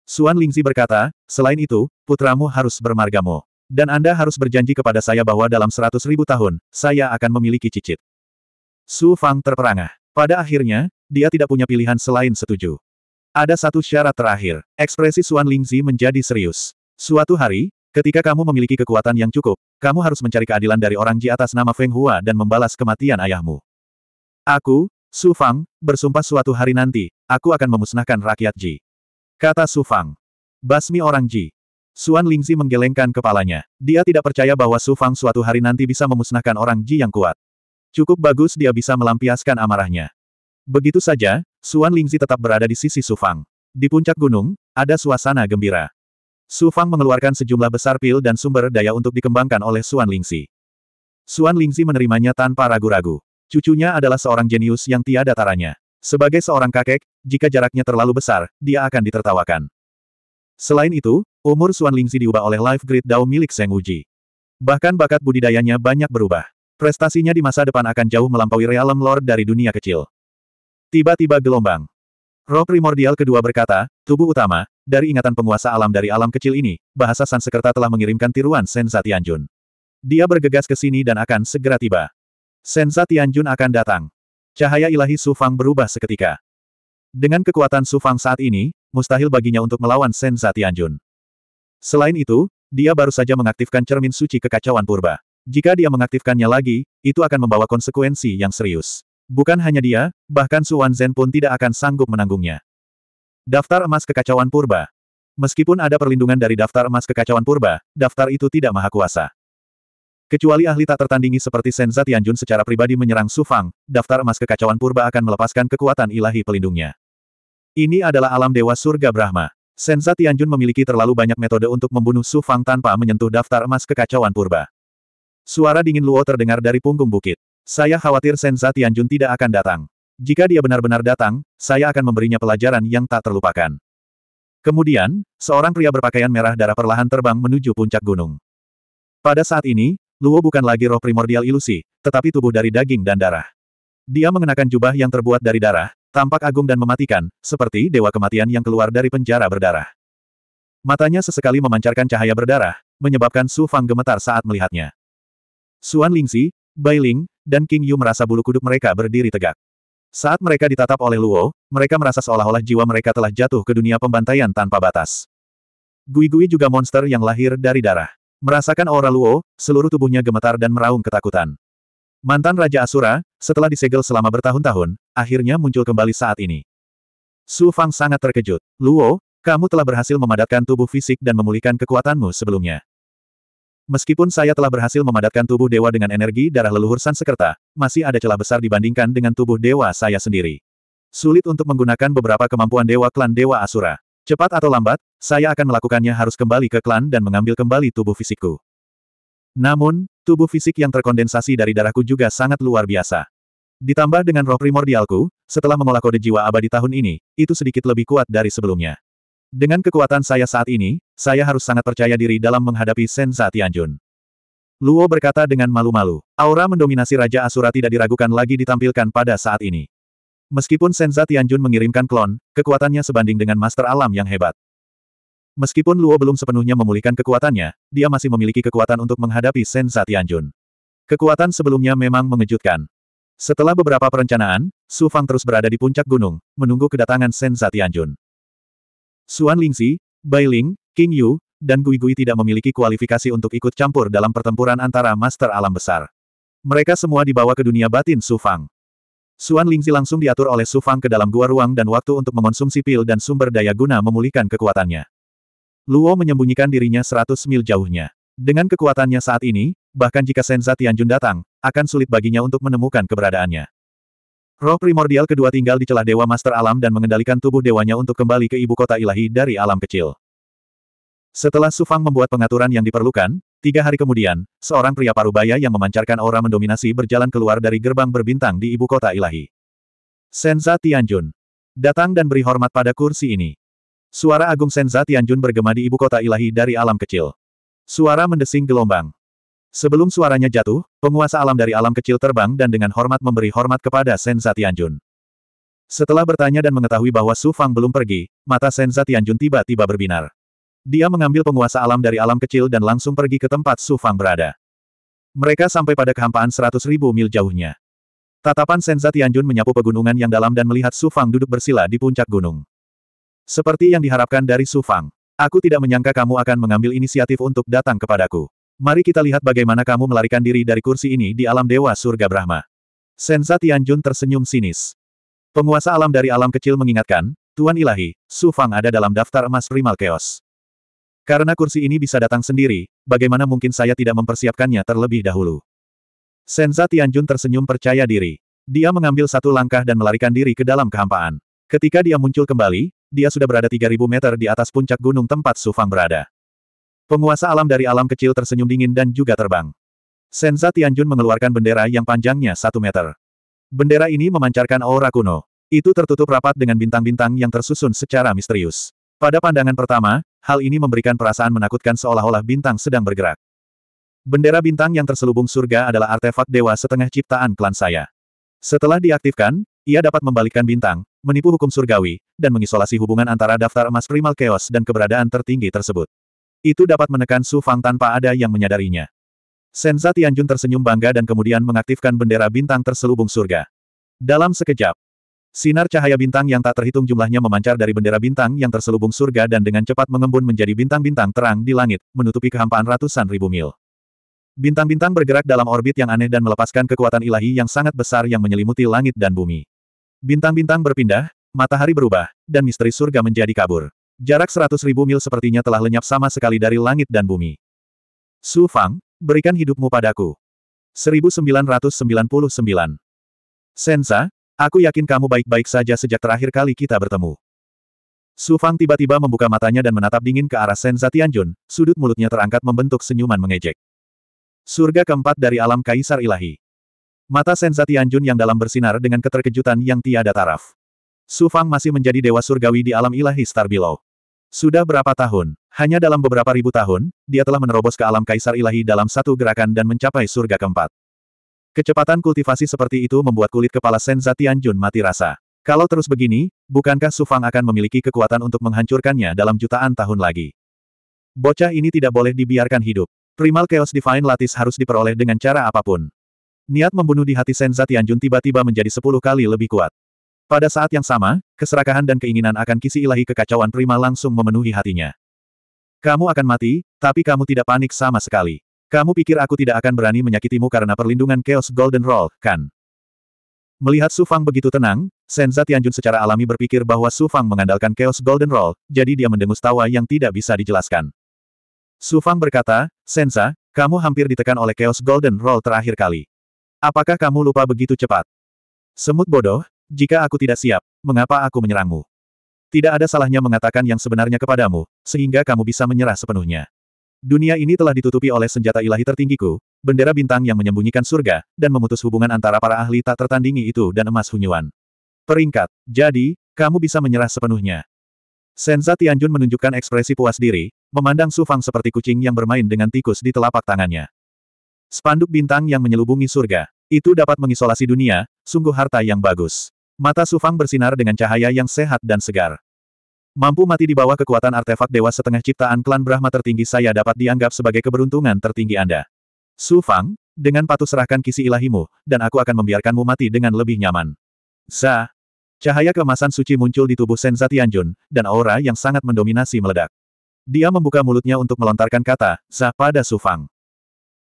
Suan Lingzi berkata, selain itu, putramu harus bermargamo. Dan Anda harus berjanji kepada saya bahwa dalam seratus ribu tahun, saya akan memiliki cicit. Su Fang terperangah. Pada akhirnya, dia tidak punya pilihan selain setuju. Ada satu syarat terakhir. Ekspresi Suan Lingzi menjadi serius. Suatu hari, Ketika kamu memiliki kekuatan yang cukup, kamu harus mencari keadilan dari orang Ji atas nama Feng Hua dan membalas kematian ayahmu. Aku, Su Fang, bersumpah suatu hari nanti, aku akan memusnahkan rakyat Ji. Kata Su Fang. Basmi orang Ji. Suan Lingzi menggelengkan kepalanya. Dia tidak percaya bahwa Su Fang suatu hari nanti bisa memusnahkan orang Ji yang kuat. Cukup bagus dia bisa melampiaskan amarahnya. Begitu saja, Suan Lingzi tetap berada di sisi Su Fang. Di puncak gunung, ada suasana gembira. Su Fang mengeluarkan sejumlah besar pil dan sumber daya untuk dikembangkan oleh Suan Lingxi. Suan Lingxi menerimanya tanpa ragu-ragu. Cucunya adalah seorang jenius yang tiada taranya. Sebagai seorang kakek, jika jaraknya terlalu besar, dia akan ditertawakan. Selain itu, umur Suan Lingxi diubah oleh Life Grid Dao milik Seng Wuji. Bahkan bakat budidayanya banyak berubah. Prestasinya di masa depan akan jauh melampaui Realm Lord dari dunia kecil. Tiba-tiba gelombang. Roh primordial kedua berkata, tubuh utama, dari ingatan penguasa alam dari alam kecil ini, bahasa Sansekerta telah mengirimkan tiruan Senza Tianjun. Dia bergegas ke sini dan akan segera tiba. Senza Tianjun akan datang. Cahaya ilahi Su Fang berubah seketika. Dengan kekuatan Su Fang saat ini, mustahil baginya untuk melawan Senza Tianjun. Selain itu, dia baru saja mengaktifkan cermin suci kekacauan purba. Jika dia mengaktifkannya lagi, itu akan membawa konsekuensi yang serius. Bukan hanya dia, bahkan Su Wanzhen pun tidak akan sanggup menanggungnya. Daftar emas kekacauan purba. Meskipun ada perlindungan dari daftar emas kekacauan purba, daftar itu tidak maha kuasa. Kecuali ahli tak tertandingi seperti Senza Tianjun secara pribadi menyerang Su Fang, daftar emas kekacauan purba akan melepaskan kekuatan ilahi pelindungnya. Ini adalah alam dewa surga Brahma. Senza Tianjun memiliki terlalu banyak metode untuk membunuh Su Fang tanpa menyentuh daftar emas kekacauan purba. Suara dingin Luo terdengar dari punggung bukit. Saya khawatir Senza Tianjun tidak akan datang. Jika dia benar-benar datang, saya akan memberinya pelajaran yang tak terlupakan. Kemudian, seorang pria berpakaian merah darah perlahan terbang menuju puncak gunung. Pada saat ini, Luo bukan lagi roh primordial ilusi, tetapi tubuh dari daging dan darah. Dia mengenakan jubah yang terbuat dari darah, tampak agung dan mematikan, seperti dewa kematian yang keluar dari penjara berdarah. Matanya sesekali memancarkan cahaya berdarah, menyebabkan Su Fang gemetar saat melihatnya. Suan Lingxi, Bai Ling, dan King Yu merasa bulu kuduk mereka berdiri tegak. Saat mereka ditatap oleh Luo, mereka merasa seolah-olah jiwa mereka telah jatuh ke dunia pembantaian tanpa batas. Gui-gui juga monster yang lahir dari darah. Merasakan aura Luo, seluruh tubuhnya gemetar dan meraung ketakutan. Mantan Raja Asura, setelah disegel selama bertahun-tahun, akhirnya muncul kembali saat ini. Su Fang sangat terkejut. Luo, kamu telah berhasil memadatkan tubuh fisik dan memulihkan kekuatanmu sebelumnya. Meskipun saya telah berhasil memadatkan tubuh dewa dengan energi darah leluhur Sansekerta, masih ada celah besar dibandingkan dengan tubuh dewa saya sendiri. Sulit untuk menggunakan beberapa kemampuan dewa klan Dewa Asura. Cepat atau lambat, saya akan melakukannya harus kembali ke klan dan mengambil kembali tubuh fisikku. Namun, tubuh fisik yang terkondensasi dari darahku juga sangat luar biasa. Ditambah dengan roh primordialku, setelah mengolah kode jiwa abadi tahun ini, itu sedikit lebih kuat dari sebelumnya. Dengan kekuatan saya saat ini, saya harus sangat percaya diri dalam menghadapi Senza Tianjun. Luo berkata dengan malu-malu. Aura mendominasi Raja Asura tidak diragukan lagi ditampilkan pada saat ini. Meskipun Senza Tianjun mengirimkan klon, kekuatannya sebanding dengan Master Alam yang hebat. Meskipun Luo belum sepenuhnya memulihkan kekuatannya, dia masih memiliki kekuatan untuk menghadapi Senza Tianjun. Kekuatan sebelumnya memang mengejutkan. Setelah beberapa perencanaan, Su Fang terus berada di puncak gunung, menunggu kedatangan Senza Tianjun. Suan Lingxi, Bai Ling, King Yu, dan Gui Gui tidak memiliki kualifikasi untuk ikut campur dalam pertempuran antara Master Alam Besar. Mereka semua dibawa ke dunia batin Su Fang. Suan Lingxi langsung diatur oleh Su Fang ke dalam gua ruang dan waktu untuk mengonsumsi pil dan sumber daya guna memulihkan kekuatannya. Luo menyembunyikan dirinya seratus mil jauhnya. Dengan kekuatannya saat ini, bahkan jika Senza Tianjun datang, akan sulit baginya untuk menemukan keberadaannya. Roh primordial kedua tinggal di celah Dewa Master Alam dan mengendalikan tubuh dewanya untuk kembali ke ibu kota ilahi dari alam kecil. Setelah Sufang membuat pengaturan yang diperlukan, tiga hari kemudian, seorang pria parubaya yang memancarkan aura mendominasi berjalan keluar dari gerbang berbintang di ibu kota ilahi. Senza Tianjun. Datang dan beri hormat pada kursi ini. Suara Agung Senza Tianjun bergema di ibu kota ilahi dari alam kecil. Suara mendesing gelombang. Sebelum suaranya jatuh, penguasa alam dari alam kecil terbang dan dengan hormat memberi hormat kepada Senza Tianjun. Setelah bertanya dan mengetahui bahwa Su Fang belum pergi, mata Senza Tianjun tiba-tiba berbinar. Dia mengambil penguasa alam dari alam kecil dan langsung pergi ke tempat Su Fang berada. Mereka sampai pada kehampaan seratus ribu mil jauhnya. Tatapan Senza Tianjun menyapu pegunungan yang dalam dan melihat Su Fang duduk bersila di puncak gunung. Seperti yang diharapkan dari Su Fang. Aku tidak menyangka kamu akan mengambil inisiatif untuk datang kepadaku. Mari kita lihat bagaimana kamu melarikan diri dari kursi ini di alam Dewa Surga Brahma. Senza Tianjun tersenyum sinis. Penguasa alam dari alam kecil mengingatkan, Tuan Ilahi, Su Fang ada dalam daftar emas Primal Chaos. Karena kursi ini bisa datang sendiri, bagaimana mungkin saya tidak mempersiapkannya terlebih dahulu? Senza Tianjun tersenyum percaya diri. Dia mengambil satu langkah dan melarikan diri ke dalam kehampaan. Ketika dia muncul kembali, dia sudah berada 3000 meter di atas puncak gunung tempat Su Fang berada. Penguasa alam dari alam kecil tersenyum dingin dan juga terbang. Senza Tianjun mengeluarkan bendera yang panjangnya satu meter. Bendera ini memancarkan aura kuno. Itu tertutup rapat dengan bintang-bintang yang tersusun secara misterius. Pada pandangan pertama, hal ini memberikan perasaan menakutkan seolah-olah bintang sedang bergerak. Bendera bintang yang terselubung surga adalah artefak dewa setengah ciptaan klan saya. Setelah diaktifkan, ia dapat membalikkan bintang, menipu hukum surgawi, dan mengisolasi hubungan antara daftar emas primal chaos dan keberadaan tertinggi tersebut. Itu dapat menekan Su Fang tanpa ada yang menyadarinya. Senza Tianjun tersenyum bangga dan kemudian mengaktifkan bendera bintang terselubung surga. Dalam sekejap, Sinar cahaya bintang yang tak terhitung jumlahnya memancar dari bendera bintang yang terselubung surga dan dengan cepat mengembun menjadi bintang-bintang terang di langit, menutupi kehampaan ratusan ribu mil. Bintang-bintang bergerak dalam orbit yang aneh dan melepaskan kekuatan ilahi yang sangat besar yang menyelimuti langit dan bumi. Bintang-bintang berpindah, matahari berubah, dan misteri surga menjadi kabur. Jarak seratus ribu mil sepertinya telah lenyap sama sekali dari langit dan bumi. Su Fang, berikan hidupmu padaku. 1999 Senza, Aku yakin kamu baik-baik saja sejak terakhir kali kita bertemu. Su Fang tiba-tiba membuka matanya dan menatap dingin ke arah Senza Tianjun, sudut mulutnya terangkat membentuk senyuman mengejek. Surga keempat dari alam kaisar ilahi. Mata Senza Tianjun yang dalam bersinar dengan keterkejutan yang tiada taraf. Su Fang masih menjadi dewa surgawi di alam ilahi Star Below. Sudah berapa tahun? Hanya dalam beberapa ribu tahun, dia telah menerobos ke alam kaisar ilahi dalam satu gerakan dan mencapai surga keempat. Kecepatan kultivasi seperti itu membuat kulit kepala Senza Tianjun mati rasa. Kalau terus begini, bukankah Su Fang akan memiliki kekuatan untuk menghancurkannya dalam jutaan tahun lagi? Bocah ini tidak boleh dibiarkan hidup. Primal Chaos Divine Latis harus diperoleh dengan cara apa pun. Niat membunuh di hati Senza Tianjun tiba-tiba menjadi sepuluh kali lebih kuat. Pada saat yang sama, keserakahan dan keinginan akan kisi ilahi kekacauan prima langsung memenuhi hatinya. Kamu akan mati, tapi kamu tidak panik sama sekali. Kamu pikir aku tidak akan berani menyakitimu karena perlindungan Chaos Golden Roll, kan? Melihat Su Fang begitu tenang, Senza Tianjun secara alami berpikir bahwa Su Fang mengandalkan Chaos Golden Roll, jadi dia mendengus tawa yang tidak bisa dijelaskan. Su Fang berkata, Senza, kamu hampir ditekan oleh Chaos Golden Roll terakhir kali. Apakah kamu lupa begitu cepat? Semut bodoh, jika aku tidak siap, mengapa aku menyerangmu? Tidak ada salahnya mengatakan yang sebenarnya kepadamu, sehingga kamu bisa menyerah sepenuhnya. Dunia ini telah ditutupi oleh senjata ilahi tertinggiku, bendera bintang yang menyembunyikan surga, dan memutus hubungan antara para ahli tak tertandingi itu dan emas hunyuan. Peringkat. Jadi, kamu bisa menyerah sepenuhnya. Senza Tianjun menunjukkan ekspresi puas diri, memandang Su Fang seperti kucing yang bermain dengan tikus di telapak tangannya. Spanduk bintang yang menyelubungi surga. Itu dapat mengisolasi dunia, sungguh harta yang bagus. Mata Su Fang bersinar dengan cahaya yang sehat dan segar. Mampu mati di bawah kekuatan artefak dewa setengah ciptaan klan Brahma tertinggi saya dapat dianggap sebagai keberuntungan tertinggi Anda. Su Fang, dengan patuh serahkan kisi ilahimu, dan aku akan membiarkanmu mati dengan lebih nyaman. Za. Cahaya keemasan suci muncul di tubuh Senza Tianjun, dan aura yang sangat mendominasi meledak. Dia membuka mulutnya untuk melontarkan kata, Za pada Su Fang.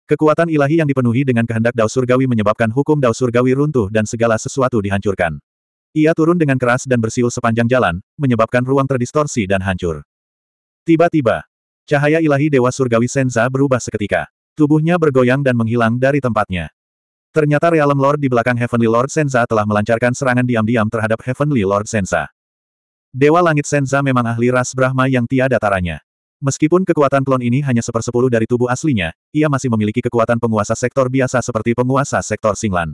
Kekuatan ilahi yang dipenuhi dengan kehendak Dao Surgawi menyebabkan hukum Dao Surgawi runtuh dan segala sesuatu dihancurkan. Ia turun dengan keras dan bersiul sepanjang jalan, menyebabkan ruang terdistorsi dan hancur. Tiba-tiba, cahaya ilahi Dewa Surgawi Senza berubah seketika. Tubuhnya bergoyang dan menghilang dari tempatnya. Ternyata Realm Lord di belakang Heavenly Lord Senza telah melancarkan serangan diam-diam terhadap Heavenly Lord Senza. Dewa Langit Senza memang ahli ras Brahma yang tiada taranya. Meskipun kekuatan klon ini hanya sepersepuluh dari tubuh aslinya, ia masih memiliki kekuatan penguasa sektor biasa seperti penguasa sektor Singlan.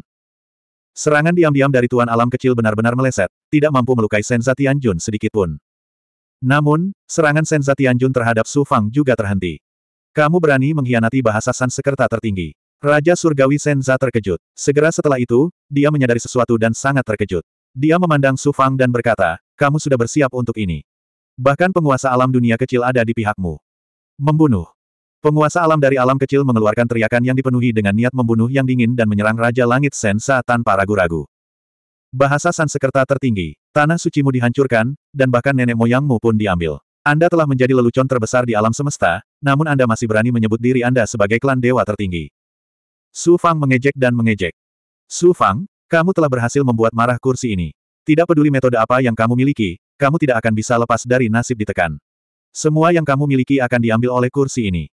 Serangan diam-diam dari Tuan Alam Kecil benar-benar meleset, tidak mampu melukai Senza Tianjun sedikitpun. Namun, serangan Senza Tianjun terhadap Su Fang juga terhenti. Kamu berani mengkhianati bahasa Sanskerta tertinggi. Raja Surgawi Senza terkejut. Segera setelah itu, dia menyadari sesuatu dan sangat terkejut. Dia memandang Su Fang dan berkata, kamu sudah bersiap untuk ini. Bahkan penguasa alam dunia kecil ada di pihakmu. Membunuh. Penguasa alam dari alam kecil mengeluarkan teriakan yang dipenuhi dengan niat membunuh yang dingin dan menyerang Raja Langit Sensa tanpa ragu-ragu. Bahasa Sansekerta tertinggi, tanah sucimu dihancurkan, dan bahkan nenek moyangmu pun diambil. Anda telah menjadi lelucon terbesar di alam semesta, namun Anda masih berani menyebut diri Anda sebagai klan dewa tertinggi. Su Fang mengejek dan mengejek. Su Fang, kamu telah berhasil membuat marah kursi ini. Tidak peduli metode apa yang kamu miliki, kamu tidak akan bisa lepas dari nasib ditekan. Semua yang kamu miliki akan diambil oleh kursi ini.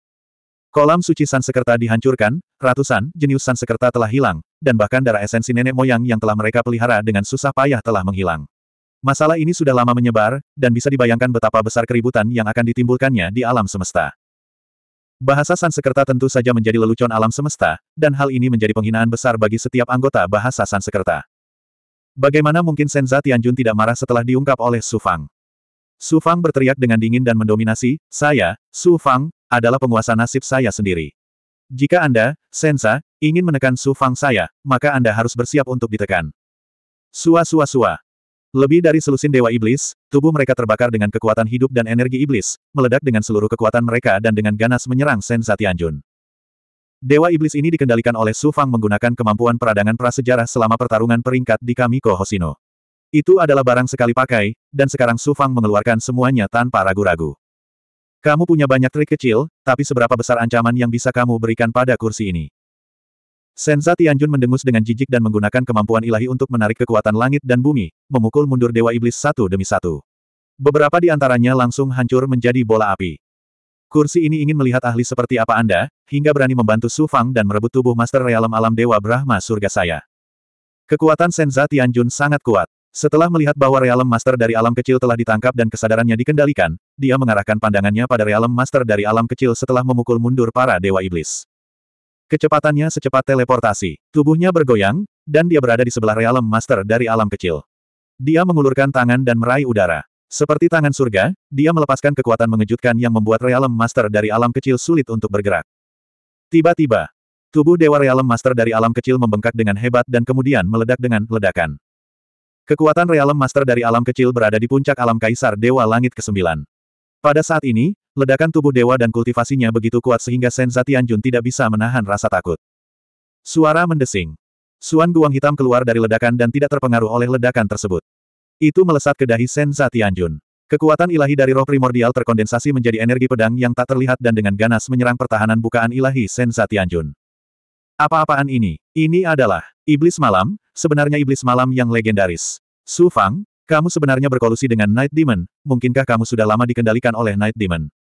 Kolam suci Sansekerta dihancurkan, ratusan jenius Sansekerta telah hilang, dan bahkan darah esensi nenek moyang yang telah mereka pelihara dengan susah payah telah menghilang. Masalah ini sudah lama menyebar, dan bisa dibayangkan betapa besar keributan yang akan ditimbulkannya di alam semesta. Bahasa Sansekerta tentu saja menjadi lelucon alam semesta, dan hal ini menjadi penghinaan besar bagi setiap anggota bahasa Sansekerta. Bagaimana mungkin Senza Tianjun tidak marah setelah diungkap oleh Su Fang? Su Fang berteriak dengan dingin dan mendominasi, saya, Su Fang, adalah penguasa nasib saya sendiri. Jika Anda, Sensa, ingin menekan Su Fang saya, maka Anda harus bersiap untuk ditekan. Sua sua sua. Lebih dari selusin dewa iblis, tubuh mereka terbakar dengan kekuatan hidup dan energi iblis, meledak dengan seluruh kekuatan mereka dan dengan ganas menyerang Sensa Tianjun. Dewa iblis ini dikendalikan oleh Su Fang menggunakan kemampuan peradangan prasejarah selama pertarungan peringkat di Kamiko Hoshino. Itu adalah barang sekali pakai, dan sekarang Su Fang mengeluarkan semuanya tanpa ragu-ragu. Kamu punya banyak trik kecil, tapi seberapa besar ancaman yang bisa kamu berikan pada kursi ini? Senza Tianjun mendengus dengan jijik dan menggunakan kemampuan ilahi untuk menarik kekuatan langit dan bumi, memukul mundur Dewa Iblis satu demi satu. Beberapa di antaranya langsung hancur menjadi bola api. Kursi ini ingin melihat ahli seperti apa Anda, hingga berani membantu Su Fang dan merebut tubuh Master Realm Alam Dewa Brahma Surga saya. Kekuatan Senza Tianjun sangat kuat. Setelah melihat bahwa Realem Master dari alam kecil telah ditangkap dan kesadarannya dikendalikan, dia mengarahkan pandangannya pada Realem Master dari alam kecil setelah memukul mundur para Dewa Iblis. Kecepatannya secepat teleportasi, tubuhnya bergoyang, dan dia berada di sebelah Realem Master dari alam kecil. Dia mengulurkan tangan dan meraih udara. Seperti tangan surga, dia melepaskan kekuatan mengejutkan yang membuat Realem Master dari alam kecil sulit untuk bergerak. Tiba-tiba, tubuh Dewa Realem Master dari alam kecil membengkak dengan hebat dan kemudian meledak dengan ledakan. Kekuatan Realem Master dari alam kecil berada di puncak alam Kaisar Dewa Langit ke-9. Pada saat ini, ledakan tubuh dewa dan kultivasinya begitu kuat sehingga Senza Tianjun tidak bisa menahan rasa takut. Suara mendesing. Suan guang hitam keluar dari ledakan dan tidak terpengaruh oleh ledakan tersebut. Itu melesat ke dahi Senza Tianjun. Kekuatan ilahi dari roh primordial terkondensasi menjadi energi pedang yang tak terlihat dan dengan ganas menyerang pertahanan bukaan ilahi Senza Tianjun. Apa-apaan ini? Ini adalah Iblis Malam, sebenarnya iblis malam yang legendaris. Su Fang, kamu sebenarnya berkolusi dengan Night Demon, mungkinkah kamu sudah lama dikendalikan oleh Night Demon?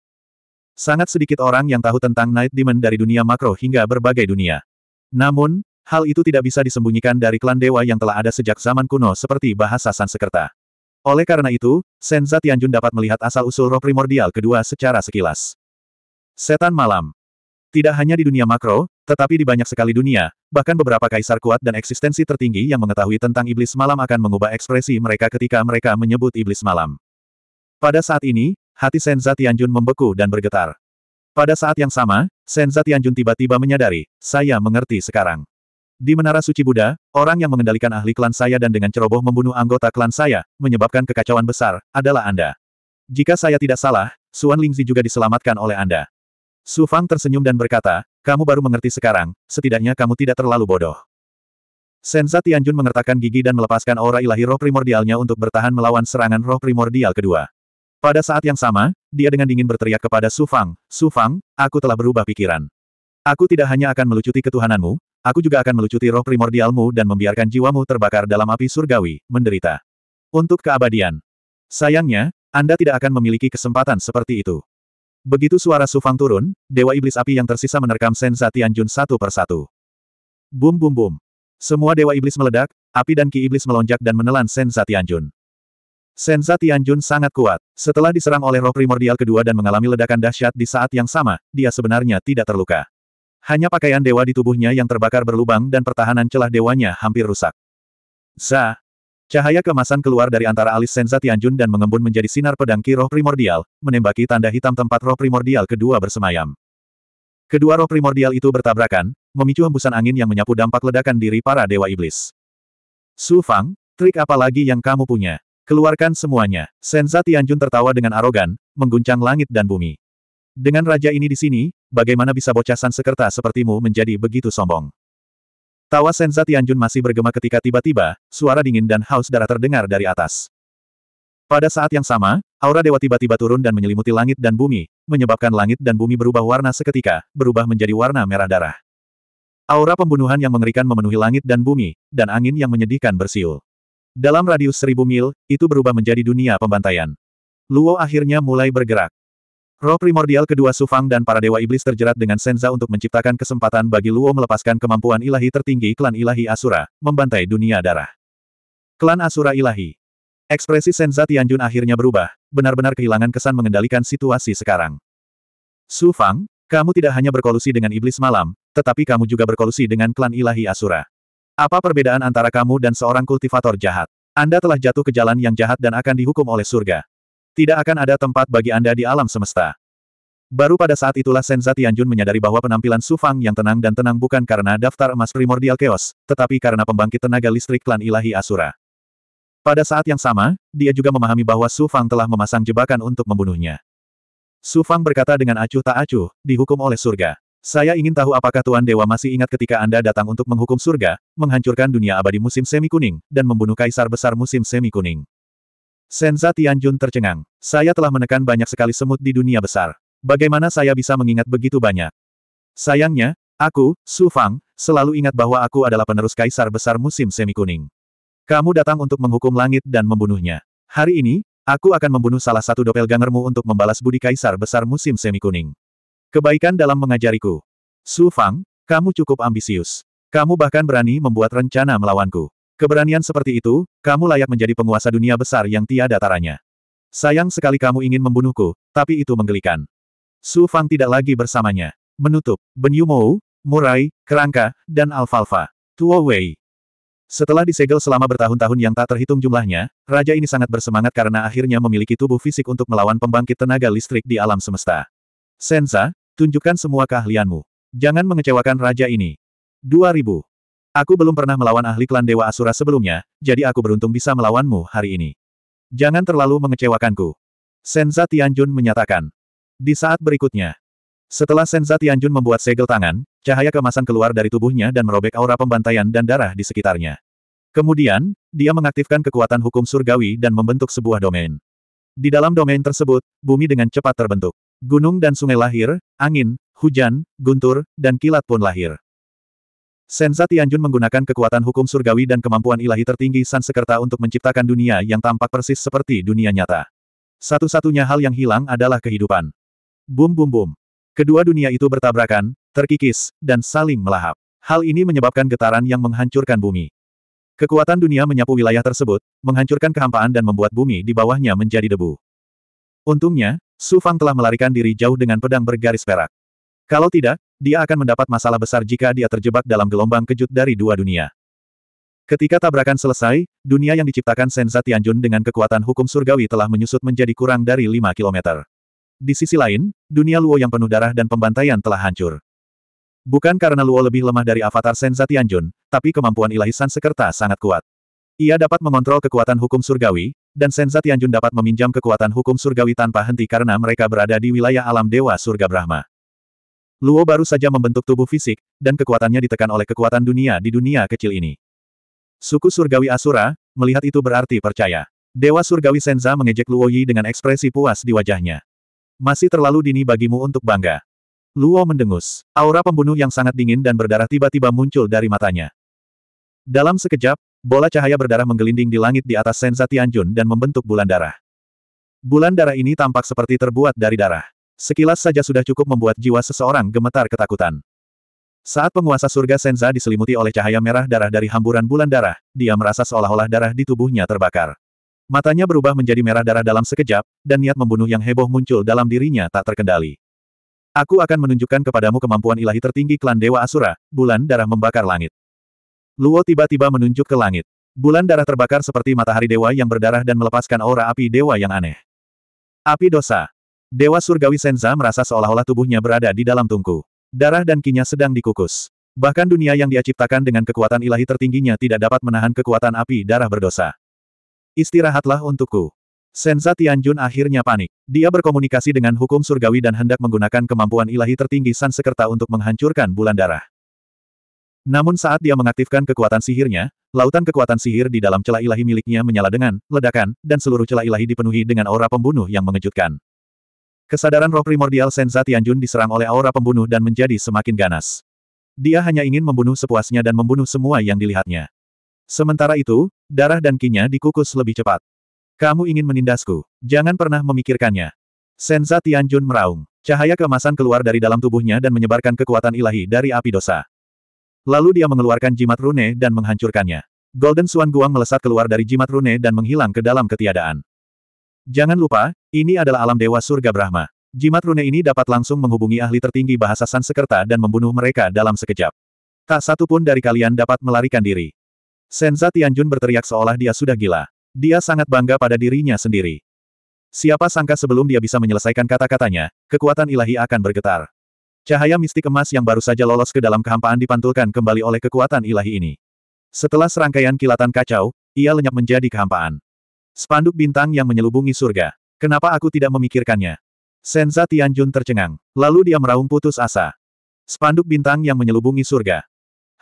Sangat sedikit orang yang tahu tentang Night Demon dari dunia makro hingga berbagai dunia. Namun, hal itu tidak bisa disembunyikan dari klan dewa yang telah ada sejak zaman kuno seperti bahasa Sansekerta. Oleh karena itu, Senza Tianjun dapat melihat asal-usul roh primordial kedua secara sekilas. Setan Malam Tidak hanya di dunia makro, tetapi di banyak sekali dunia, bahkan beberapa kaisar kuat dan eksistensi tertinggi yang mengetahui tentang iblis malam akan mengubah ekspresi mereka ketika mereka menyebut iblis malam. Pada saat ini, hati Senza Tianjun membeku dan bergetar. Pada saat yang sama, Senza Tianjun tiba-tiba menyadari, saya mengerti sekarang. Di Menara Suci Buddha, orang yang mengendalikan ahli klan saya dan dengan ceroboh membunuh anggota klan saya, menyebabkan kekacauan besar, adalah Anda. Jika saya tidak salah, Suan Lingzi juga diselamatkan oleh Anda. Su Fang tersenyum dan berkata, kamu baru mengerti sekarang, setidaknya kamu tidak terlalu bodoh. Senza Tianjun mengertakkan gigi dan melepaskan aura ilahi roh primordialnya untuk bertahan melawan serangan roh primordial kedua. Pada saat yang sama, dia dengan dingin berteriak kepada Su Fang, Su Fang, aku telah berubah pikiran. Aku tidak hanya akan melucuti ketuhananmu, aku juga akan melucuti roh primordialmu dan membiarkan jiwamu terbakar dalam api surgawi, menderita. Untuk keabadian. Sayangnya, Anda tidak akan memiliki kesempatan seperti itu. Begitu suara Sufang turun, Dewa Iblis Api yang tersisa menerkam Senza Tianjun satu persatu. Bum bum bum. Semua dewa iblis meledak, api dan ki iblis melonjak dan menelan Senza Tianjun. Senza Tianjun sangat kuat. Setelah diserang oleh roh primordial kedua dan mengalami ledakan dahsyat di saat yang sama, dia sebenarnya tidak terluka. Hanya pakaian dewa di tubuhnya yang terbakar berlubang dan pertahanan celah dewanya hampir rusak. Za. Cahaya kemasan keluar dari antara alis Senza Tianjun dan mengembun menjadi sinar pedang ki roh primordial, menembaki tanda hitam tempat roh primordial kedua bersemayam. Kedua roh primordial itu bertabrakan, memicu hembusan angin yang menyapu dampak ledakan diri para dewa iblis. Su Fang, trik apa lagi yang kamu punya? Keluarkan semuanya. Senza Tianjun tertawa dengan arogan, mengguncang langit dan bumi. Dengan raja ini di sini, bagaimana bisa bocah sekerta sepertimu menjadi begitu sombong? Tawa Senza Tianjun masih bergema ketika tiba-tiba, suara dingin dan haus darah terdengar dari atas. Pada saat yang sama, aura dewa tiba-tiba turun dan menyelimuti langit dan bumi, menyebabkan langit dan bumi berubah warna seketika, berubah menjadi warna merah darah. Aura pembunuhan yang mengerikan memenuhi langit dan bumi, dan angin yang menyedihkan bersiul. Dalam radius seribu mil, itu berubah menjadi dunia pembantaian. Luo akhirnya mulai bergerak. Roh primordial kedua Sufang dan para dewa iblis terjerat dengan Senza untuk menciptakan kesempatan bagi Luo melepaskan kemampuan ilahi tertinggi klan ilahi Asura, membantai dunia darah. Klan Asura ilahi. Ekspresi Senza Tianjun akhirnya berubah, benar-benar kehilangan kesan mengendalikan situasi sekarang. Sufang, kamu tidak hanya berkolusi dengan iblis malam, tetapi kamu juga berkolusi dengan klan ilahi Asura. Apa perbedaan antara kamu dan seorang kultivator jahat? Anda telah jatuh ke jalan yang jahat dan akan dihukum oleh surga. Tidak akan ada tempat bagi Anda di alam semesta. Baru pada saat itulah Senza Tianjun menyadari bahwa penampilan Su Fang yang tenang dan tenang bukan karena daftar emas primordial chaos, tetapi karena pembangkit tenaga listrik klan ilahi Asura. Pada saat yang sama, dia juga memahami bahwa Su Fang telah memasang jebakan untuk membunuhnya. Su Fang berkata dengan acuh tak acuh, dihukum oleh surga. Saya ingin tahu apakah Tuan Dewa masih ingat ketika Anda datang untuk menghukum surga, menghancurkan dunia abadi musim semi kuning, dan membunuh kaisar besar musim semi kuning. Senza Tianjun tercengang. Saya telah menekan banyak sekali semut di dunia besar. Bagaimana saya bisa mengingat begitu banyak? Sayangnya, aku, Su Fang, selalu ingat bahwa aku adalah penerus kaisar besar musim semi kuning. Kamu datang untuk menghukum langit dan membunuhnya. Hari ini, aku akan membunuh salah satu doppelgangermu untuk membalas budi kaisar besar musim semi kuning. Kebaikan dalam mengajariku. Su Fang, kamu cukup ambisius. Kamu bahkan berani membuat rencana melawanku. Keberanian seperti itu, kamu layak menjadi penguasa dunia besar yang tiada taranya. Sayang sekali kamu ingin membunuhku, tapi itu menggelikan. Su Fang tidak lagi bersamanya. Menutup, Ben Yumou, Murai, Kerangka, dan Alfalfa. Tuo Wei. Setelah disegel selama bertahun-tahun yang tak terhitung jumlahnya, raja ini sangat bersemangat karena akhirnya memiliki tubuh fisik untuk melawan pembangkit tenaga listrik di alam semesta. Senza, Tunjukkan semua keahlianmu. Jangan mengecewakan raja ini. 2000. Aku belum pernah melawan ahli klan Dewa Asura sebelumnya, jadi aku beruntung bisa melawanmu hari ini. Jangan terlalu mengecewakanku. Senza Tianjun menyatakan. Di saat berikutnya. Setelah Senza Tianjun membuat segel tangan, cahaya kemasan keluar dari tubuhnya dan merobek aura pembantaian dan darah di sekitarnya. Kemudian, dia mengaktifkan kekuatan hukum surgawi dan membentuk sebuah domain. Di dalam domain tersebut, bumi dengan cepat terbentuk. Gunung dan sungai lahir, angin, hujan, guntur, dan kilat pun lahir. Senza Tianjun menggunakan kekuatan hukum surgawi dan kemampuan ilahi tertinggi San Sekerta untuk menciptakan dunia yang tampak persis seperti dunia nyata. Satu-satunya hal yang hilang adalah kehidupan. Bum bum bum. Kedua dunia itu bertabrakan, terkikis, dan saling melahap. Hal ini menyebabkan getaran yang menghancurkan bumi. Kekuatan dunia menyapu wilayah tersebut, menghancurkan kehampaan dan membuat bumi di bawahnya menjadi debu. Untungnya, Su Fang telah melarikan diri jauh dengan pedang bergaris perak. Kalau tidak, dia akan mendapat masalah besar jika dia terjebak dalam gelombang kejut dari dua dunia. Ketika tabrakan selesai, dunia yang diciptakan Senza Tianjun dengan kekuatan hukum surgawi telah menyusut menjadi kurang dari 5 km. Di sisi lain, dunia Luo yang penuh darah dan pembantaian telah hancur. Bukan karena Luo lebih lemah dari avatar Senza Tianjun, tapi kemampuan ilahi San Sekerta sangat kuat. Ia dapat mengontrol kekuatan hukum surgawi, dan Senza Tianjun dapat meminjam kekuatan hukum surgawi tanpa henti karena mereka berada di wilayah alam Dewa Surga Brahma. Luo baru saja membentuk tubuh fisik, dan kekuatannya ditekan oleh kekuatan dunia di dunia kecil ini. Suku Surgawi Asura, melihat itu berarti percaya. Dewa Surgawi Senza mengejek Luo Yi dengan ekspresi puas di wajahnya. Masih terlalu dini bagimu untuk bangga. Luo mendengus. Aura pembunuh yang sangat dingin dan berdarah tiba-tiba muncul dari matanya. Dalam sekejap, Bola cahaya berdarah menggelinding di langit di atas Senza Tianjun dan membentuk bulan darah. Bulan darah ini tampak seperti terbuat dari darah. Sekilas saja sudah cukup membuat jiwa seseorang gemetar ketakutan. Saat penguasa surga Senza diselimuti oleh cahaya merah darah dari hamburan bulan darah, dia merasa seolah-olah darah di tubuhnya terbakar. Matanya berubah menjadi merah darah dalam sekejap, dan niat membunuh yang heboh muncul dalam dirinya tak terkendali. Aku akan menunjukkan kepadamu kemampuan ilahi tertinggi klan Dewa Asura, bulan darah membakar langit. Luo tiba-tiba menunjuk ke langit. Bulan darah terbakar seperti matahari dewa yang berdarah dan melepaskan aura api dewa yang aneh. Api dosa. Dewa surgawi Senza merasa seolah-olah tubuhnya berada di dalam tungku. Darah dan kinya sedang dikukus. Bahkan dunia yang dia ciptakan dengan kekuatan ilahi tertingginya tidak dapat menahan kekuatan api darah berdosa. Istirahatlah untukku. Senza Tianjun akhirnya panik. Dia berkomunikasi dengan hukum surgawi dan hendak menggunakan kemampuan ilahi tertinggi San Sekerta untuk menghancurkan bulan darah. Namun saat dia mengaktifkan kekuatan sihirnya, lautan kekuatan sihir di dalam celah ilahi miliknya menyala dengan ledakan, dan seluruh celah ilahi dipenuhi dengan aura pembunuh yang mengejutkan. Kesadaran roh primordial Senza Tianjun diserang oleh aura pembunuh dan menjadi semakin ganas. Dia hanya ingin membunuh sepuasnya dan membunuh semua yang dilihatnya. Sementara itu, darah dan kinya dikukus lebih cepat. Kamu ingin menindasku. Jangan pernah memikirkannya. Senza Tianjun meraung. Cahaya keemasan keluar dari dalam tubuhnya dan menyebarkan kekuatan ilahi dari api dosa. Lalu dia mengeluarkan jimat rune dan menghancurkannya. Golden Swan Guang melesat keluar dari jimat rune dan menghilang ke dalam ketiadaan. Jangan lupa, ini adalah alam dewa surga Brahma. Jimat rune ini dapat langsung menghubungi ahli tertinggi bahasa Sanskerta dan membunuh mereka dalam sekejap. Tak satu pun dari kalian dapat melarikan diri. Senza Tianjun berteriak seolah dia sudah gila. Dia sangat bangga pada dirinya sendiri. Siapa sangka sebelum dia bisa menyelesaikan kata-katanya, kekuatan ilahi akan bergetar. Cahaya mistik emas yang baru saja lolos ke dalam kehampaan dipantulkan kembali oleh kekuatan ilahi ini. Setelah serangkaian kilatan kacau, ia lenyap menjadi kehampaan. Spanduk bintang yang menyelubungi surga. Kenapa aku tidak memikirkannya? Senza Tianjun tercengang. Lalu dia meraung putus asa. Spanduk bintang yang menyelubungi surga.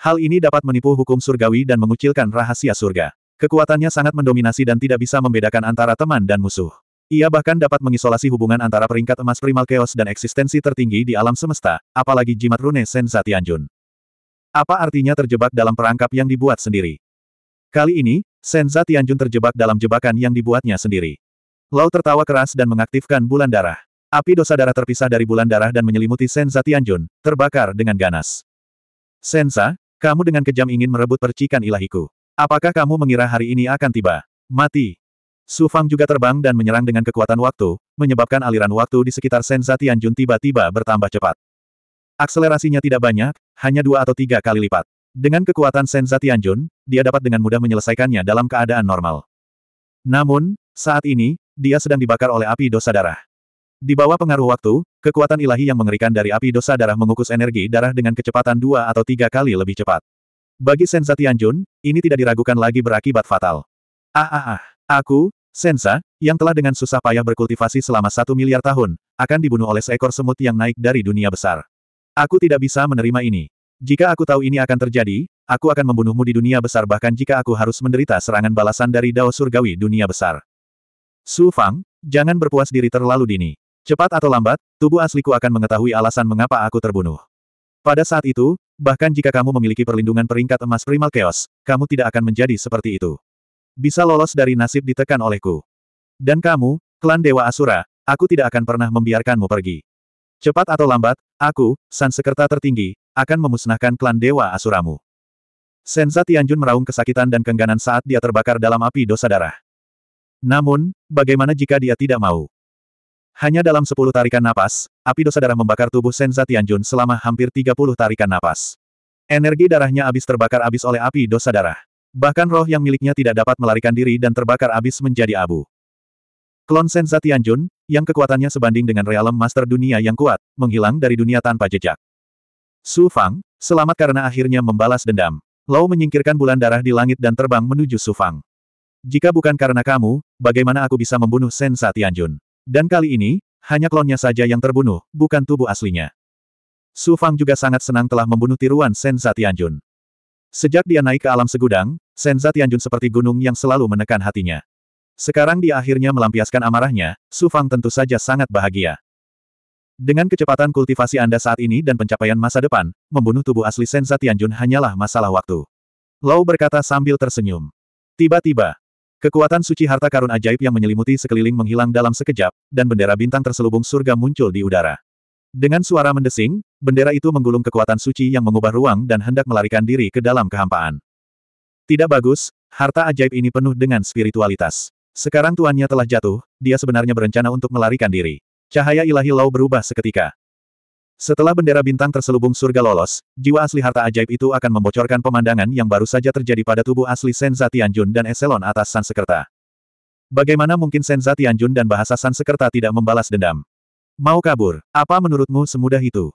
Hal ini dapat menipu hukum surgawi dan mengucilkan rahasia surga. Kekuatannya sangat mendominasi dan tidak bisa membedakan antara teman dan musuh. Ia bahkan dapat mengisolasi hubungan antara peringkat emas primal chaos dan eksistensi tertinggi di alam semesta, apalagi jimat rune Senza Tianjun. Apa artinya terjebak dalam perangkap yang dibuat sendiri? Kali ini, Senza Tianjun terjebak dalam jebakan yang dibuatnya sendiri. Lau tertawa keras dan mengaktifkan bulan darah. Api dosa darah terpisah dari bulan darah dan menyelimuti Senza Tianjun, terbakar dengan ganas. Senza, kamu dengan kejam ingin merebut percikan ilahiku. Apakah kamu mengira hari ini akan tiba? Mati. Su Fang juga terbang dan menyerang dengan kekuatan waktu, menyebabkan aliran waktu di sekitar Senza Tianjun tiba-tiba bertambah cepat. Akselerasinya tidak banyak, hanya dua atau tiga kali lipat. Dengan kekuatan Senza Tianjun, dia dapat dengan mudah menyelesaikannya dalam keadaan normal. Namun, saat ini, dia sedang dibakar oleh api dosa darah. Di bawah pengaruh waktu, kekuatan ilahi yang mengerikan dari api dosa darah mengukus energi darah dengan kecepatan dua atau tiga kali lebih cepat. Bagi Senza Tianjun, ini tidak diragukan lagi berakibat fatal. Ah ah ah, aku, Senza, yang telah dengan susah payah berkultivasi selama satu miliar tahun, akan dibunuh oleh seekor semut yang naik dari dunia besar. Aku tidak bisa menerima ini. Jika aku tahu ini akan terjadi, aku akan membunuhmu di dunia besar bahkan jika aku harus menderita serangan balasan dari Dao Surgawi dunia besar. Su Fang, jangan berpuas diri terlalu dini. Cepat atau lambat, tubuh asliku akan mengetahui alasan mengapa aku terbunuh. Pada saat itu, bahkan jika kamu memiliki perlindungan peringkat emas primal chaos, kamu tidak akan menjadi seperti itu. Bisa lolos dari nasib ditekan olehku. Dan kamu, klan Dewa Asura, aku tidak akan pernah membiarkanmu pergi. Cepat atau lambat, aku, San Sekerta tertinggi, akan memusnahkan klan Dewa Asuramu. Senza Tianjun meraung kesakitan dan kengganan saat dia terbakar dalam api dosa darah. Namun, bagaimana jika dia tidak mau? Hanya dalam sepuluh tarikan napas, api dosa darah membakar tubuh Senza Tianjun selama hampir 30 tarikan napas. Energi darahnya habis terbakar habis oleh api dosa darah. Bahkan roh yang miliknya tidak dapat melarikan diri dan terbakar habis menjadi abu. Klon Senza Tianjun, yang kekuatannya sebanding dengan realem master dunia yang kuat, menghilang dari dunia tanpa jejak. Su Fang, selamat karena akhirnya membalas dendam. Lau menyingkirkan bulan darah di langit dan terbang menuju Su Fang. Jika bukan karena kamu, bagaimana aku bisa membunuh Sensa Tianjun? Dan kali ini, hanya klonnya saja yang terbunuh, bukan tubuh aslinya. Su Fang juga sangat senang telah membunuh tiruan Sensa Tianjun. Sejak dia naik ke alam segudang, Senza Tianjun seperti gunung yang selalu menekan hatinya. Sekarang dia akhirnya melampiaskan amarahnya, Su Fang tentu saja sangat bahagia. Dengan kecepatan kultivasi Anda saat ini dan pencapaian masa depan, membunuh tubuh asli Senza Tianjun hanyalah masalah waktu. Lau berkata sambil tersenyum. Tiba-tiba, kekuatan suci harta karun ajaib yang menyelimuti sekeliling menghilang dalam sekejap, dan bendera bintang terselubung surga muncul di udara. Dengan suara mendesing, bendera itu menggulung kekuatan suci yang mengubah ruang dan hendak melarikan diri ke dalam kehampaan. Tidak bagus, harta ajaib ini penuh dengan spiritualitas. Sekarang tuannya telah jatuh, dia sebenarnya berencana untuk melarikan diri. Cahaya ilahi Lau berubah seketika. Setelah bendera bintang terselubung surga lolos, jiwa asli harta ajaib itu akan membocorkan pemandangan yang baru saja terjadi pada tubuh asli Senza Tianjun dan eselon atas Sansekerta. Bagaimana mungkin Senza Tianjun dan bahasa Sansekerta tidak membalas dendam? Mau kabur, apa menurutmu semudah itu?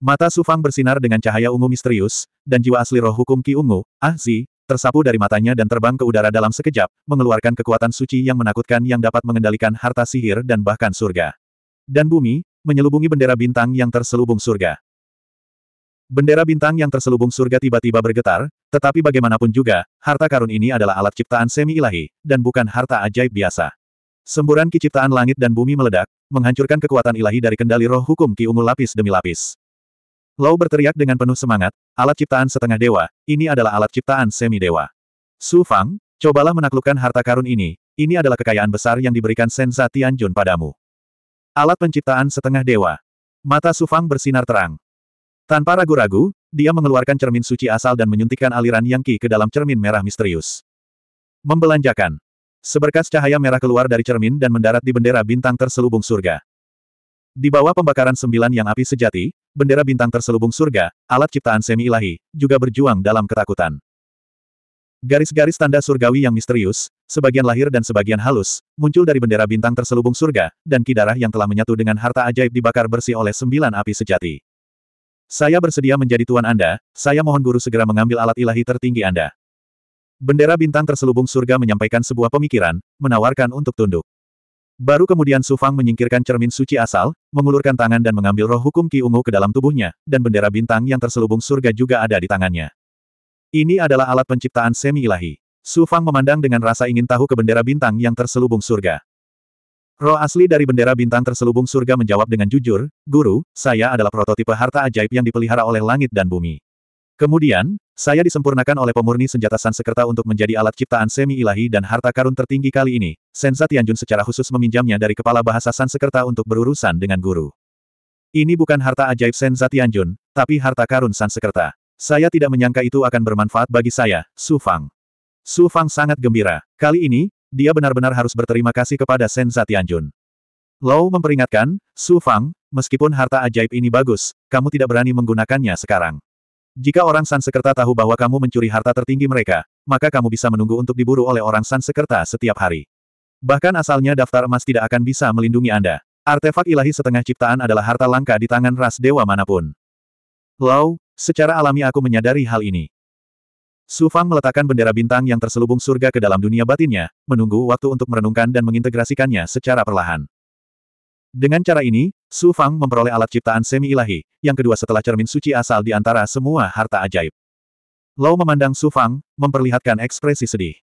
Mata Sufang bersinar dengan cahaya ungu misterius, dan jiwa asli roh hukum Ki Ungu, Ah Zi, tersapu dari matanya dan terbang ke udara dalam sekejap, mengeluarkan kekuatan suci yang menakutkan yang dapat mengendalikan harta sihir dan bahkan surga. Dan bumi, menyelubungi bendera bintang yang terselubung surga. Bendera bintang yang terselubung surga tiba-tiba bergetar, tetapi bagaimanapun juga, harta karun ini adalah alat ciptaan semi-ilahi, dan bukan harta ajaib biasa. Semburan ki ciptaan langit dan bumi meledak, menghancurkan kekuatan ilahi dari kendali roh hukum ki ungu lapis demi lapis. Lau berteriak dengan penuh semangat, alat ciptaan setengah dewa, ini adalah alat ciptaan semi-dewa. Su Fang, cobalah menaklukkan harta karun ini, ini adalah kekayaan besar yang diberikan Senza Tianjun padamu. Alat penciptaan setengah dewa. Mata Su Fang bersinar terang. Tanpa ragu-ragu, dia mengeluarkan cermin suci asal dan menyuntikkan aliran yang ki ke dalam cermin merah misterius. Membelanjakan. Seberkas cahaya merah keluar dari cermin dan mendarat di bendera bintang terselubung surga. Di bawah pembakaran sembilan yang api sejati, bendera bintang terselubung surga, alat ciptaan semi-ilahi, juga berjuang dalam ketakutan. Garis-garis tanda surgawi yang misterius, sebagian lahir dan sebagian halus, muncul dari bendera bintang terselubung surga, dan kidarah yang telah menyatu dengan harta ajaib dibakar bersih oleh sembilan api sejati. Saya bersedia menjadi tuan Anda, saya mohon guru segera mengambil alat ilahi tertinggi Anda. Bendera bintang terselubung surga menyampaikan sebuah pemikiran, menawarkan untuk tunduk. Baru kemudian Su Fang menyingkirkan cermin suci asal, mengulurkan tangan dan mengambil roh hukum Ki Ungu ke dalam tubuhnya, dan bendera bintang yang terselubung surga juga ada di tangannya. Ini adalah alat penciptaan semi-ilahi. Su Fang memandang dengan rasa ingin tahu ke bendera bintang yang terselubung surga. Roh asli dari bendera bintang terselubung surga menjawab dengan jujur, Guru, saya adalah prototipe harta ajaib yang dipelihara oleh langit dan bumi. Kemudian, saya disempurnakan oleh pemurni senjata Sansekerta untuk menjadi alat ciptaan semi-ilahi dan harta karun tertinggi kali ini. Senza Tianjun secara khusus meminjamnya dari kepala bahasa Sansekerta untuk berurusan dengan guru. Ini bukan harta ajaib Senza Tianjun, tapi harta karun Sansekerta. Saya tidak menyangka itu akan bermanfaat bagi saya, Su Fang. Su Fang sangat gembira. Kali ini, dia benar-benar harus berterima kasih kepada Senza Tianjun. Lau memperingatkan, Su Fang, meskipun harta ajaib ini bagus, kamu tidak berani menggunakannya sekarang. Jika orang Sansekerta tahu bahwa kamu mencuri harta tertinggi mereka, maka kamu bisa menunggu untuk diburu oleh orang Sansekerta setiap hari. Bahkan asalnya daftar emas tidak akan bisa melindungi Anda. Artefak ilahi setengah ciptaan adalah harta langka di tangan ras dewa mana pun. Lau, secara alami aku menyadari hal ini. Su Fang meletakkan bendera bintang yang terselubung surga ke dalam dunia batinnya, menunggu waktu untuk merenungkan dan mengintegrasikannya secara perlahan. Dengan cara ini, Su Fang memperoleh alat ciptaan semi-ilahi, yang kedua setelah cermin suci asal di antara semua harta ajaib. Lau memandang Su Fang, memperlihatkan ekspresi sedih.